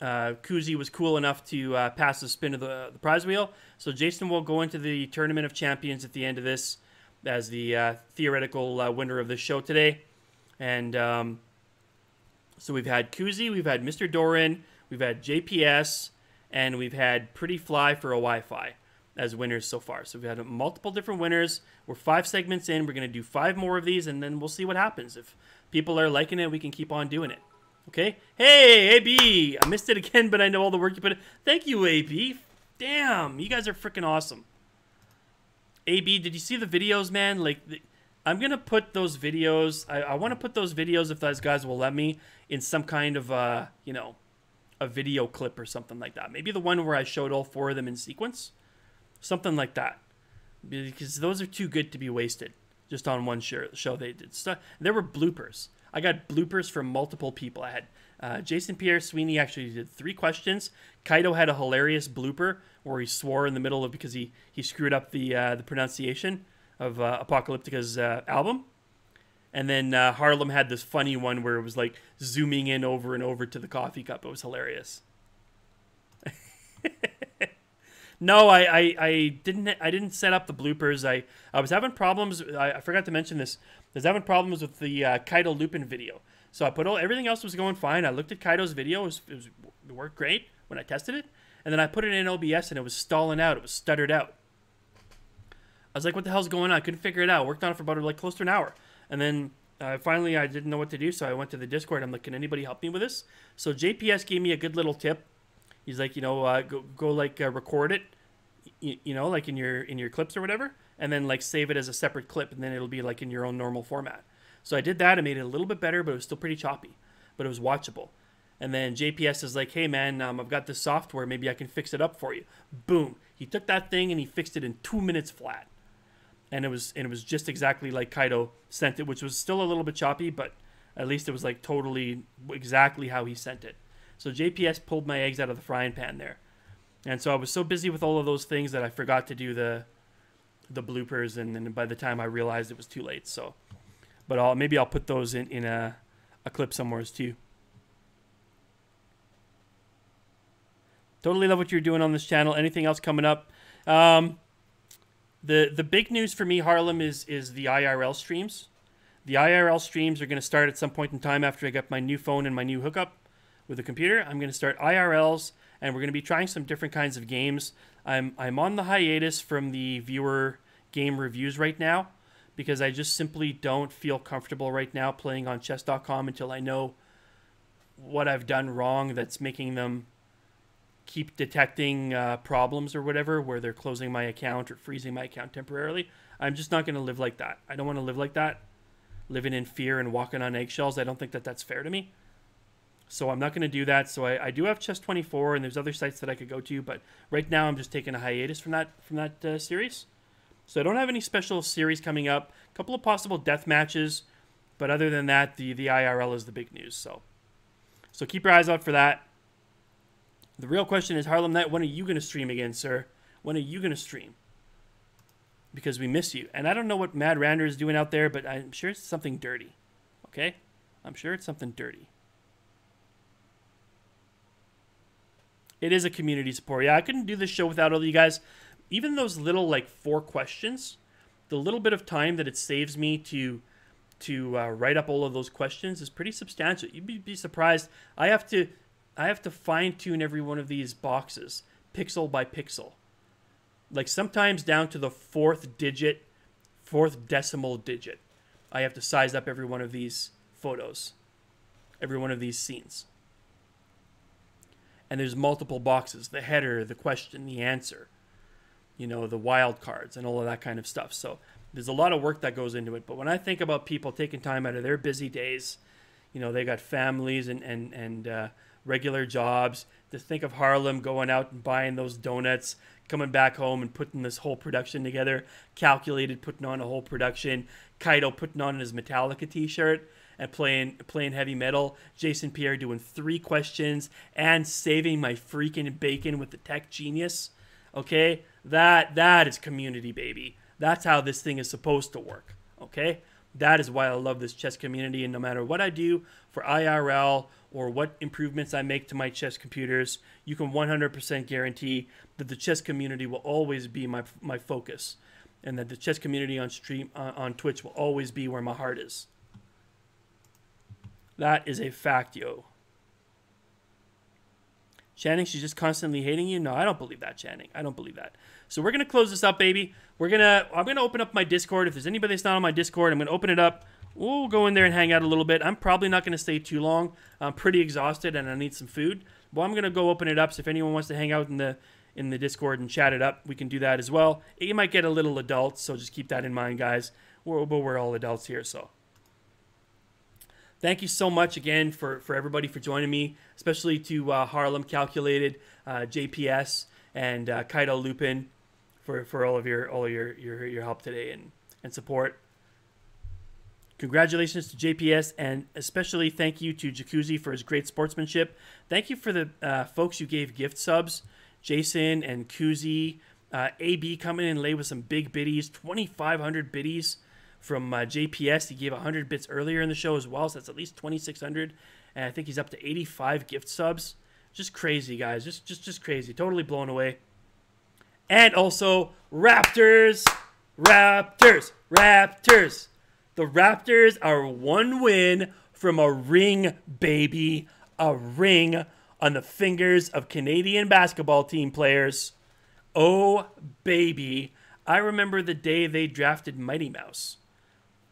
Uh, Kuzi was cool enough to uh, pass the spin of the, the prize wheel. So Jason will go into the tournament of champions at the end of this as the uh, theoretical uh, winner of this show today. And um, so we've had Kuzi, we've had Mr. Doran, we've had JPS, and we've had Pretty Fly for a Wi-Fi as winners so far. So we've had multiple different winners. We're five segments in. We're going to do five more of these, and then we'll see what happens. If people are liking it, we can keep on doing it. Okay? Hey, AB! I missed it again, but I know all the work you put in. Thank you, AB. Damn, you guys are freaking awesome. AB, did you see the videos, man? Like, I'm gonna put those videos. I, I want to put those videos if those guys will let me in some kind of uh, you know, a video clip or something like that. Maybe the one where I showed all four of them in sequence, something like that, because those are too good to be wasted just on one show. They did. stuff. there were bloopers. I got bloopers from multiple people. I had uh, Jason Pierre Sweeney actually did three questions. Kaido had a hilarious blooper where he swore in the middle of because he he screwed up the uh, the pronunciation of uh, Apocalyptica's uh, album. And then uh, Harlem had this funny one where it was like zooming in over and over to the coffee cup. It was hilarious. no, I, I, I didn't I didn't set up the bloopers. I, I was having problems. I, I forgot to mention this. I was having problems with the uh, Kaido Lupin video. So I put all everything else was going fine. I looked at Kaido's video. It, was, it, was, it worked great when I tested it. And then I put it in OBS and it was stalling out. It was stuttered out. I was like, what the hell's going on? I couldn't figure it out. Worked on it for about like close to an hour. And then uh, finally I didn't know what to do. So I went to the Discord. I'm like, can anybody help me with this? So JPS gave me a good little tip. He's like, you know, uh, go, go like uh, record it, you, you know, like in your in your clips or whatever, and then like save it as a separate clip, and then it'll be like in your own normal format. So I did that. I made it a little bit better, but it was still pretty choppy, but it was watchable. And then JPS is like, hey man, um, I've got this software. Maybe I can fix it up for you. Boom. He took that thing and he fixed it in two minutes flat. And it was and it was just exactly like Kaido sent it, which was still a little bit choppy, but at least it was like totally exactly how he sent it. So JPS pulled my eggs out of the frying pan there. And so I was so busy with all of those things that I forgot to do the the bloopers and then by the time I realized it was too late. So but I'll maybe I'll put those in in a, a clip somewhere too. Totally love what you're doing on this channel. Anything else coming up? Um, the the big news for me, Harlem, is is the IRL streams. The IRL streams are going to start at some point in time after I get my new phone and my new hookup with a computer. I'm going to start IRLs, and we're going to be trying some different kinds of games. I'm I'm on the hiatus from the viewer game reviews right now because I just simply don't feel comfortable right now playing on chess.com until I know what I've done wrong that's making them keep detecting uh, problems or whatever where they're closing my account or freezing my account temporarily. I'm just not going to live like that. I don't want to live like that, living in fear and walking on eggshells. I don't think that that's fair to me. So I'm not going to do that. So I, I do have Chess24 and there's other sites that I could go to, but right now I'm just taking a hiatus from that from that uh, series. So I don't have any special series coming up. A couple of possible death matches, but other than that, the the IRL is the big news. So, so keep your eyes out for that. The real question is, Harlem Knight, when are you going to stream again, sir? When are you going to stream? Because we miss you. And I don't know what Mad Ranter is doing out there, but I'm sure it's something dirty. Okay? I'm sure it's something dirty. It is a community support. Yeah, I couldn't do this show without all of you guys even those little like four questions, the little bit of time that it saves me to to uh, write up all of those questions is pretty substantial. You'd be, be surprised. I have to I have to fine tune every one of these boxes pixel by pixel, like sometimes down to the fourth digit, fourth decimal digit. I have to size up every one of these photos, every one of these scenes. And there's multiple boxes: the header, the question, the answer you know, the wild cards and all of that kind of stuff. So there's a lot of work that goes into it. But when I think about people taking time out of their busy days, you know, they got families and, and, and uh, regular jobs. To think of Harlem going out and buying those donuts, coming back home and putting this whole production together, calculated, putting on a whole production, Kaito putting on his Metallica t-shirt and playing playing heavy metal, Jason Pierre doing three questions and saving my freaking bacon with the tech genius. Okay? That that is community, baby. That's how this thing is supposed to work. Okay? That is why I love this chess community and no matter what I do for IRL or what improvements I make to my chess computers, you can 100% guarantee that the chess community will always be my my focus and that the chess community on stream uh, on Twitch will always be where my heart is. That is a fact, yo. Channing, she's just constantly hating you. No, I don't believe that, Channing. I don't believe that. So we're gonna close this up, baby. We're gonna I'm gonna open up my Discord. If there's anybody that's not on my Discord, I'm gonna open it up. We'll go in there and hang out a little bit. I'm probably not gonna stay too long. I'm pretty exhausted and I need some food. But I'm gonna go open it up. So if anyone wants to hang out in the in the Discord and chat it up, we can do that as well. You might get a little adult, so just keep that in mind, guys. We're, but we're all adults here, so thank you so much again for, for everybody for joining me, especially to uh, Harlem Calculated, uh, JPS, and uh, Kaito Lupin for, for all of your all of your, your, your help today and, and support. Congratulations to JPS and especially thank you to Jacuzzi for his great sportsmanship. Thank you for the uh, folks who gave gift subs, Jason and Kuzi, uh, AB coming in late with some big biddies, 2,500 biddies from uh, JPS. He gave 100 bits earlier in the show as well, so that's at least 2,600. And I think he's up to 85 gift subs. Just crazy, guys. Just, just, just crazy. Totally blown away. And also, Raptors, Raptors, Raptors. The Raptors are one win from a ring, baby. A ring on the fingers of Canadian basketball team players. Oh, baby. I remember the day they drafted Mighty Mouse.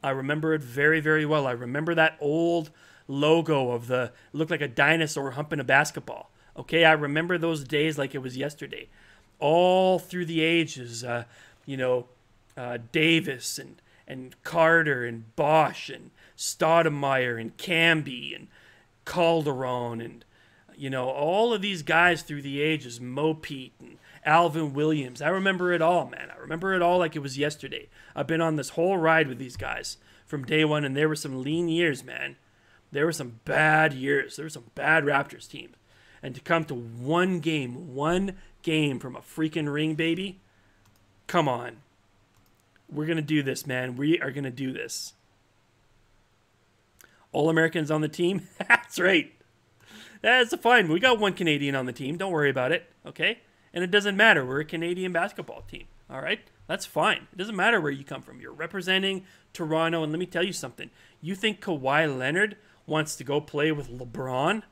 I remember it very, very well. I remember that old logo of the looked like a dinosaur humping a basketball. Okay, I remember those days like it was yesterday. All through the ages, uh, you know, uh, Davis and and Carter and Bosh and Stoudemire and Camby and Calderon and you know all of these guys through the ages, Mo Pete and Alvin Williams. I remember it all, man. I remember it all like it was yesterday. I've been on this whole ride with these guys from day one, and there were some lean years, man. There were some bad years. There were some bad Raptors teams. And to come to one game, one game from a freaking ring, baby, come on. We're going to do this, man. We are going to do this. All Americans on the team? That's right. That's fine. We got one Canadian on the team. Don't worry about it, okay? And it doesn't matter. We're a Canadian basketball team. All right? That's fine. It doesn't matter where you come from. You're representing Toronto, and let me tell you something. You think Kawhi Leonard wants to go play with LeBron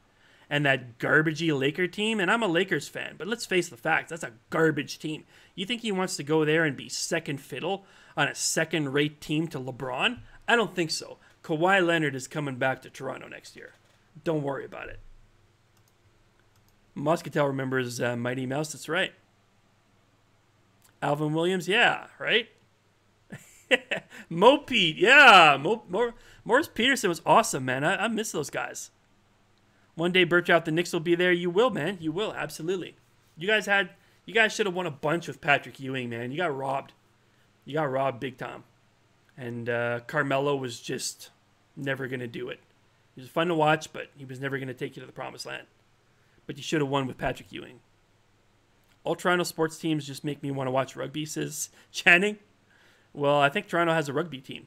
and that garbagey Laker team? And I'm a Lakers fan, but let's face the facts. That's a garbage team. You think he wants to go there and be second fiddle on a second rate team to LeBron? I don't think so. Kawhi Leonard is coming back to Toronto next year. Don't worry about it. Muscatel remembers uh, Mighty Mouse. That's right. Alvin Williams, yeah, right. Mo yeah. Mo, Mo, Morris Peterson was awesome, man. I, I miss those guys. One day, Birch out the Knicks will be there. You will, man. You will, absolutely. You guys had, you guys should have won a bunch with Patrick Ewing, man. You got robbed. You got robbed big time. And uh, Carmelo was just never going to do it. He was fun to watch, but he was never going to take you to the promised land. But you should have won with Patrick Ewing. All Toronto sports teams just make me want to watch rugby, says Channing. Well, I think Toronto has a rugby team.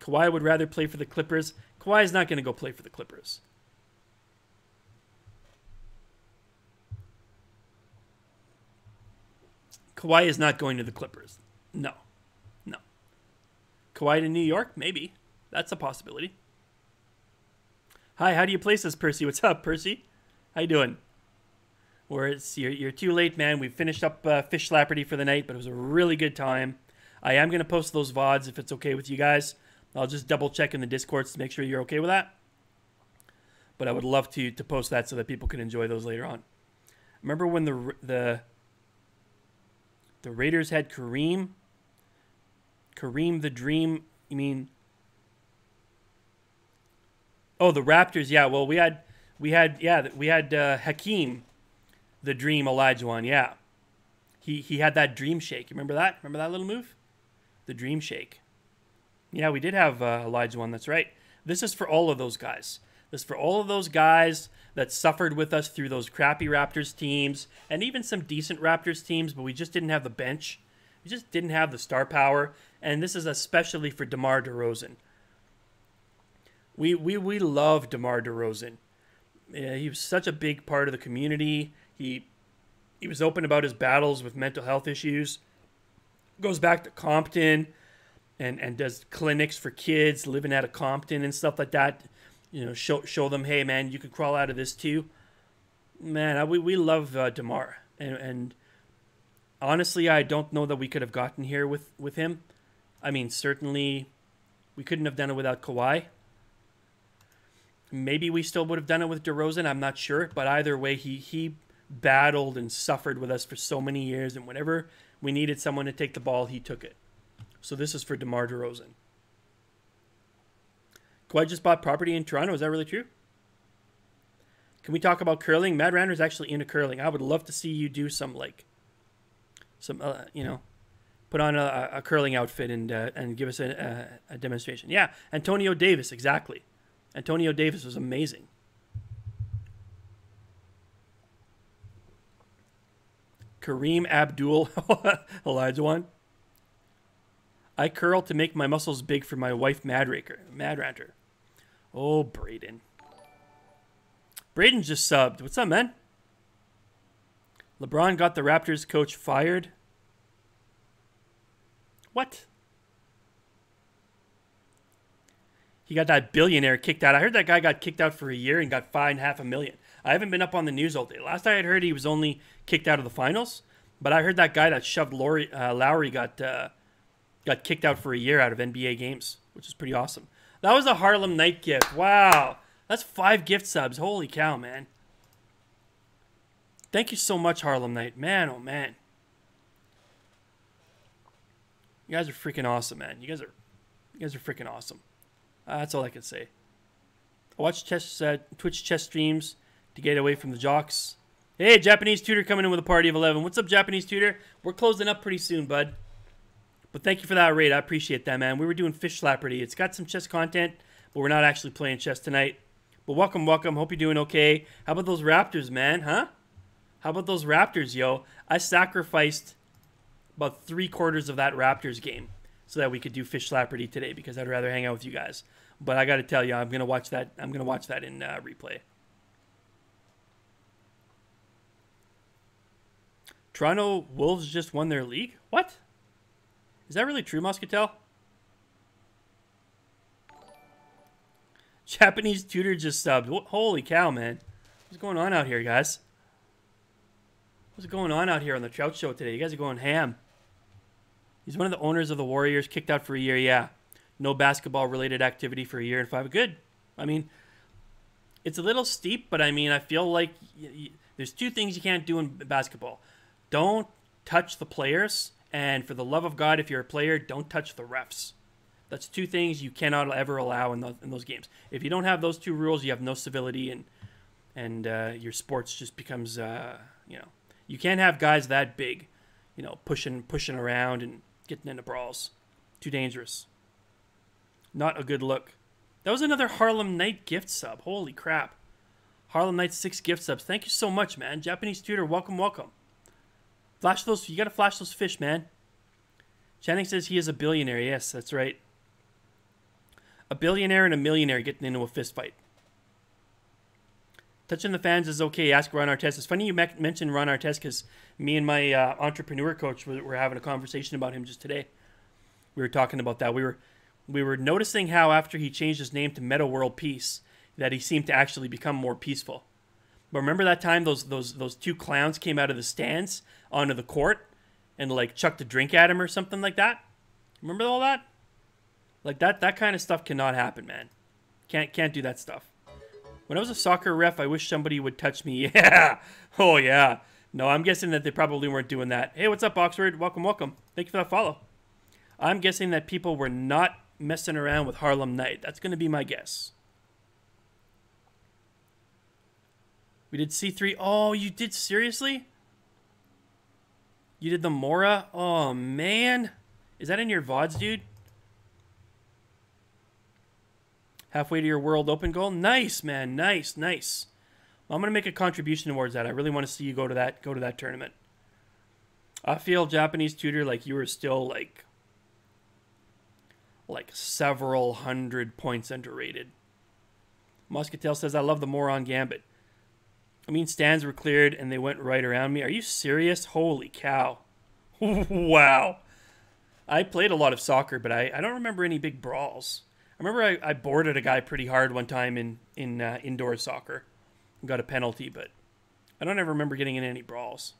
Kawhi would rather play for the Clippers. Kawhi is not going to go play for the Clippers. Kawhi is not going to the Clippers. No. No. Kawhi to New York? Maybe. That's a possibility. Hi, how do you place this, Percy? What's up, Percy? How you doing? Or it's you're, you're too late, man. We finished up uh, Fishslapardy for the night, but it was a really good time. I am going to post those VODs if it's okay with you guys. I'll just double check in the Discords to make sure you're okay with that. But I would love to to post that so that people can enjoy those later on. Remember when the the the Raiders had Kareem? Kareem the Dream, you mean Oh, the Raptors. Yeah. Well, we had we had yeah we had uh, Hakeem, the Dream Olajuwon. Yeah, he he had that Dream Shake. You remember that? Remember that little move? The Dream Shake. Yeah, we did have uh, Olajuwon. That's right. This is for all of those guys. This is for all of those guys that suffered with us through those crappy Raptors teams and even some decent Raptors teams, but we just didn't have the bench. We just didn't have the star power. And this is especially for DeMar DeRozan. We we we love DeMar DeRozan. Yeah, he was such a big part of the community. He he was open about his battles with mental health issues. Goes back to Compton and and does clinics for kids living out of Compton and stuff like that. You know, show show them, hey man, you can crawl out of this too. Man, I, we we love uh, Demar, and and honestly, I don't know that we could have gotten here with with him. I mean, certainly, we couldn't have done it without Kawhi. Maybe we still would have done it with DeRozan. I'm not sure, but either way, he he battled and suffered with us for so many years, and whenever we needed someone to take the ball, he took it. So this is for DeMar DeRozan. Kawhi just bought property in Toronto. Is that really true? Can we talk about curling? Mad is actually into curling. I would love to see you do some like, some uh, you know, put on a, a curling outfit and uh, and give us a, a, a demonstration. Yeah, Antonio Davis, exactly. Antonio Davis was amazing. Kareem Abdul Olajuwon. I curl to make my muscles big for my wife, Mad Raker, Mad Ranter. Oh, Braden. Braden just subbed. What's up, man? LeBron got the Raptors coach fired. What? He got that billionaire kicked out. I heard that guy got kicked out for a year and got fined half a million. I haven't been up on the news all day. Last I had heard, he was only kicked out of the finals, but I heard that guy that shoved Lowry, uh, Lowry got uh, got kicked out for a year out of NBA games, which is pretty awesome. That was a Harlem Knight gift. Wow, that's five gift subs. Holy cow, man! Thank you so much, Harlem Knight. Man, oh man, you guys are freaking awesome, man. You guys are, you guys are freaking awesome. Uh, that's all I can say. I watch chess, uh, Twitch chess streams to get away from the jocks. Hey, Japanese tutor coming in with a party of 11. What's up, Japanese tutor? We're closing up pretty soon, bud. But thank you for that raid. I appreciate that, man. We were doing Fishslapardy. It's got some chess content, but we're not actually playing chess tonight. But welcome, welcome. Hope you're doing okay. How about those Raptors, man? Huh? How about those Raptors, yo? I sacrificed about three quarters of that Raptors game so that we could do Fishslapardy today because I'd rather hang out with you guys. But I got to tell you, I'm gonna watch that. I'm gonna watch that in uh, replay. Toronto Wolves just won their league? What? Is that really true, Muscatel? Japanese tutor just subbed. Holy cow, man. What's going on out here, guys? What's going on out here on the Trout Show today? You guys are going ham. He's one of the owners of the Warriors, kicked out for a year, yeah. No basketball related activity for a year and five. Good. I mean, it's a little steep, but I mean, I feel like there's two things you can't do in basketball. Don't touch the players, and for the love of God, if you're a player, don't touch the refs. That's two things you cannot ever allow in those, in those games. If you don't have those two rules, you have no civility, and and uh, your sports just becomes uh, you know you can't have guys that big, you know, pushing pushing around and getting into brawls. Too dangerous. Not a good look. That was another Harlem Knight gift sub. Holy crap. Harlem Knight six gift subs. Thank you so much, man. Japanese tutor, welcome, welcome. Flash those. You gotta flash those fish, man. Channing says he is a billionaire. Yes, that's right. A billionaire and a millionaire getting into a fist fight. Touching the fans is okay. Ask Ron Artest. It's funny you me- mentioned Ron Artest because me and my uh, entrepreneur coach were, were having a conversation about him just today. We were talking about that. We were we were noticing how after he changed his name to Meta World Peace, that he seemed to actually become more peaceful. But remember that time those those those two clowns came out of the stands onto the court and like chucked a drink at him or something like that? Remember all that? Like that that kind of stuff cannot happen, man. Can't can't do that stuff. When I was a soccer ref, I wish somebody would touch me. Yeah. Oh yeah. No, I'm guessing that they probably weren't doing that. Hey, what's up, Oxford? Welcome, welcome. Thank you for that follow. I'm guessing that people were not messing around with Harlem Knight. That's going to be my guess. We did C3. Oh, you did seriously? You did the Mora? Oh, man. Is that in your VODs, dude? Halfway to your World Open goal? Nice, man. Nice, nice. Well, I'm to make a contribution towards that. I really want to see you go to that go to that tournament. I feel Japanese tutor like you were still like like several hundred points underrated. Muscatel says, I love the moron gambit. I mean, stands were cleared and they went right around me. Are you serious? Holy cow. wow. I played a lot of soccer, but I, I don't remember any big brawls. I remember I, I boarded a guy pretty hard one time in, in uh, indoor soccer got a penalty, but I don't ever remember getting in any brawls.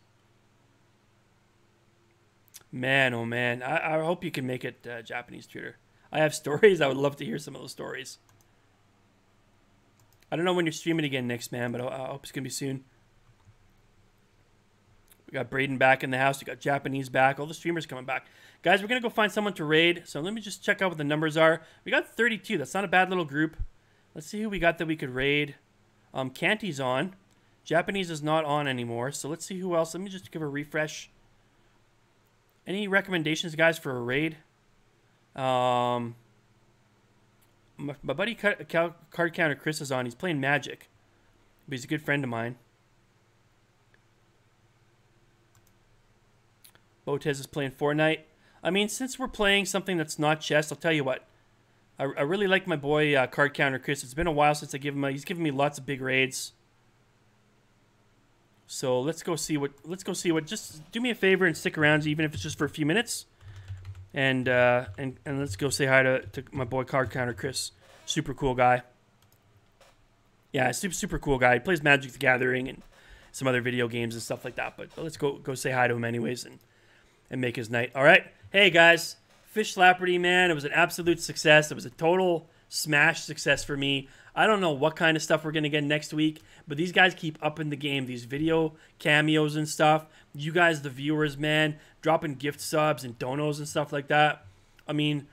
Man, oh man. I, I hope you can make it, uh, Japanese tutor. I have stories. I would love to hear some of those stories. I don't know when you're streaming again next, man, but I, I hope it's to be soon. We got Braden back in the house. We got Japanese back. All the streamers coming back. Guys, we're going to go find someone to raid. So let me just check out what the numbers are. We got 32. That's not a bad little group. Let's see who we got that we could raid. Um, Canty's on. Japanese is not on anymore. So let's see who else. Let me just give a refresh. Any recommendations, guys, for a raid? Um, my, my buddy card counter Chris is on. He's playing Magic, but he's a good friend of mine. Botez is playing Fortnite. I mean, since we're playing something that's not chess, I'll tell you what. I, I really like my boy uh, card counter Chris. It's been a while since I give him. A, he's given me lots of big raids. So let's go see what. Let's go see what. Just do me a favor and stick around, even if it's just for a few minutes and uh, and and let's go say hi to, to my boy card counter Chris. Super cool guy. Yeah, super super cool guy. He plays Magic the Gathering and some other video games and stuff like that. But, but let's go go say hi to him anyways and and make his night. All right, hey guys, Fishslapardy man, it was an absolute success. It was a total smash success for me. I don't know what kind of stuff we're gonna get next week, but these guys keep up in the game. These video cameos and stuff. You guys, the viewers, man, dropping gift subs and donos and stuff like that. I mean,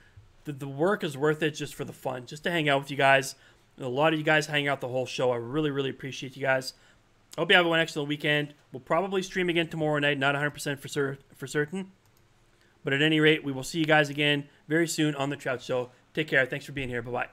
the, the work is worth it just for the fun, just to hang out with you guys. A lot of you guys hang out the whole show. I really, really appreciate you guys. Hope you have one excellent weekend. We'll probably stream again tomorrow night, not 100% for, cer- for certain. But at any rate, we will see you guys again very soon on The Trout Show. Take care. Thanks for being here. Bye bye.